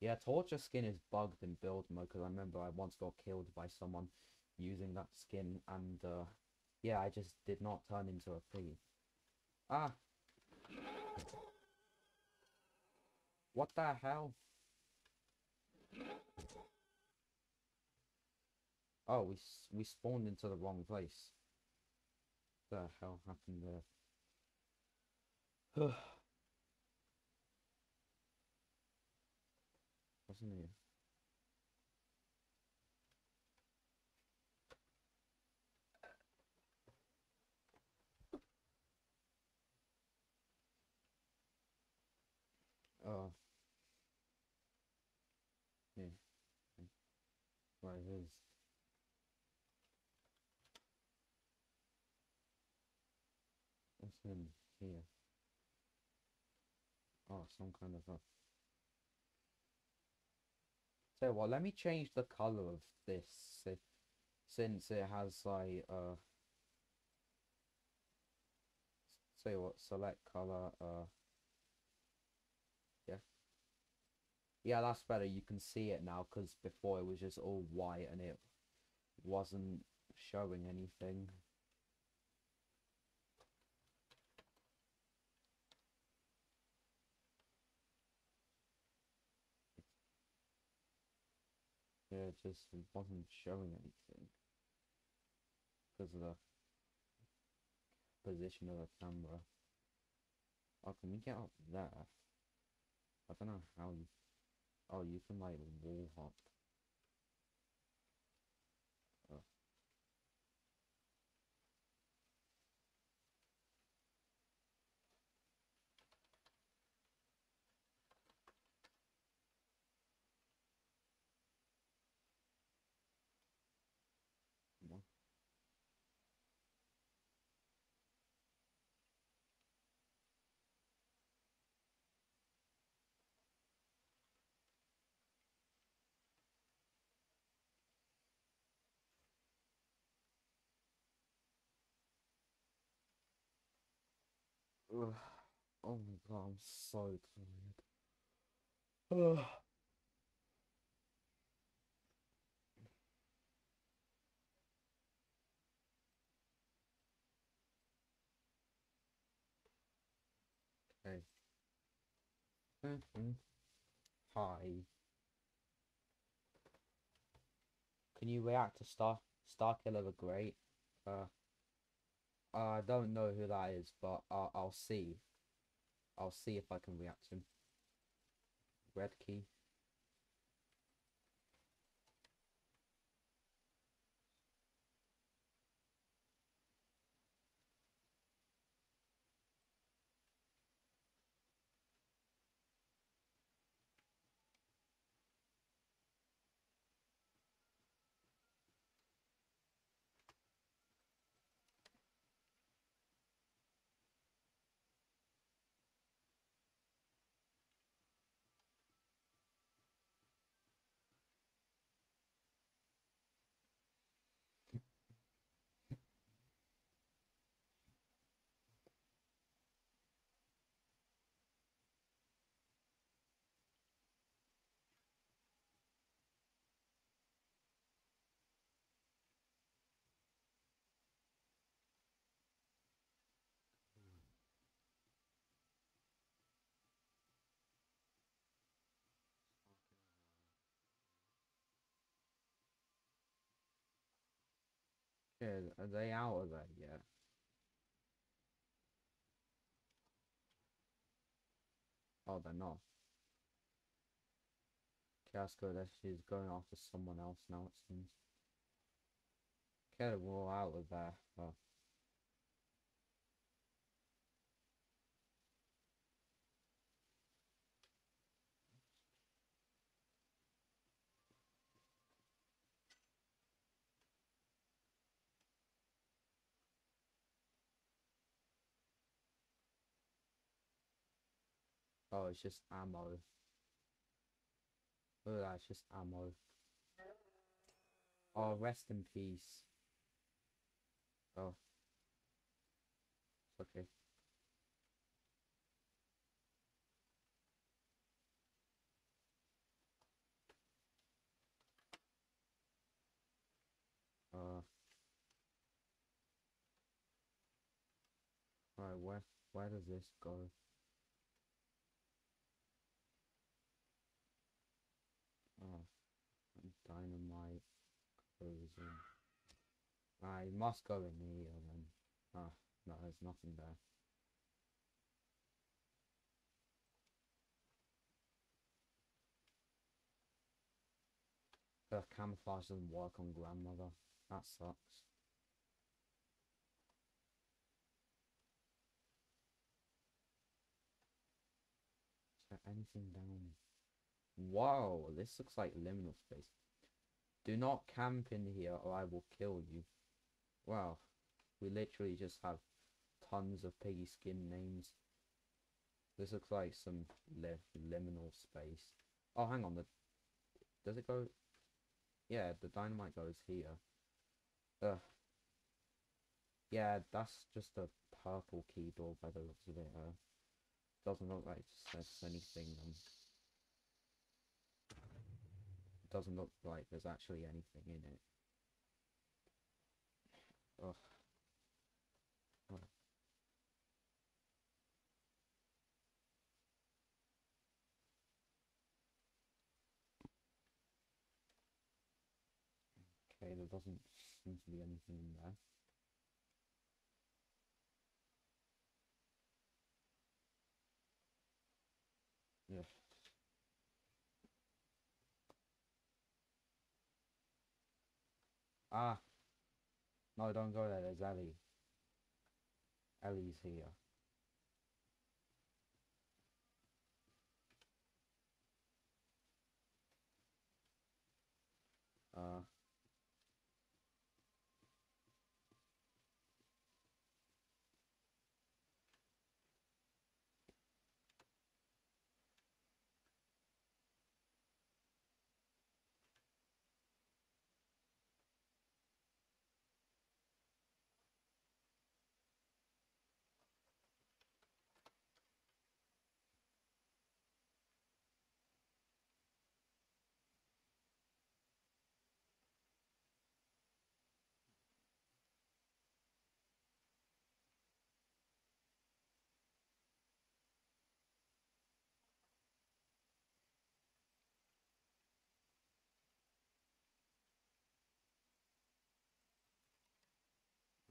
Yeah, torture skin is bugged in build mode because I remember I once got killed by someone using that skin and uh, yeah, I just did not turn into a piggy. Ah! What the hell? Oh, we we spawned into the wrong place. What the hell happened there? Wasn't he? Oh. Yeah. Right, it is. What's in here? Oh, some kind of a... So what, let me change the color of this si- since it has like uh say what select color uh yeah yeah that's better. You can see it now because before it was just all white and it wasn't showing anything. Yeah it just wasn't showing anything because of the position of the camera. Oh can we get up there? I don't know how you oh you can like wall hop Oh my god, I'm so tired. Okay. Hi. Can you react to Star Starkiller the Great? Uh, I don't know who that is, but I'll, I'll see. I'll see if I can react to him. Red key. Yeah, they out of there yet? Oh, they're not. Good. that She's going after someone else now, it seems. Okay, we're all out of there. Oh. Oh, it's just ammo. Look at that, it's just ammo. Oh, rest in peace. Oh. It's okay. Uh. Alright, where where does this go? Oh, dynamite in. Ah, must go in here then. Ah, no, there's nothing there. The camouflage doesn't work on grandmother. That sucks. Is there anything down? Whoa, this looks like liminal space. Do not camp in here or I will kill you. Wow, we literally just have tons of piggy skin names. This looks like some li liminal space. Oh, hang on, the does it go? Yeah, the dynamite goes here. Ugh. Yeah, that's just a purple key door by the looks of it. Uh, doesn't look like it says anything. Um, doesn't look like there's actually anything in it. Ugh. Okay, there doesn't seem to be anything in there. Ah. No, don't go there. There's Ellie. Ellie's here. Uh.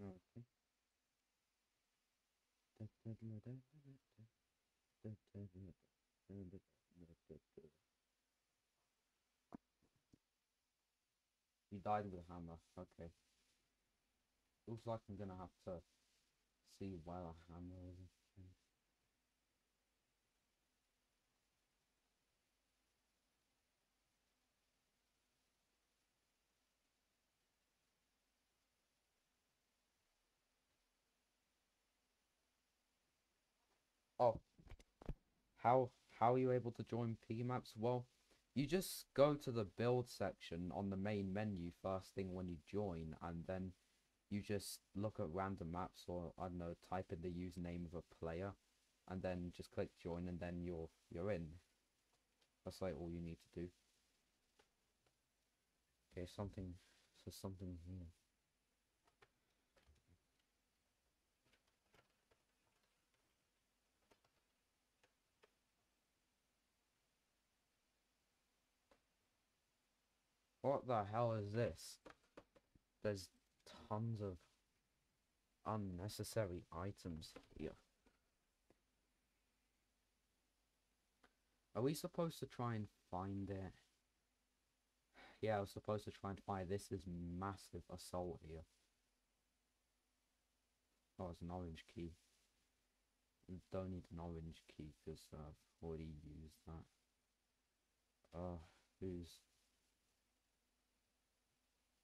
Okay. You died with a hammer. Okay. Looks like I'm gonna have to see where a hammer is. Oh, how how are you able to join Piggy Maps? Well, you just go to the build section on the main menu first thing when you join, and then you just look at random maps or I don't know, type in the username of a player, and then just click join, and then you're you're in. That's like all you need to do. Okay, something. So something here. What the hell is this? There's tons of unnecessary items here. Are we supposed to try and find it? Yeah, I was supposed to try and find this is massive assault here. Oh, it's an orange key. Don't need an orange key because I've already used that. Uh, who's...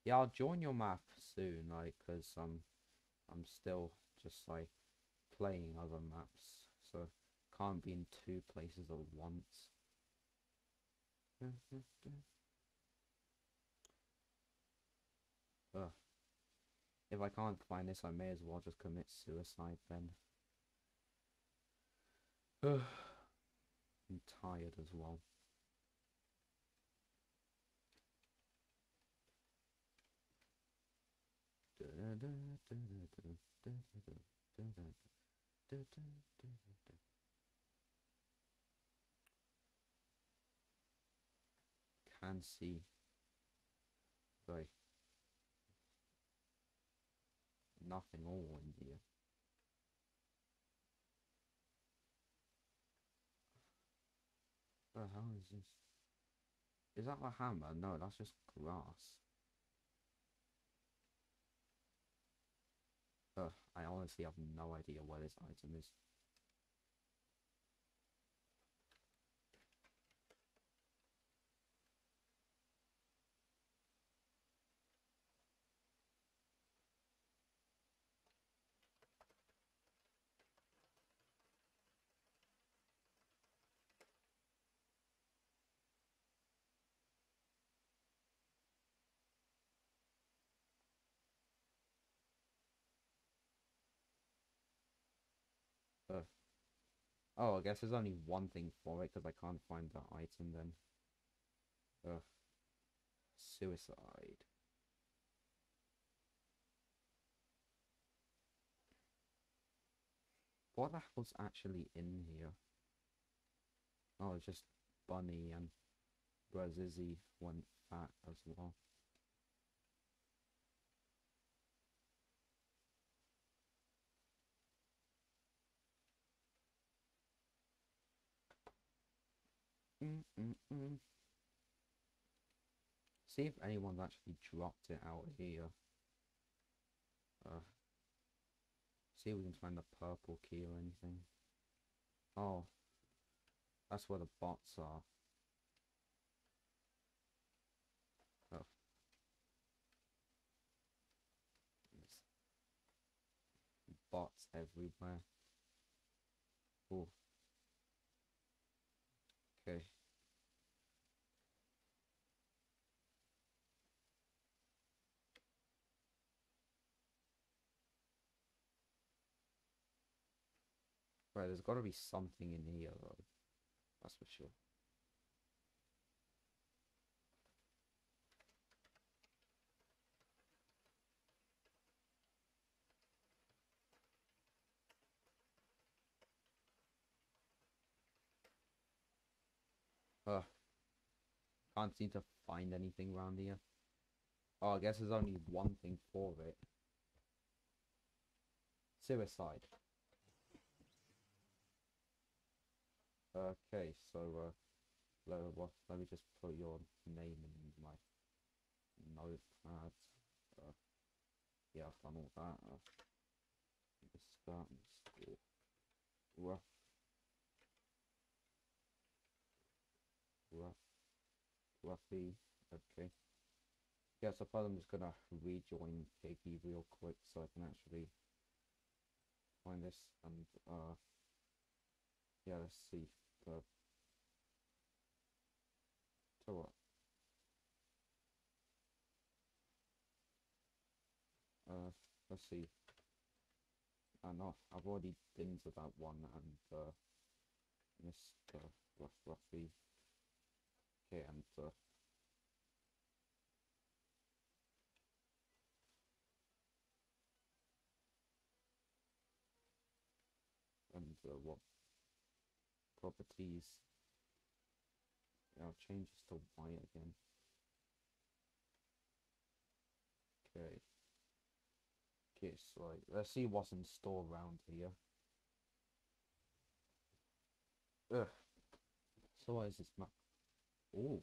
Yeah, I'll join your map soon, like, because um, I'm still just, like, playing other maps, so can't be in two places at once. Ugh. If I can't find this, I may as well just commit suicide then. Ugh. I'm tired as well. Can see. Right. Nothing all in here. The hell is this? Is that a hammer? No, that's just grass. I honestly have no idea where this item is. Ugh. Oh, I guess there's only one thing for it because I can't find that item then. Ugh. Suicide. What the hell's actually in here? Oh, it's just Bunny and Brazizzy went fat as well. Mm -mm -mm. See if anyone's actually dropped it out here. Uh, see if we can find the purple key or anything. Oh, that's where the bots are. Oh. Bots everywhere. Oh. Okay. There's got to be something in here, though. That's for sure. Ugh. Can't seem to find anything around here. Oh, I guess there's only one thing for it. Suicide. Okay, so uh, let, well, let me just put your name in my notepad. Uh, yeah, I've done all that. Uh, and. Rough. Rough. Okay. Yeah, so far I'm just gonna rejoin Piggy real quick so I can actually find this and uh yeah let's see so what uh let's see uh, no I've already been to that one and uh Mr. Ruff Ruffy okay and uh and uh, what properties I'll change this to white again okay Just like let's see what's in store around here. Ugh. So what is this map? Oh.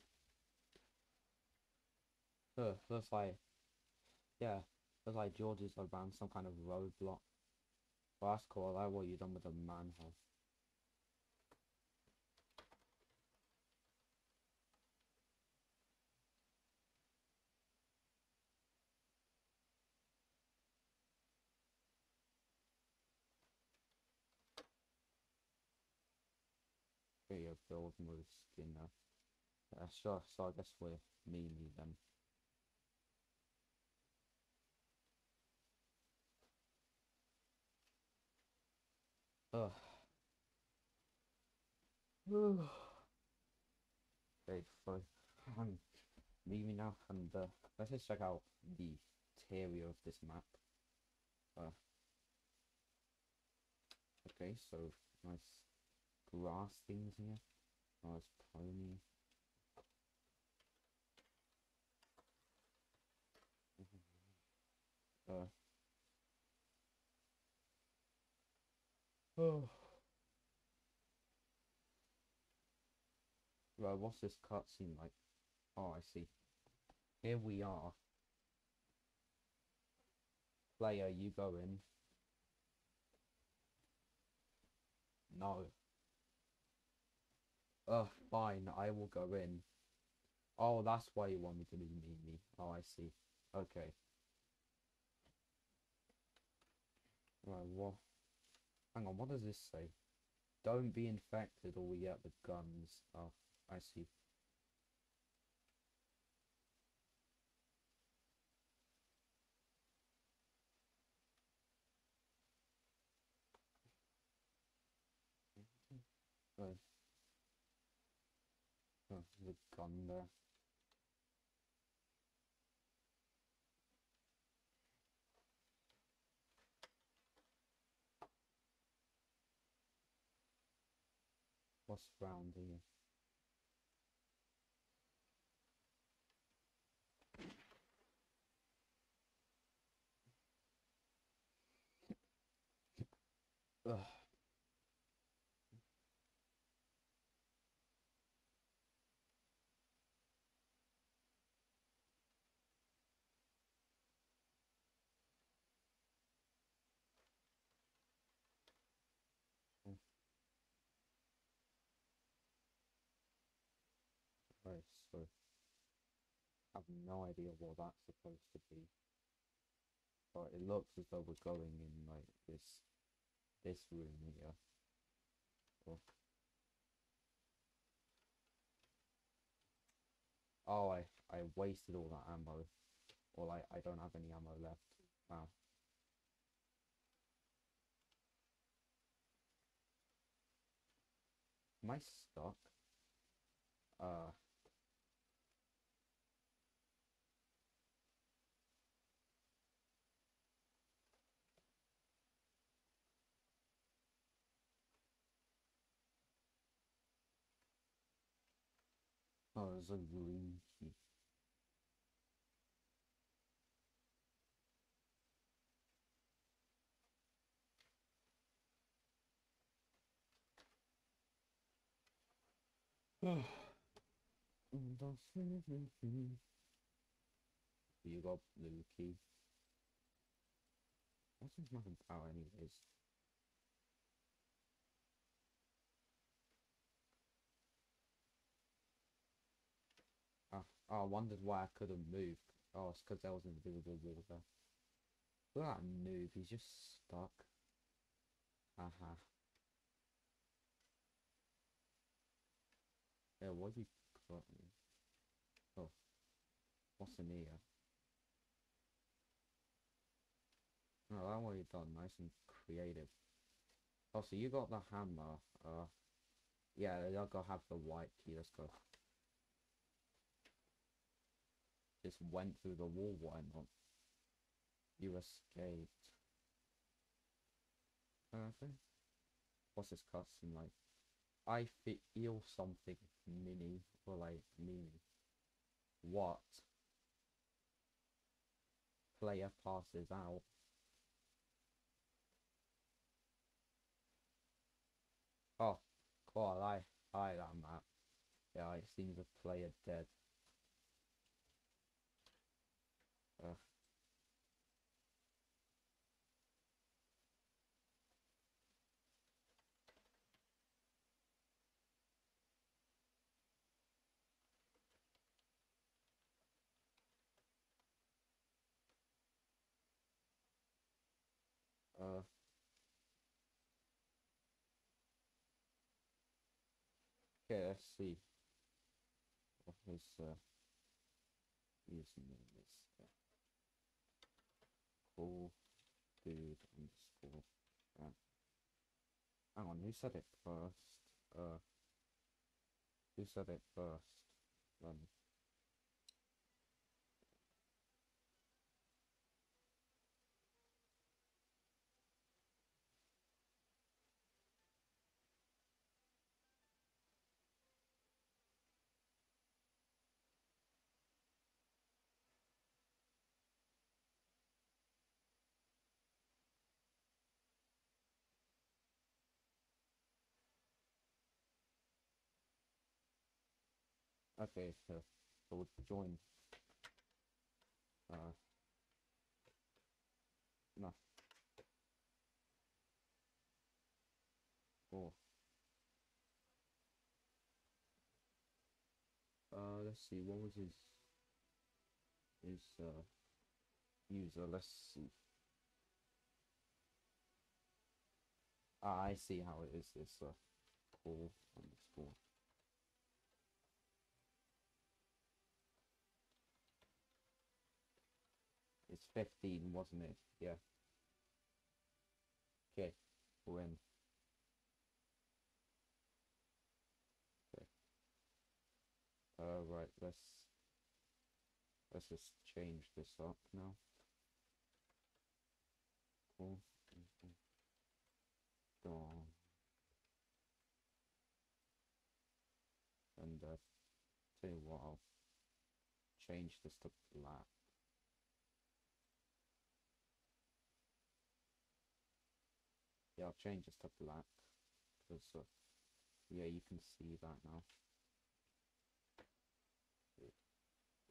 Ugh, looks like yeah, looks like George is around some kind of roadblock. Well, that's cool. I like what you done with the manhole. Build mode skin now. Yeah, sure. So I guess we're melee then. Ugh. okay, so I'm melee now, and uh, let's just check out the interior of this map. Uh, okay, so nice grass things here. Nice pony. Uh. Oh. Right, what's this cutscene like? Oh, I see. Here we are. Player, you go in. No. Ugh, fine, I will go in. Oh, that's why you want me to be me. Oh, I see. Okay. Right, what? Hang on, what does this say? Don't be infected or we get the guns. Oh, I see. Right. A gun there. What's round here? Ugh. Right, so I have no idea what that's supposed to be. But it looks as though we're going in like this this room here. Oh, oh I I wasted all that ammo. Or like I don't have any ammo left. Wow. Am I stuck? Uh Key. you got key. What's this nothing power anyways? Ah, oh, I wondered why I couldn't move. Oh, it's because there was invisible there. Look at that noob, he's just stuck. Haha. Yeah, what you got? Oh, what's in here? Oh, that one you done, nice and creative. Oh, so you got the hammer. Uh, yeah, I'll go have the white key. Let's go. just went through the wall, why not? You escaped. Okay. What's this cutscene like? I feel something mini, or like mini. What? Player passes out. Oh, God, I, I am that. Yeah, it seems a player dead. Okay, let's see. What his uh, username is. Uh, cool dude underscore. Uh, hang on, who said it first? Uh, who said it first? Um, okay, so so we'll join. Uh, no. Oh. Uh, let's see. What was his his uh user? Let's see. Ah, I see how it is. This uh, underscore. It's 15, wasn't it? Yeah. Okay, we're in. Okay. Uh, right, let's let's just change this up now. Cool. Dawn. And uh, tell you what, I'll change this to black. Yeah, I'll change this to black because uh, yeah, you can see that now.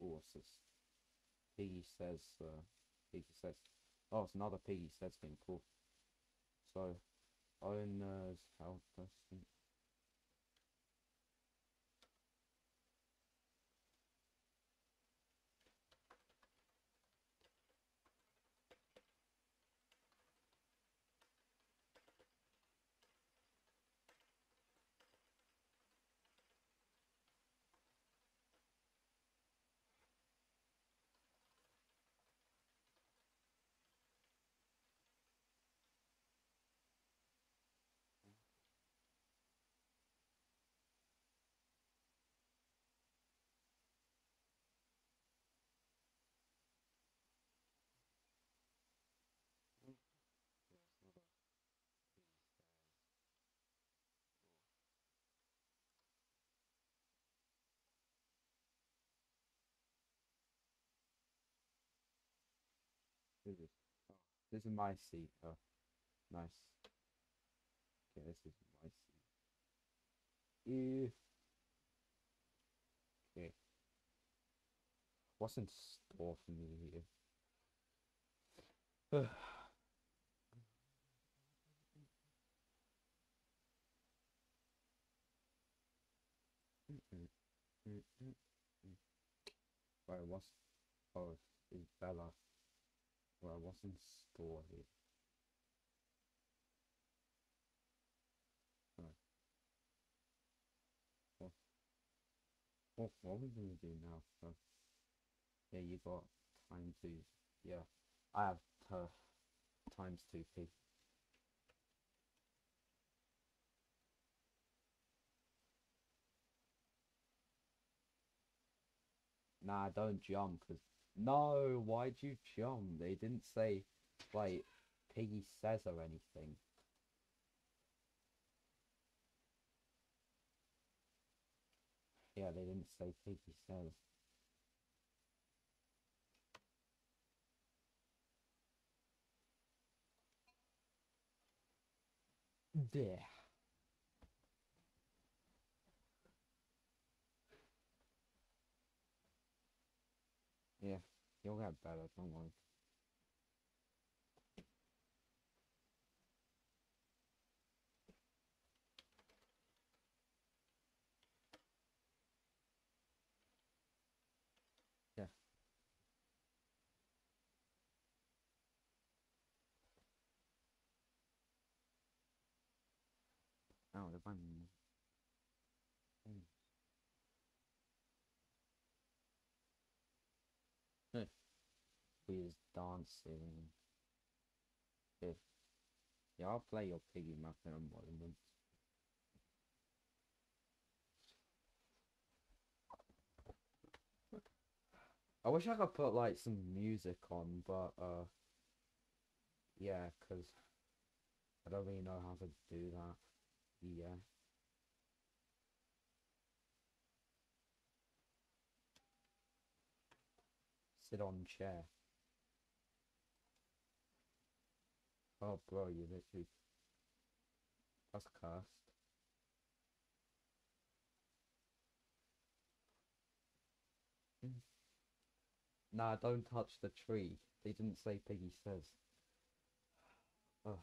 Oh, what's this? Piggy says, uh, Piggy says, oh, it's another Piggy says thing. Cool. So, owners help person. Who's this? Oh, this is my seat. Oh, nice. Okay, this is my seat. Ew. Okay. What's in store for me here? Right, what's... Oh, it's Bella. Well, what's in store here? Right. What, what, what are we gonna do now? So, yeah, you got time to, yeah, I have uh, times 2p. Nah, don't jump, cause no, why'd you jump? They didn't say like Piggy says or anything. Yeah, they didn't say Piggy says. There. Yeah, you'll get better, don't worry. Yeah. Oh, the one. We is dancing. Yeah. Yeah, I'll play your piggy map in a moment. I wish I could put like some music on, but uh, yeah, cause I don't really know how to do that. Yeah. Sit on chair. Oh, bro, you literally. That's cursed. Mm. Nah, don't touch the tree. They didn't say Piggy says. Oh.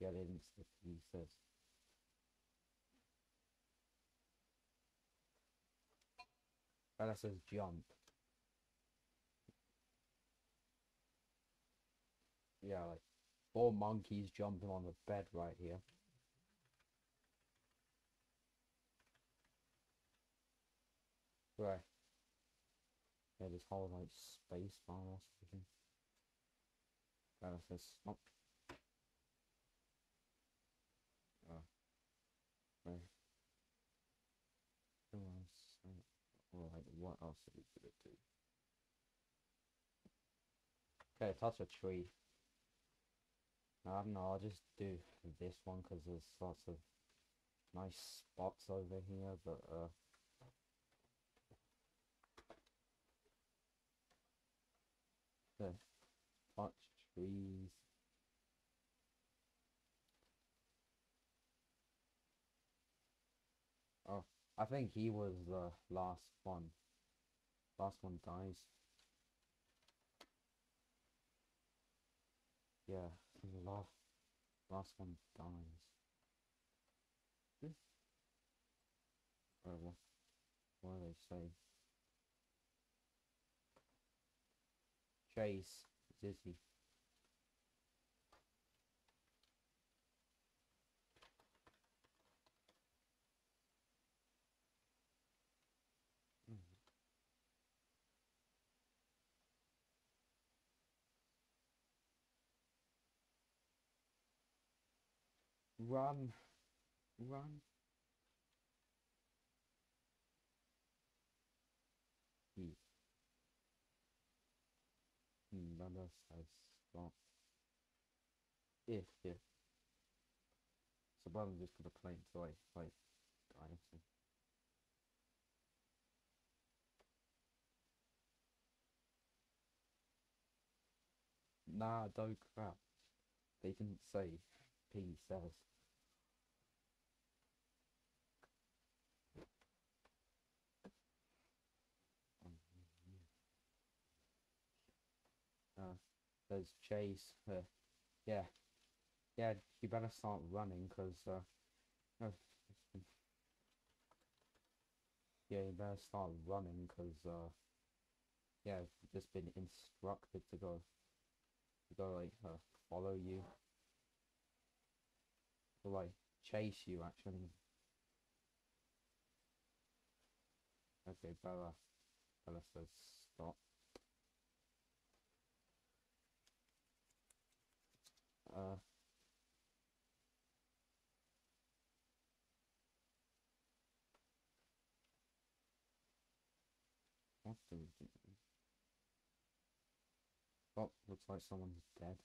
Yeah, they didn't say Piggy says. That says jump. Yeah, like four monkeys jumping on the bed right here. Right. Yeah, this whole like space bar or something. That says stop. Oh. Right. Uh, Alright, what else are we gonna do? Okay, touch a tree. I don't know, I'll just do this one because there's lots of nice spots over here, but uh the touch trees. Oh, I think he was the last one. Last one dies. Yeah, the last last one dies. Hmm. Or what? What do they say? Chase, Zizzy. Run, run. Hmm, that does says stop. If, if. So I'm just gonna play until I like die. Nah, don't crap. They didn't say. P says. Uh, there's Chase. Yeah, yeah. You better start running, cause uh, yeah, you better start running, cause uh, yeah, I've just been instructed to go, to go like uh, follow you, to like chase you actually. Okay, Bella, Bella says stop. Uh. What do we do? Oh, looks like someone's dead.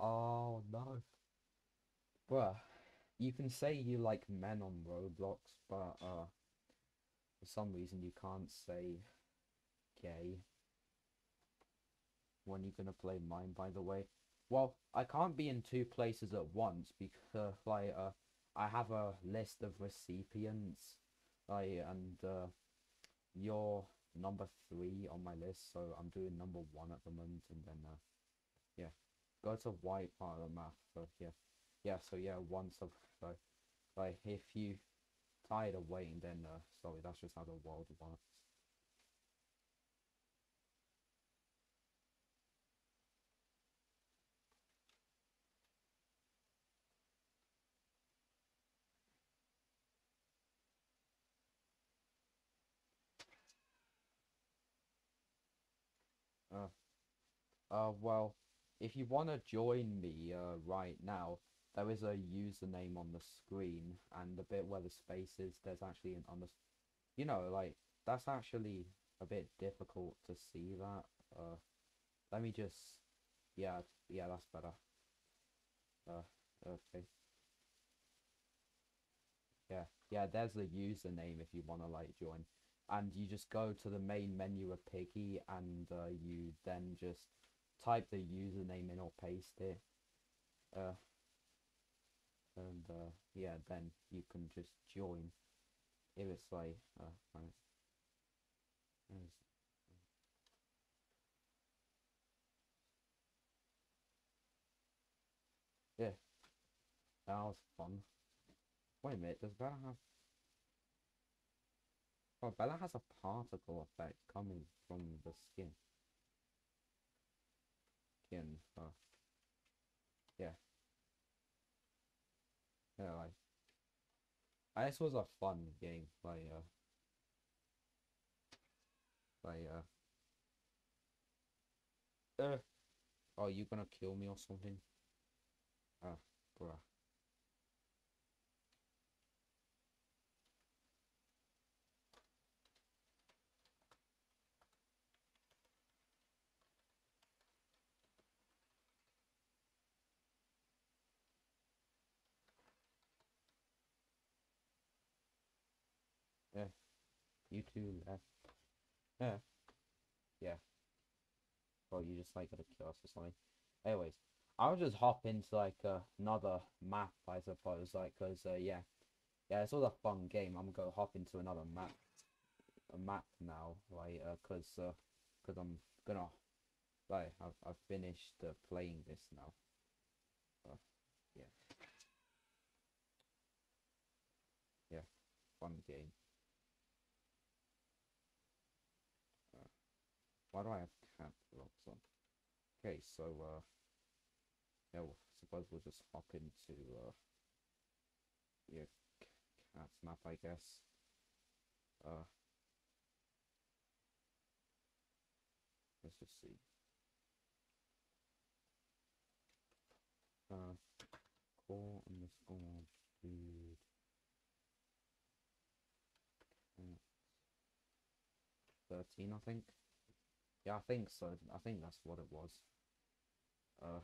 Oh no. Bruh, you can say you like men on Roblox, but uh, for some reason you can't say gay. When you're gonna play mine, by the way. Well, I can't be in two places at once because like uh, I have a list of recipients, like and uh, you're number three on my list, so I'm doing number one at the moment, and then uh, yeah, go to white part of the map. So yeah, yeah, so yeah, once of so like if you tired of waiting, then uh, sorry, that's just how the world works. Uh, uh, well, if you want to join me uh, right now, there is a username on the screen, and the bit where the space is, there's actually an on the, you know, like that's actually a bit difficult to see that. Uh, let me just, yeah, yeah, that's better. Uh, okay. Yeah, yeah, there's the username if you want to like join. And you just go to the main menu of Piggy and uh, you then just type the username in or paste it. Uh, and uh, yeah, then you can just join. If it's like, uh, right. Yeah, that was fun. Wait a minute, does Bella have... Oh, Bella has a particle effect coming from the skin. Uh, yeah. Yeah, like... uh, This was a fun game, like, uh... Like, uh... Uh... Oh, you gonna kill me or something? Ah, bruh. Yeah. You two left. Yeah. Yeah. Well, you just like got a kill or something. Anyways, I'll just hop into like uh, another map, I suppose, like, cause uh, yeah, yeah, it's all a fun game. I'm gonna hop into another map, a map now, like, uh, cause, uh, cause I'm gonna, like, I've I've finished uh, playing this now. Uh, yeah. Yeah, fun game. Why do I have cat locks on? Okay, so uh, yeah, well, suppose we'll just hop into uh, yeah, cat's map, I guess. Uh, let's just see. Uh, core underscore food. cat, Thirteen, I think. Yeah, I think so. I think that's what it was. Uh.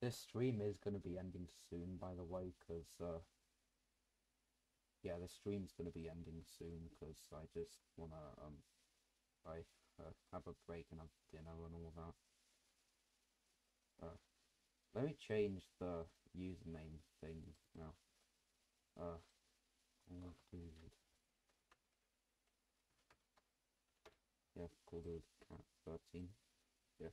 This stream is going to be ending soon, by the way, because, uh, yeah, the stream's going to be ending soon, because I just want to, um, I, uh, have a break and have dinner and all that. Uh, let me change the username thing now. Uh. Yeah, called it cat thirteen. Yeah.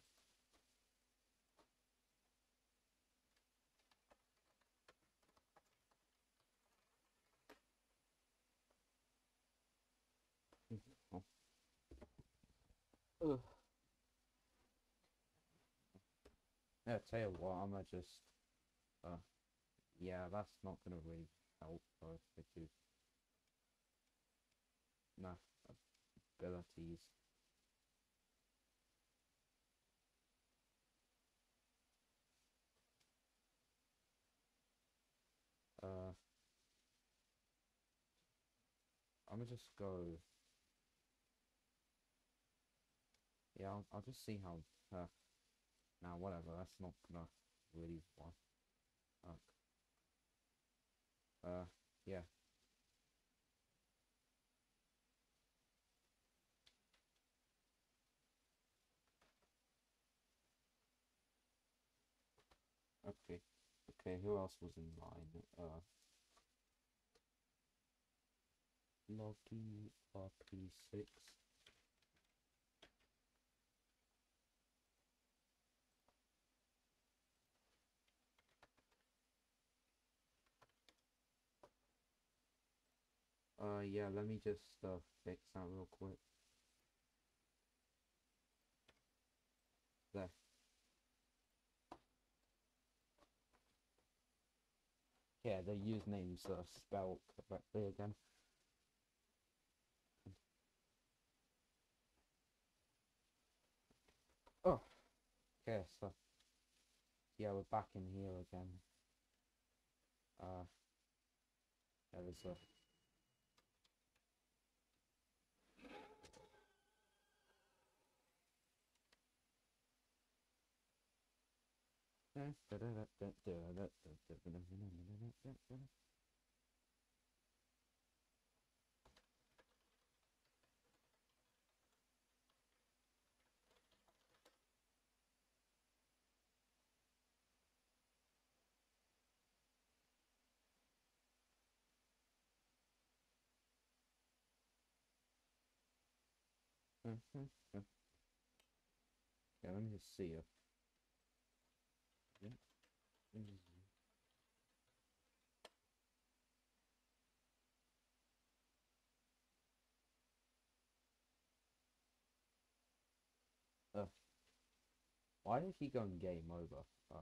Oh. Ugh. Yeah, tell you what, I'm gonna just, uh, yeah, that's not gonna really help us because, nah, abilities. Uh, I'm gonna just go. Yeah, I'll, I'll just see how. Uh, now, whatever. That's not gonna really work. Uh, yeah. Okay. Okay, who else was in line? Uh, Loki RP6. Uh, yeah, let me just uh, fix that real quick. There. Yeah, the username's uh, spelled correctly again. Oh, okay, so yeah, we're back in here again. Uh, there is a Yeah, let me just see if. Just- Uh, why did he go in game over? Uh,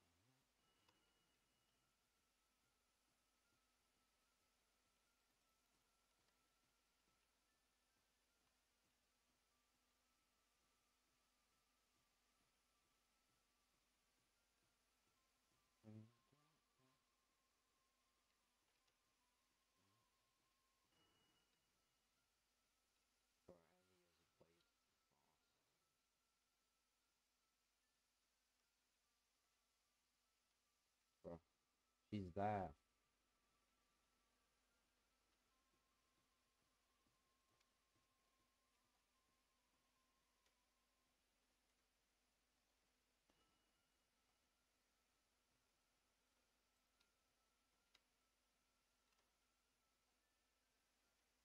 she's there.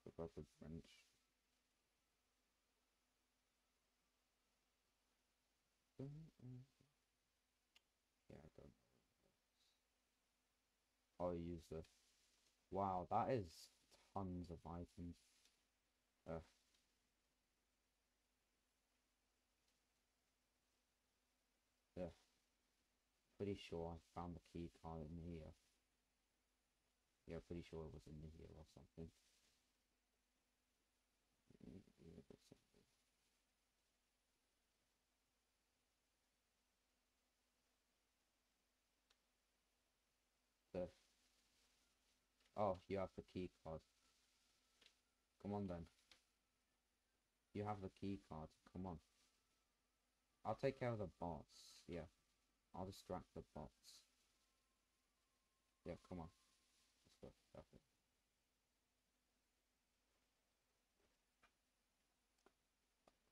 Forgot the French. Yeah, I don't know. I'll use the. Wow, that is tons of items. Uh. Yeah. Pretty sure I found the key card in here. Yeah, pretty sure it was in here or something. Mm, yeah, there's something. The Oh, you have the key card. Come on then. You have the key card. Come on. I'll take care of the bots. Yeah. I'll distract the bots. Yeah, come on. Let's go. Perfect.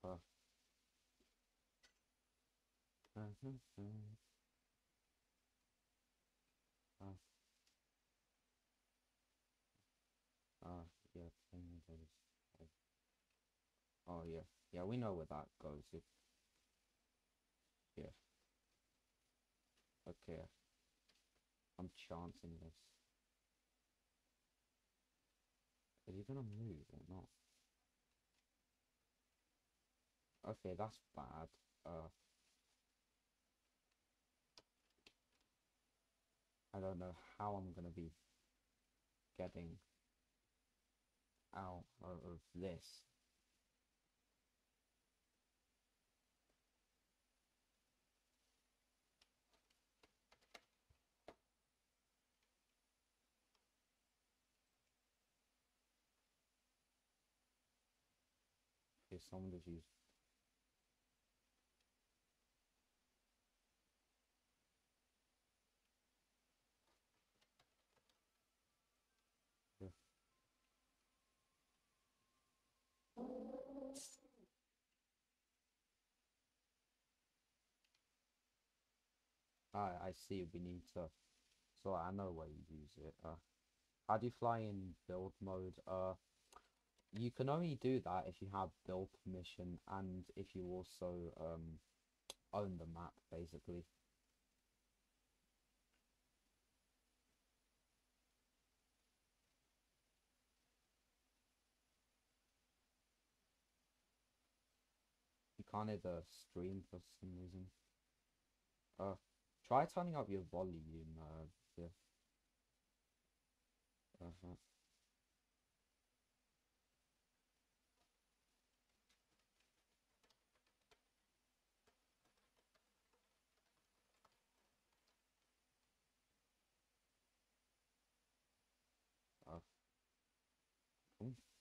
Uh. Uh. Ah, yeah, thing goes. Oh, oh, yeah, we know where that goes. If, yeah. Okay. I'm chancing this. Are you gonna move or not? Okay, that's bad. Uh, I don't know how I'm gonna be getting out of this. Someone just used I I see. We need to. So I know where you use it. Uh, how do you fly in build mode? Uh, you can only do that if you have build permission and if you also um own the map, basically. You can't either stream for some reason. Uh, try turning up your volume. Uh, yeah. Uh,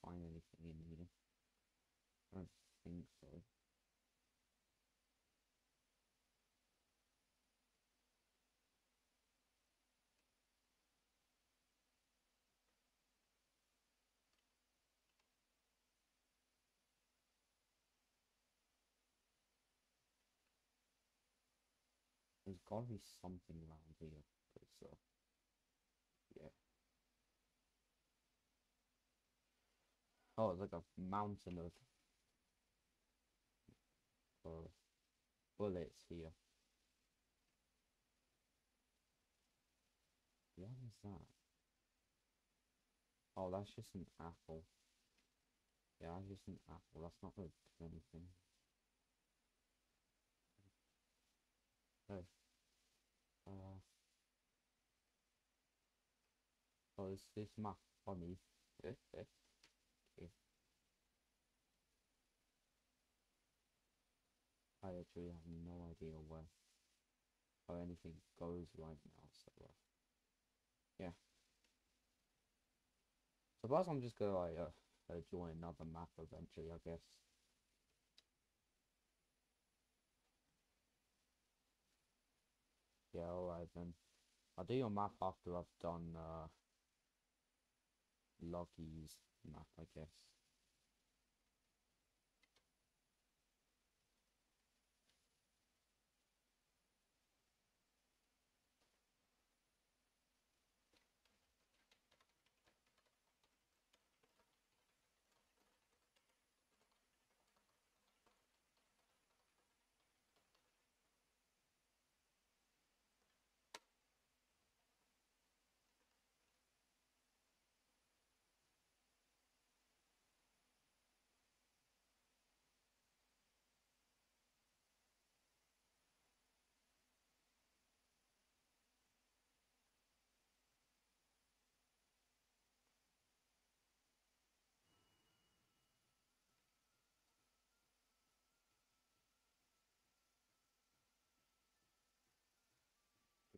find anything you needed. I don't think so. There's gotta be something around here. Uh, yeah. Oh, it's like a mountain of uh, bullets here. What is that? Oh, that's just an apple. Yeah, that's just an apple. That's not gonna do anything. Hey. Uh. Oh, is this map funny? okay. I actually have no idea where how anything goes right now, so uh, yeah. Suppose I'm just gonna like uh, join another map eventually, I guess. Yeah, alright then. I'll do your map after I've done uh map, I guess.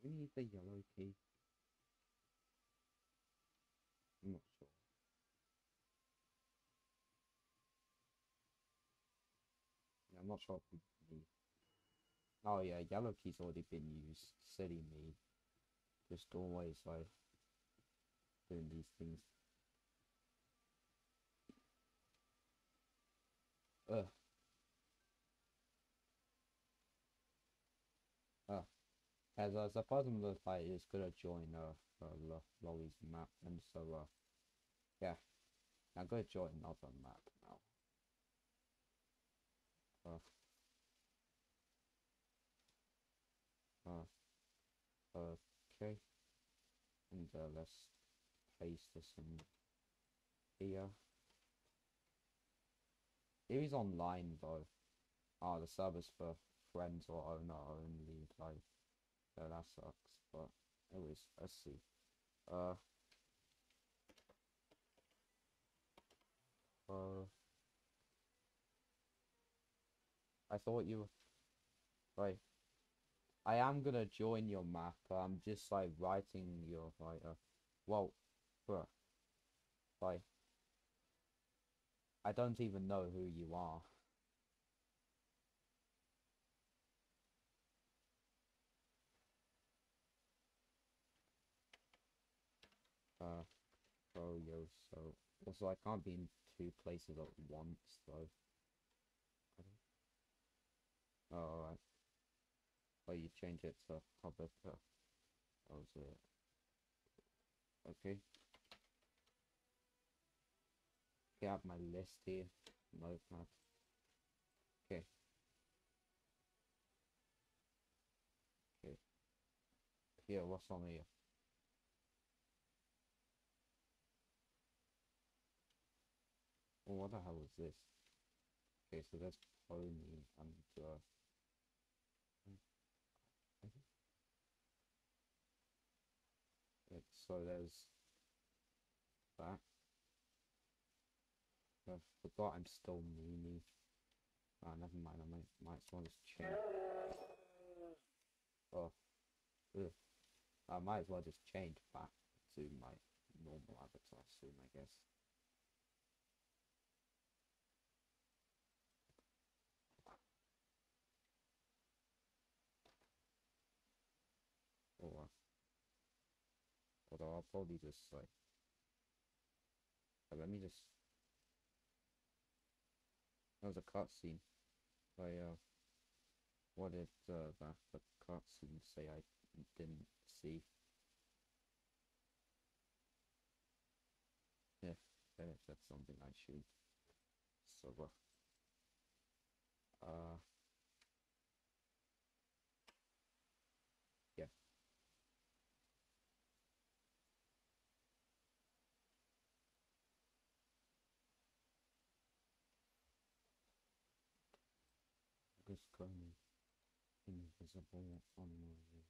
We need the yellow key? I'm not sure. Yeah, I'm not sure. Oh yeah, yellow key's already been used. Silly me. Just always like doing these things. Ugh. Ah. As I suppose I'm gonna like is gonna join uh, uh map and so uh yeah. I'm gonna join another map now. Uh, uh, Okay. And uh, let's paste this in here. It is online though. Ah, the server's for friends or owner only. Like, so that sucks. But anyways, let's see. Uh. Uh. I thought you. Right. I am gonna join your map. I'm just like writing your like. Uh, well, bruh. Like. I don't even know who you are. Uh, oh yo, so also I can't be in two places at once though. Oh, alright. Oh, you change it to Hobbit. Oh, was it? Okay. Get out my list here. Notepad. Okay. Okay. Here, what's on here? Oh, what the hell is this? Okay, so that's pony and uh It's, so there's that. I forgot I'm still Mimi. Ah, never mind. I might might as well just change. Oh, ugh. I might as well just change back to my normal avatar soon, I guess. Or, although I'll probably just like, let me just. That was a cutscene. I uh, what did uh, that the cutscene say I didn't see? Then it said something I should. So, uh yeah. Just invisible on my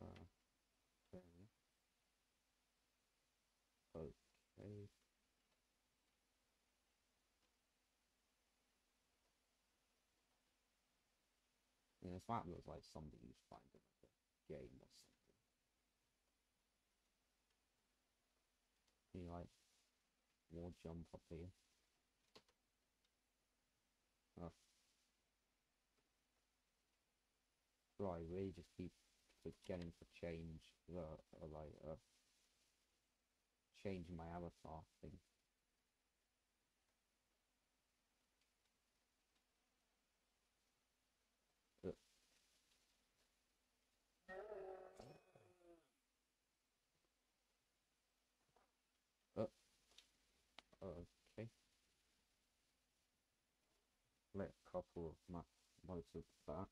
uh there. Okay. Yeah, might look like something you'd find in like a game or something. Like wall jump up here. Oh. Right, we just keep forgetting to change the uh, like uh my avatar thing. Uh, uh, okay. Let a couple of my modes of that.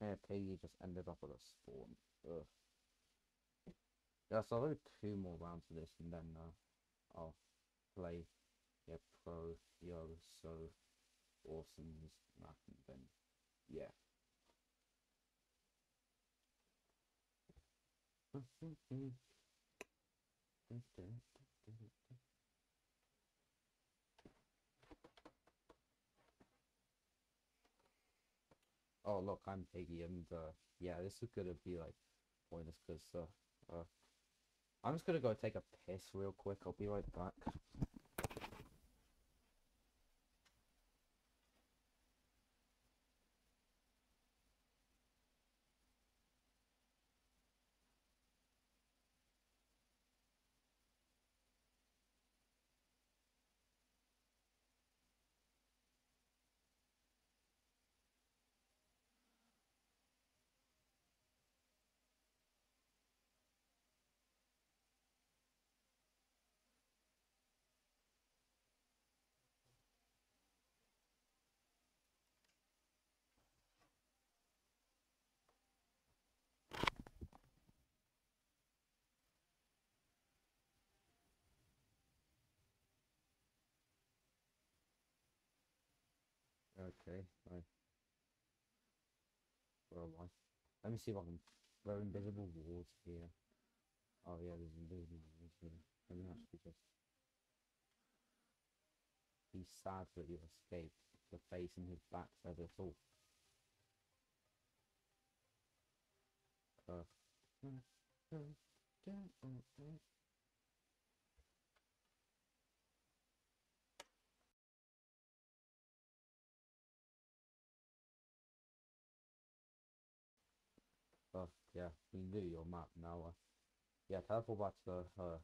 Yeah, Piggy just ended up with a spawn. Ugh. Yeah, so I'll do two more rounds of this and then uh, I'll play yeah pro yo so awesome's and then yeah. Oh look, I'm Piggy, and uh, yeah, this is gonna be like pointless because uh, uh, I'm just gonna go take a piss real quick. I'll be right back. Okay, right. Where am I? Let me see if I can. There are invisible walls here. Oh yeah, there's invisible walls here. Let me actually just. He's sad that you escaped. The face in his back says it all. Uh. Oh, yeah, we knew your map now. Uh, yeah, teleport back to the, uh,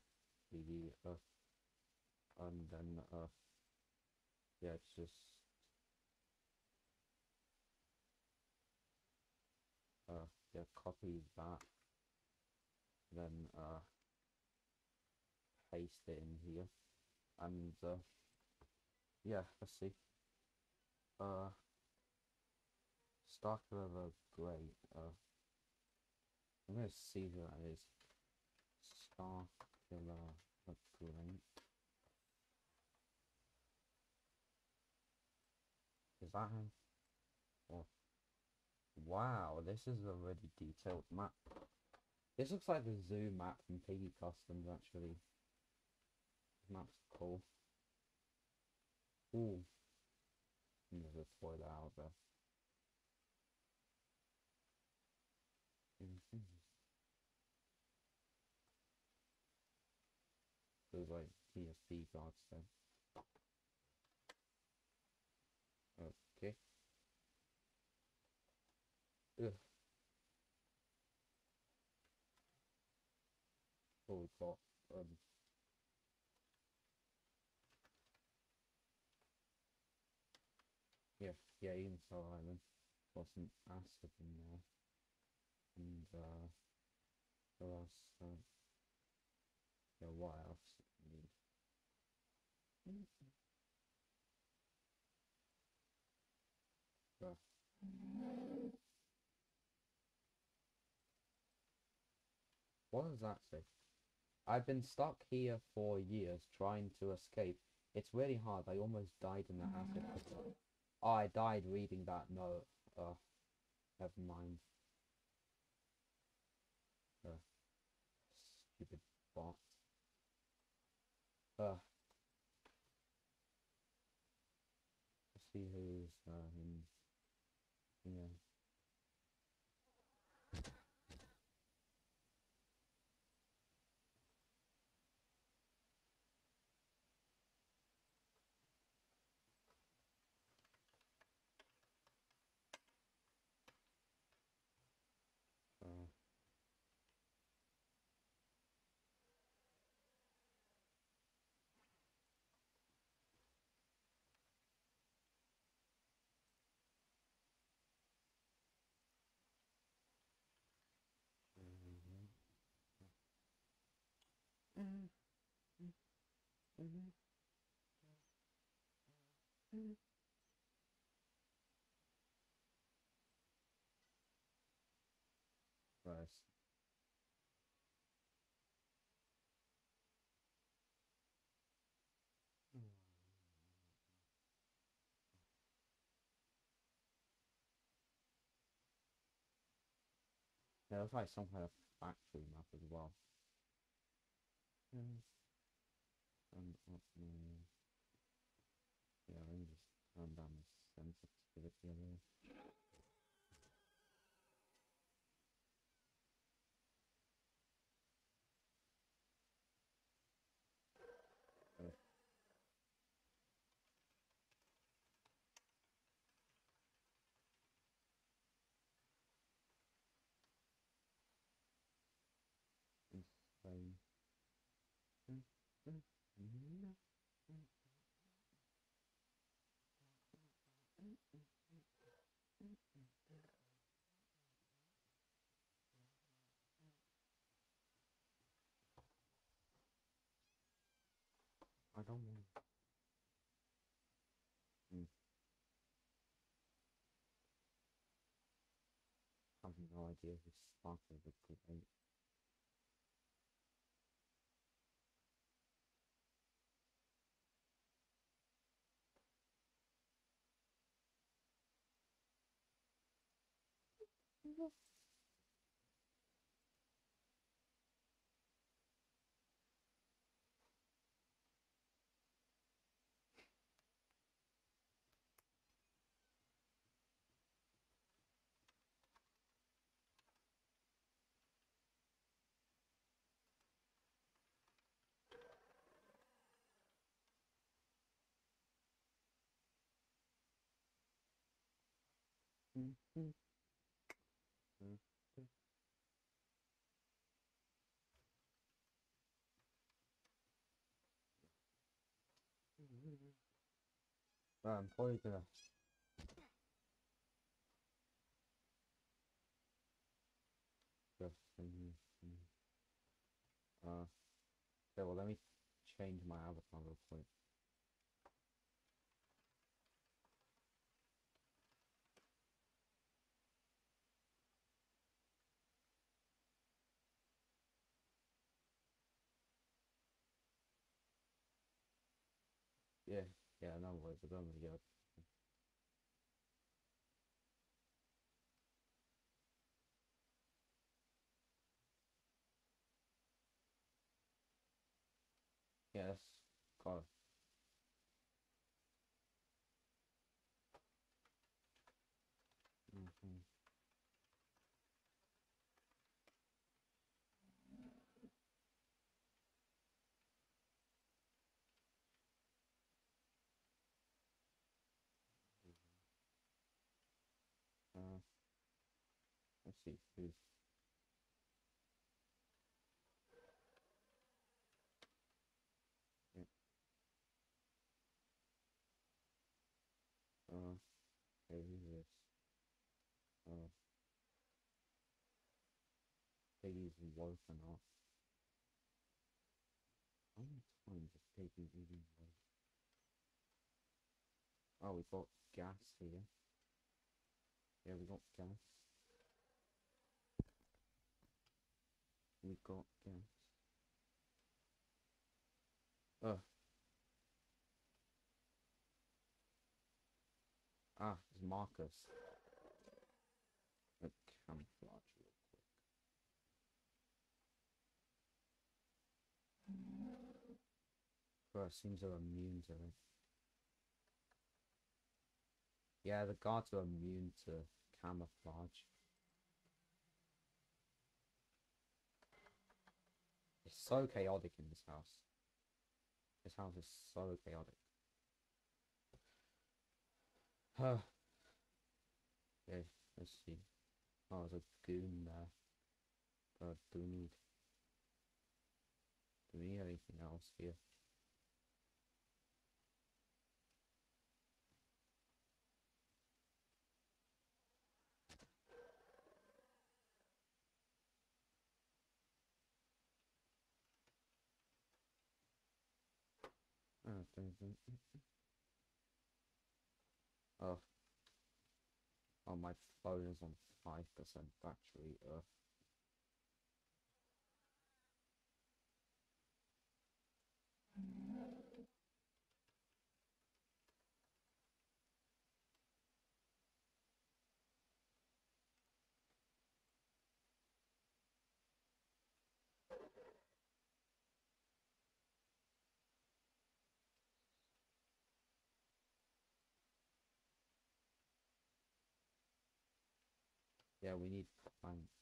the, uh, and then, uh, yeah, it's just, uh, yeah, copy that, then, uh, paste it in here, and, uh, yeah, let's see, uh, Stark River Great, uh, I'm gonna see who that is. Star Starkiller Great. Is that him? Oh. Wow, this is a really detailed map. This looks like the zoo map from Piggy Customs actually. This map's cool. Ooh. And there's a toilet out there. There's like TSP guards there. Okay. Ugh. Oh, we um. Yeah, yeah, even Star Island. Some acid in there. And uh what else uh, yeah, what else do we need? Bruh. What does that say? I've been stuck here for years trying to escape. It's really hard. I almost died in that acid. Oh, I died reading that note. Uh, never mind. Uh, stupid bot. Uh, see who's uh, in here. Uh, mhm. Mhm. Mhm. Mhm. Right. Yeah, looks like some kind of factory map as well. Mm. And up my me just turn down the sensitivity a little. Uh, insane. Mm, mm, mm, I don't want. Mm. I have no idea who sponsored the group Mm-hmm. I'm probably gonna. Just, mm, mm. Uh, okay, well, let me change my avatar real quick. Yeah, no worries, I don't really. Yes, it. Mhm. Uh, Yeah. Uh, okay, who's this? Uh, Piggy's woken up. How many times has Peggy even woke? Oh, we've got gas here. Yeah, we got gas. We got gas. Oh. Ah, it's Marcus. A camouflage real quick. Bro, seems they're immune to it. Yeah, the guards are immune to camouflage. So chaotic in this house. This house is so chaotic. Huh. okay, let's see. Oh, there's a goon there. But do we need do we need anything else here? Oh, oh. My phone is on 5% battery. Uh. Yeah, we need planks.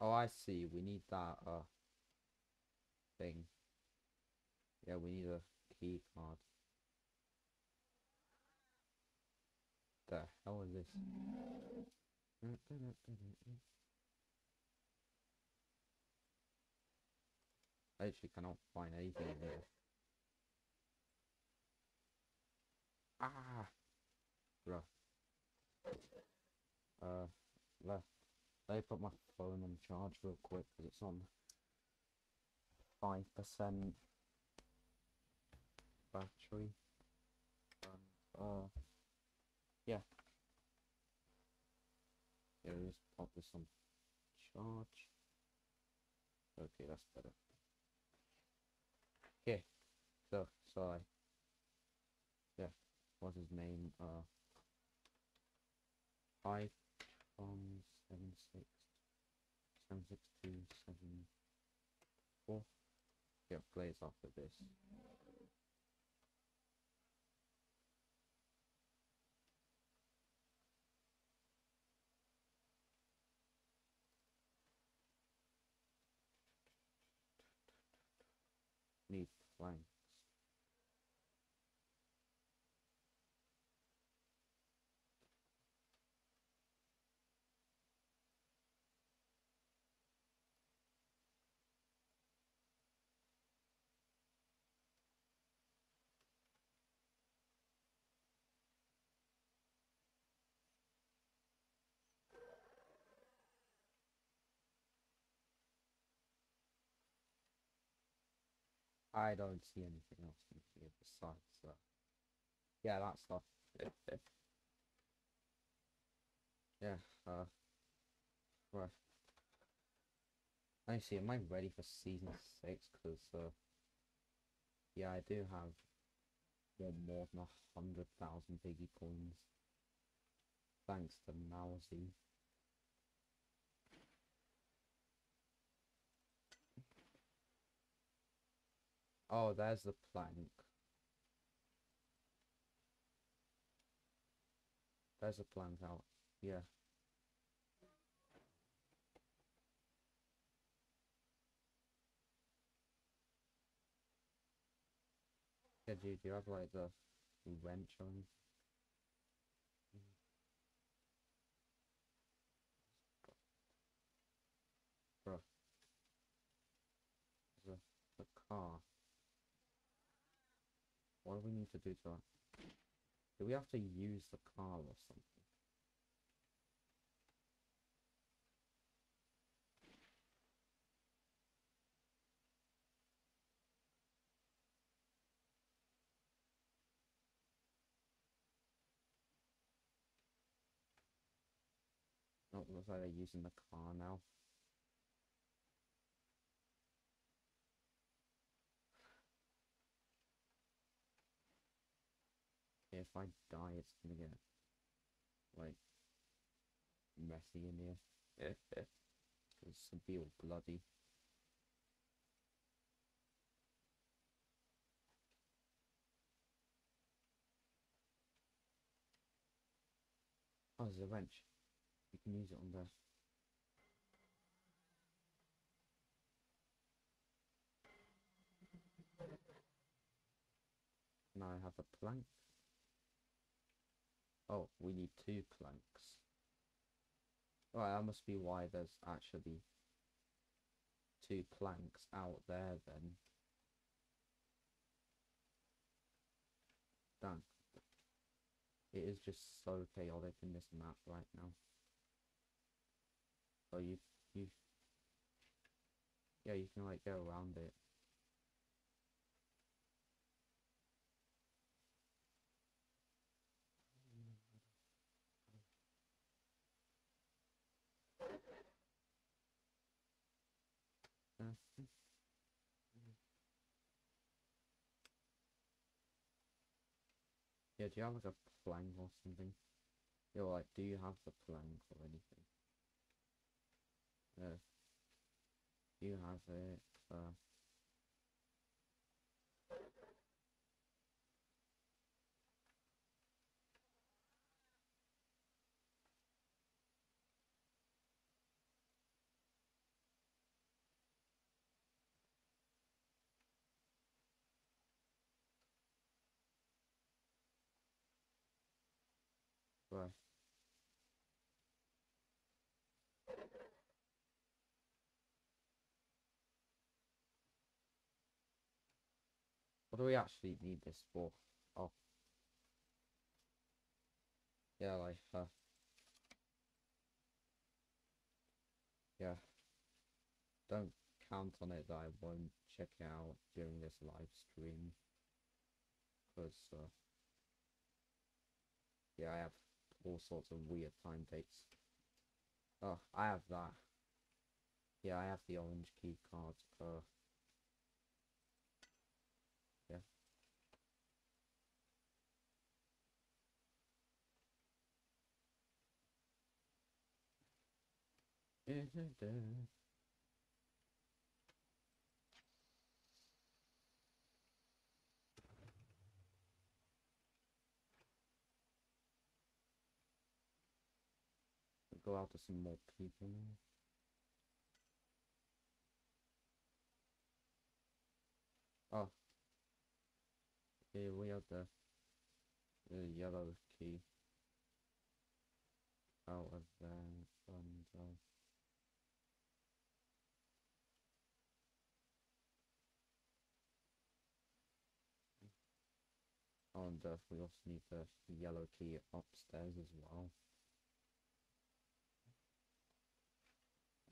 Oh, I see. We need that uh thing. Yeah, we need a key card. The hell is this? I actually cannot find anything in here. Ah, bruh. Uh, left. Me put my phone on charge real quick because it's on five percent battery. And, uh, yeah. Yeah, let's pop this on charge. Okay, that's better. Okay, so, sorry. Yeah, what's his name? Uh, five from seven six seven six two seven four. Yeah, plays after this. Need planks. I don't see anything else in here besides that. Yeah, that stuff. yeah, uh, right. I see, am I ready for season six? Because, uh, yeah, I do have more than a hundred thousand piggy coins. Thanks to Mousy. Oh, there's the plank. There's a plank out. Yeah. Yeah, do, you have like the wrench on? Bro. The, the car. What do we need to do to that? Do we have to use the car or something? Oh, looks like they're using the car now. If I die, it's gonna get like messy in here. it's a be all bloody. Oh, there's a wrench. You can use it on there. Now I have a plank. Oh, we need two planks. Right, that must be why there's actually two planks out there then. Done. It is just so chaotic in this map right now. So you you yeah you can like go around it. Yeah, do you have like a plank or something? Yeah, like, do you have the plank or anything? Uh, do you have it? Uh, What do we actually need this for? Oh. Yeah, like, uh, yeah. Don't count on it that I won't check out during this live stream. Because, uh, yeah, I have all sorts of weird time dates. Oh, I have that. Yeah, I have the orange key card. Uh, yeah. Go out to some more people. Oh. Okay, we have the, the yellow key out of there and uh, and uh, we also need the yellow key upstairs as well.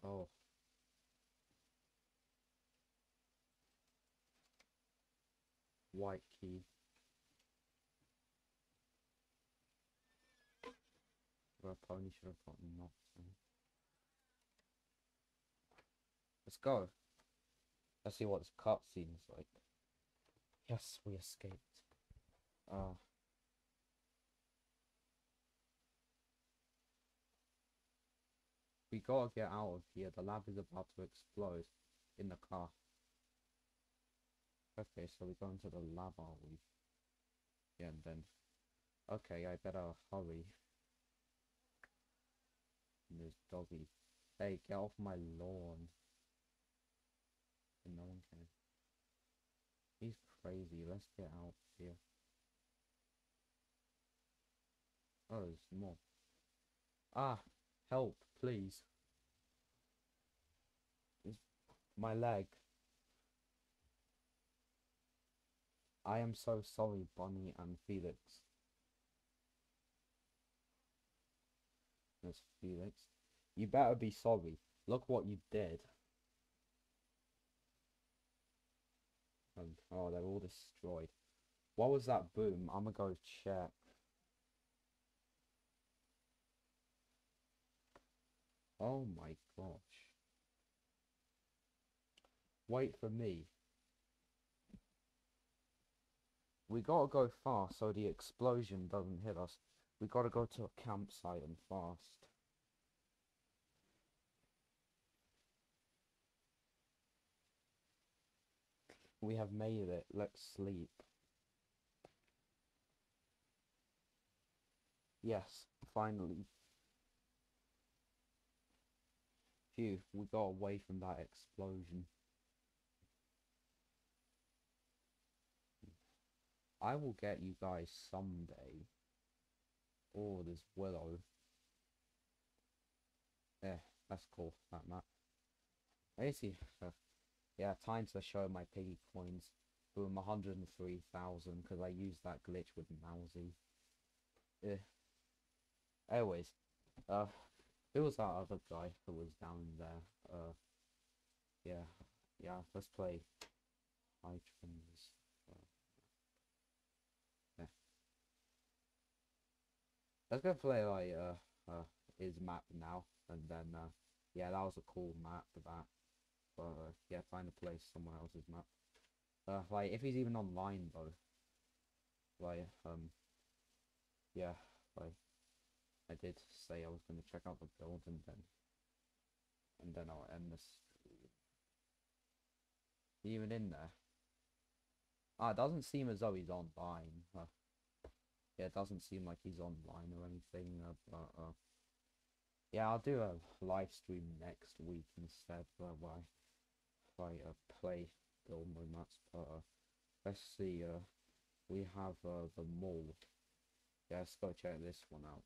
Oh. White key. Well, I probably should knocked. Let's go. Let's see what this cutscene's like. Yes, we escaped. Uh. We gotta get out of here. The lab is about to explode in the car. Okay, so we go into the lab, are we? Yeah, and then... Okay, I better hurry. And there's doggy. Hey, get off my lawn. And no one can. He's crazy. Let's get out here. Oh, there's more. Ah, help, please. It's my leg. I am so sorry, Bonnie and Felix. There's Felix. You better be sorry. Look what you did. And, oh, they're all destroyed. What was that boom? I'm gonna go check. Oh my gosh. Wait for me. We gotta go fast so the explosion doesn't hit us. We gotta go to a campsite and fast. We have made it. Let's sleep. Yes, finally. Phew, we got away from that explosion. I will get you guys someday. Oh, there's Willow. Yeah, that's cool, that map. Basically, uh, yeah, time to show my piggy coins. Boom, 103,000, because I used that glitch with Mousy. Yeah. Anyways, uh, who was that other guy who was down there? Uh, yeah, yeah, let's play Hydrans. Let's go play like uh uh his map now and then uh yeah that was a cool map for that. But uh, yeah find a place somewhere else's map. Uh like if he's even online though. Like um yeah like I did say I was gonna check out the build and then and then I'll end this even in there. Ah, it doesn't seem as though he's online. Uh, yeah, it doesn't seem like he's online or anything, uh, but, uh, yeah, I'll do a live stream next week instead, where I, I uh, play build mode maps, but, uh, let's see, uh, we have, uh, the mall. Yeah, let's go check this one out.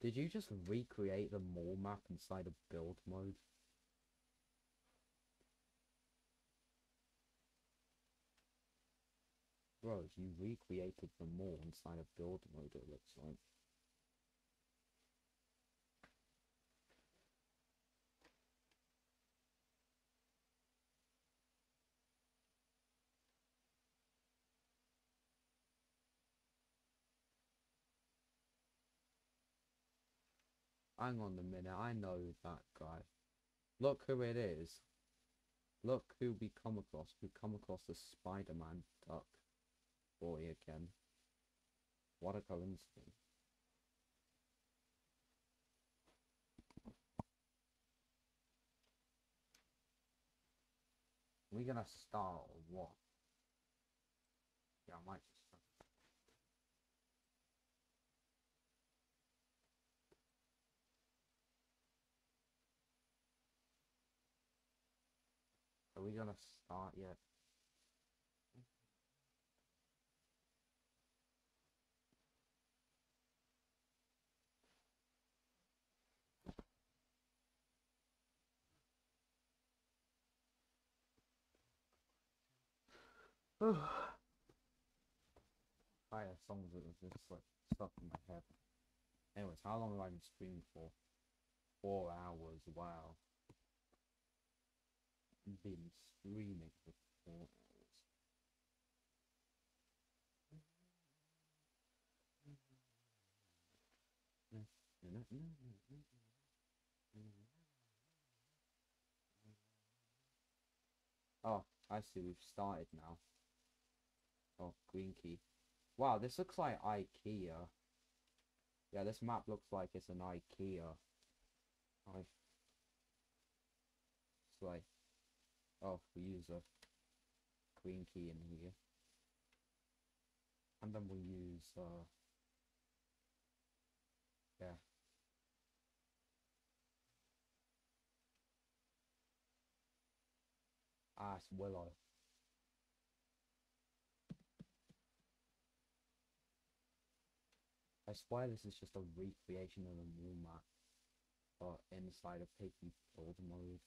Did you just recreate the mall map inside of build mode? Bro, you recreated the mall inside of build mode, it looks like. Hang on a minute, I know that guy. Look who it is. Look who we come across. We come across the Spider-Man duck boy again. What a coincidence. we gonna start or what? Yeah, I might just Are we gonna start yet? Fire songs that was just like stuck in my head. Anyways, how long have I been streaming for? Four hours, wow. Been streaming for four hours. Oh, I see, we've started now. Oh, green key. Wow, this looks like IKEA. Yeah, this map looks like it's an IKEA. I. It's like. Oh, we use a green key in here. And then we'll use, uh. Yeah. Ah, it's Willow. I swear this is just a recreation of a new map, but inside a piggy build mode.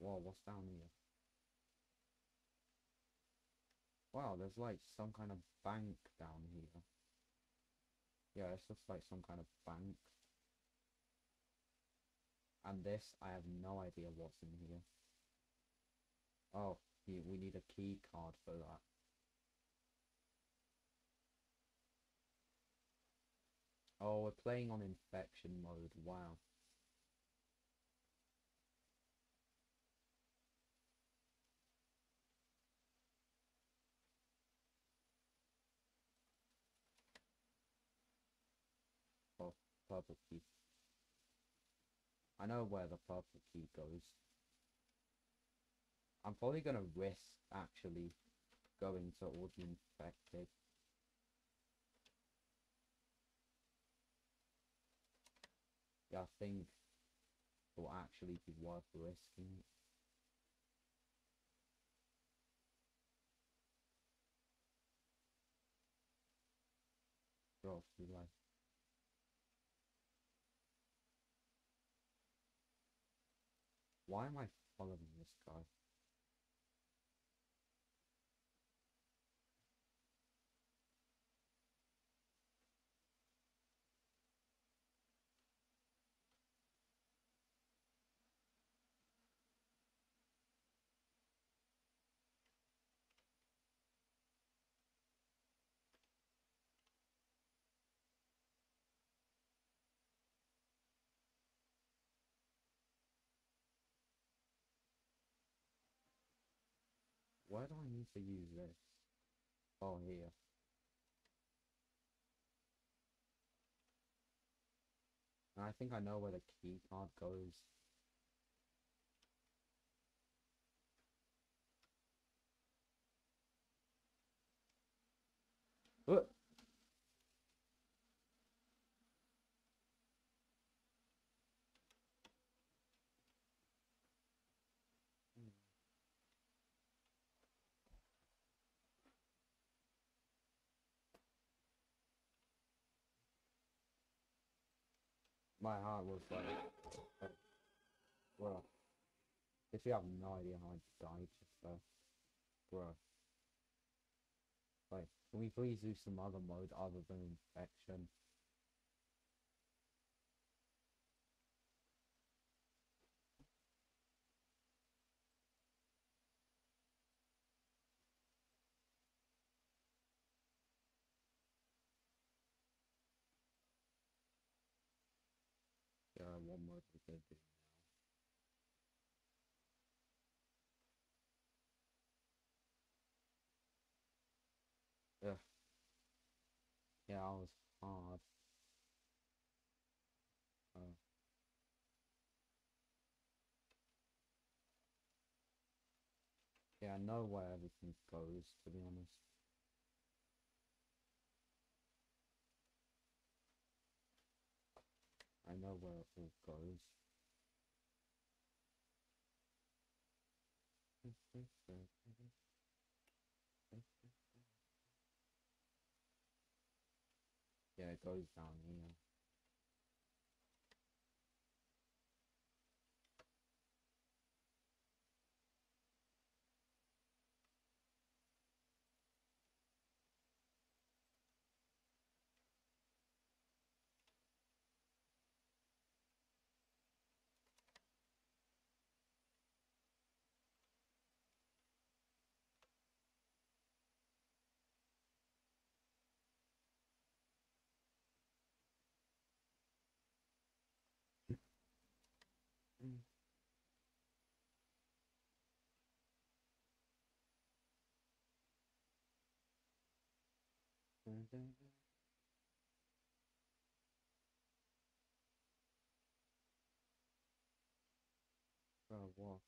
Whoa, what's down here? Wow, there's like some kind of bank down here. Yeah, it's just like some kind of bank. And this, I have no idea what's in here. Oh, we we need a key card for that. Oh, we're playing on infection mode. Wow. Oh, purple key. I know where the purple key goes. I'm probably gonna risk actually going to all the infected. Yeah, I think it will actually be worth risking. Bro, you like Why am I following this guy? Where do I need to use this? Oh, here. I think I know where the key card goes. Uh. My heart was like, uh, bro. If you have no idea how I died just there, bro. Like, can we please do some other mode other than infection? Mode we're do now. Ugh. Yeah, I was hard. Uh, yeah, I know where everything goes, to be honest. I know where it all goes. Yeah, it goes down here. Bro, what?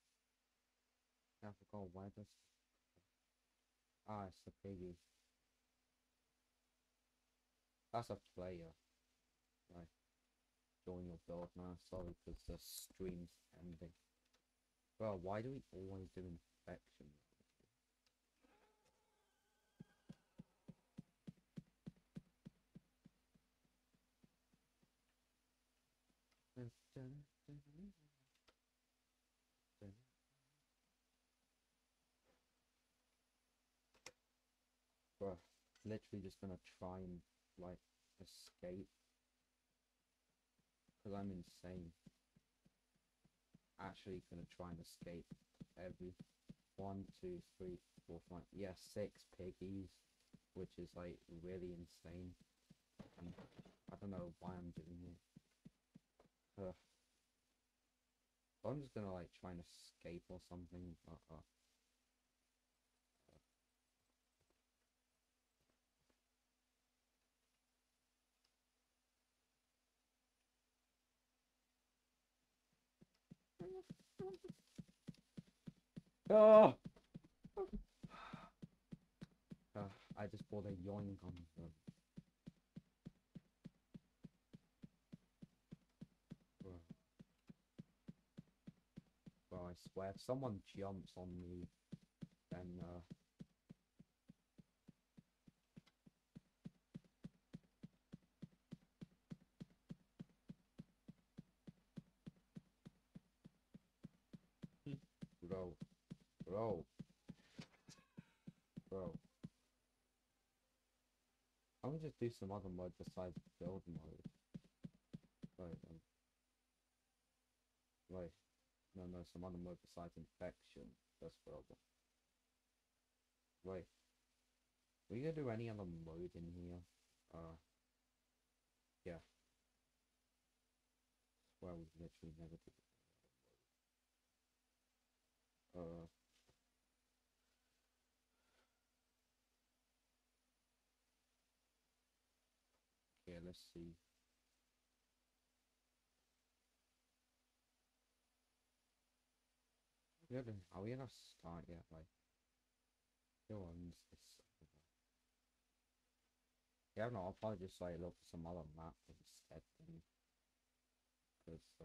I forgot why does Ah, it's a piggy. That's a player. Right. Join your build now. Sorry, because the stream's ending. Bro, why do we always do infection? Bruh, literally just gonna try and like escape. Cause I'm insane. Actually gonna try and escape every one, two, three, four, five, yeah, six piggies, which is like really insane. And I don't know why I'm doing it. Ugh. I'm just gonna like try and escape or something. Uh, uh. Oh! Uh, I just bought a yoink on. Bro. Bro, I swear, if someone jumps on me, then, uh... Bro. Bro. Bro. I'm gonna just do some other mode besides build mode. Right, um. Wait. No, no, some other mode besides infection. That's. Wait. Are you gonna do any other mode in here? Uh. Yeah. Swear we literally never did uh okay let's see. We are we gonna start yet? Like who owns this yeah no I'll probably just like look for some other map instead because uh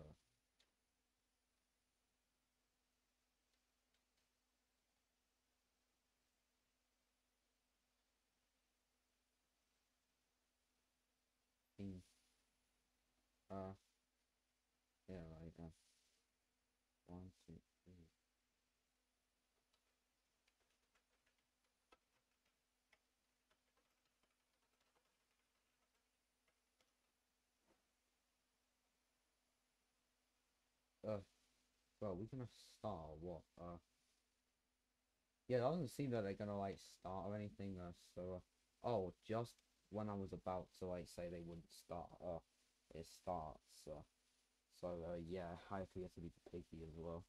thing. Uh, uh, one, two, three. Uh, well, we're gonna start what? Uh, yeah, it doesn't seem that they're gonna like start or anything. Uh, so, uh, oh, just when I was about to like say they wouldn't start, uh, it starts. Uh, So uh, yeah, I forget to be the piggy as well.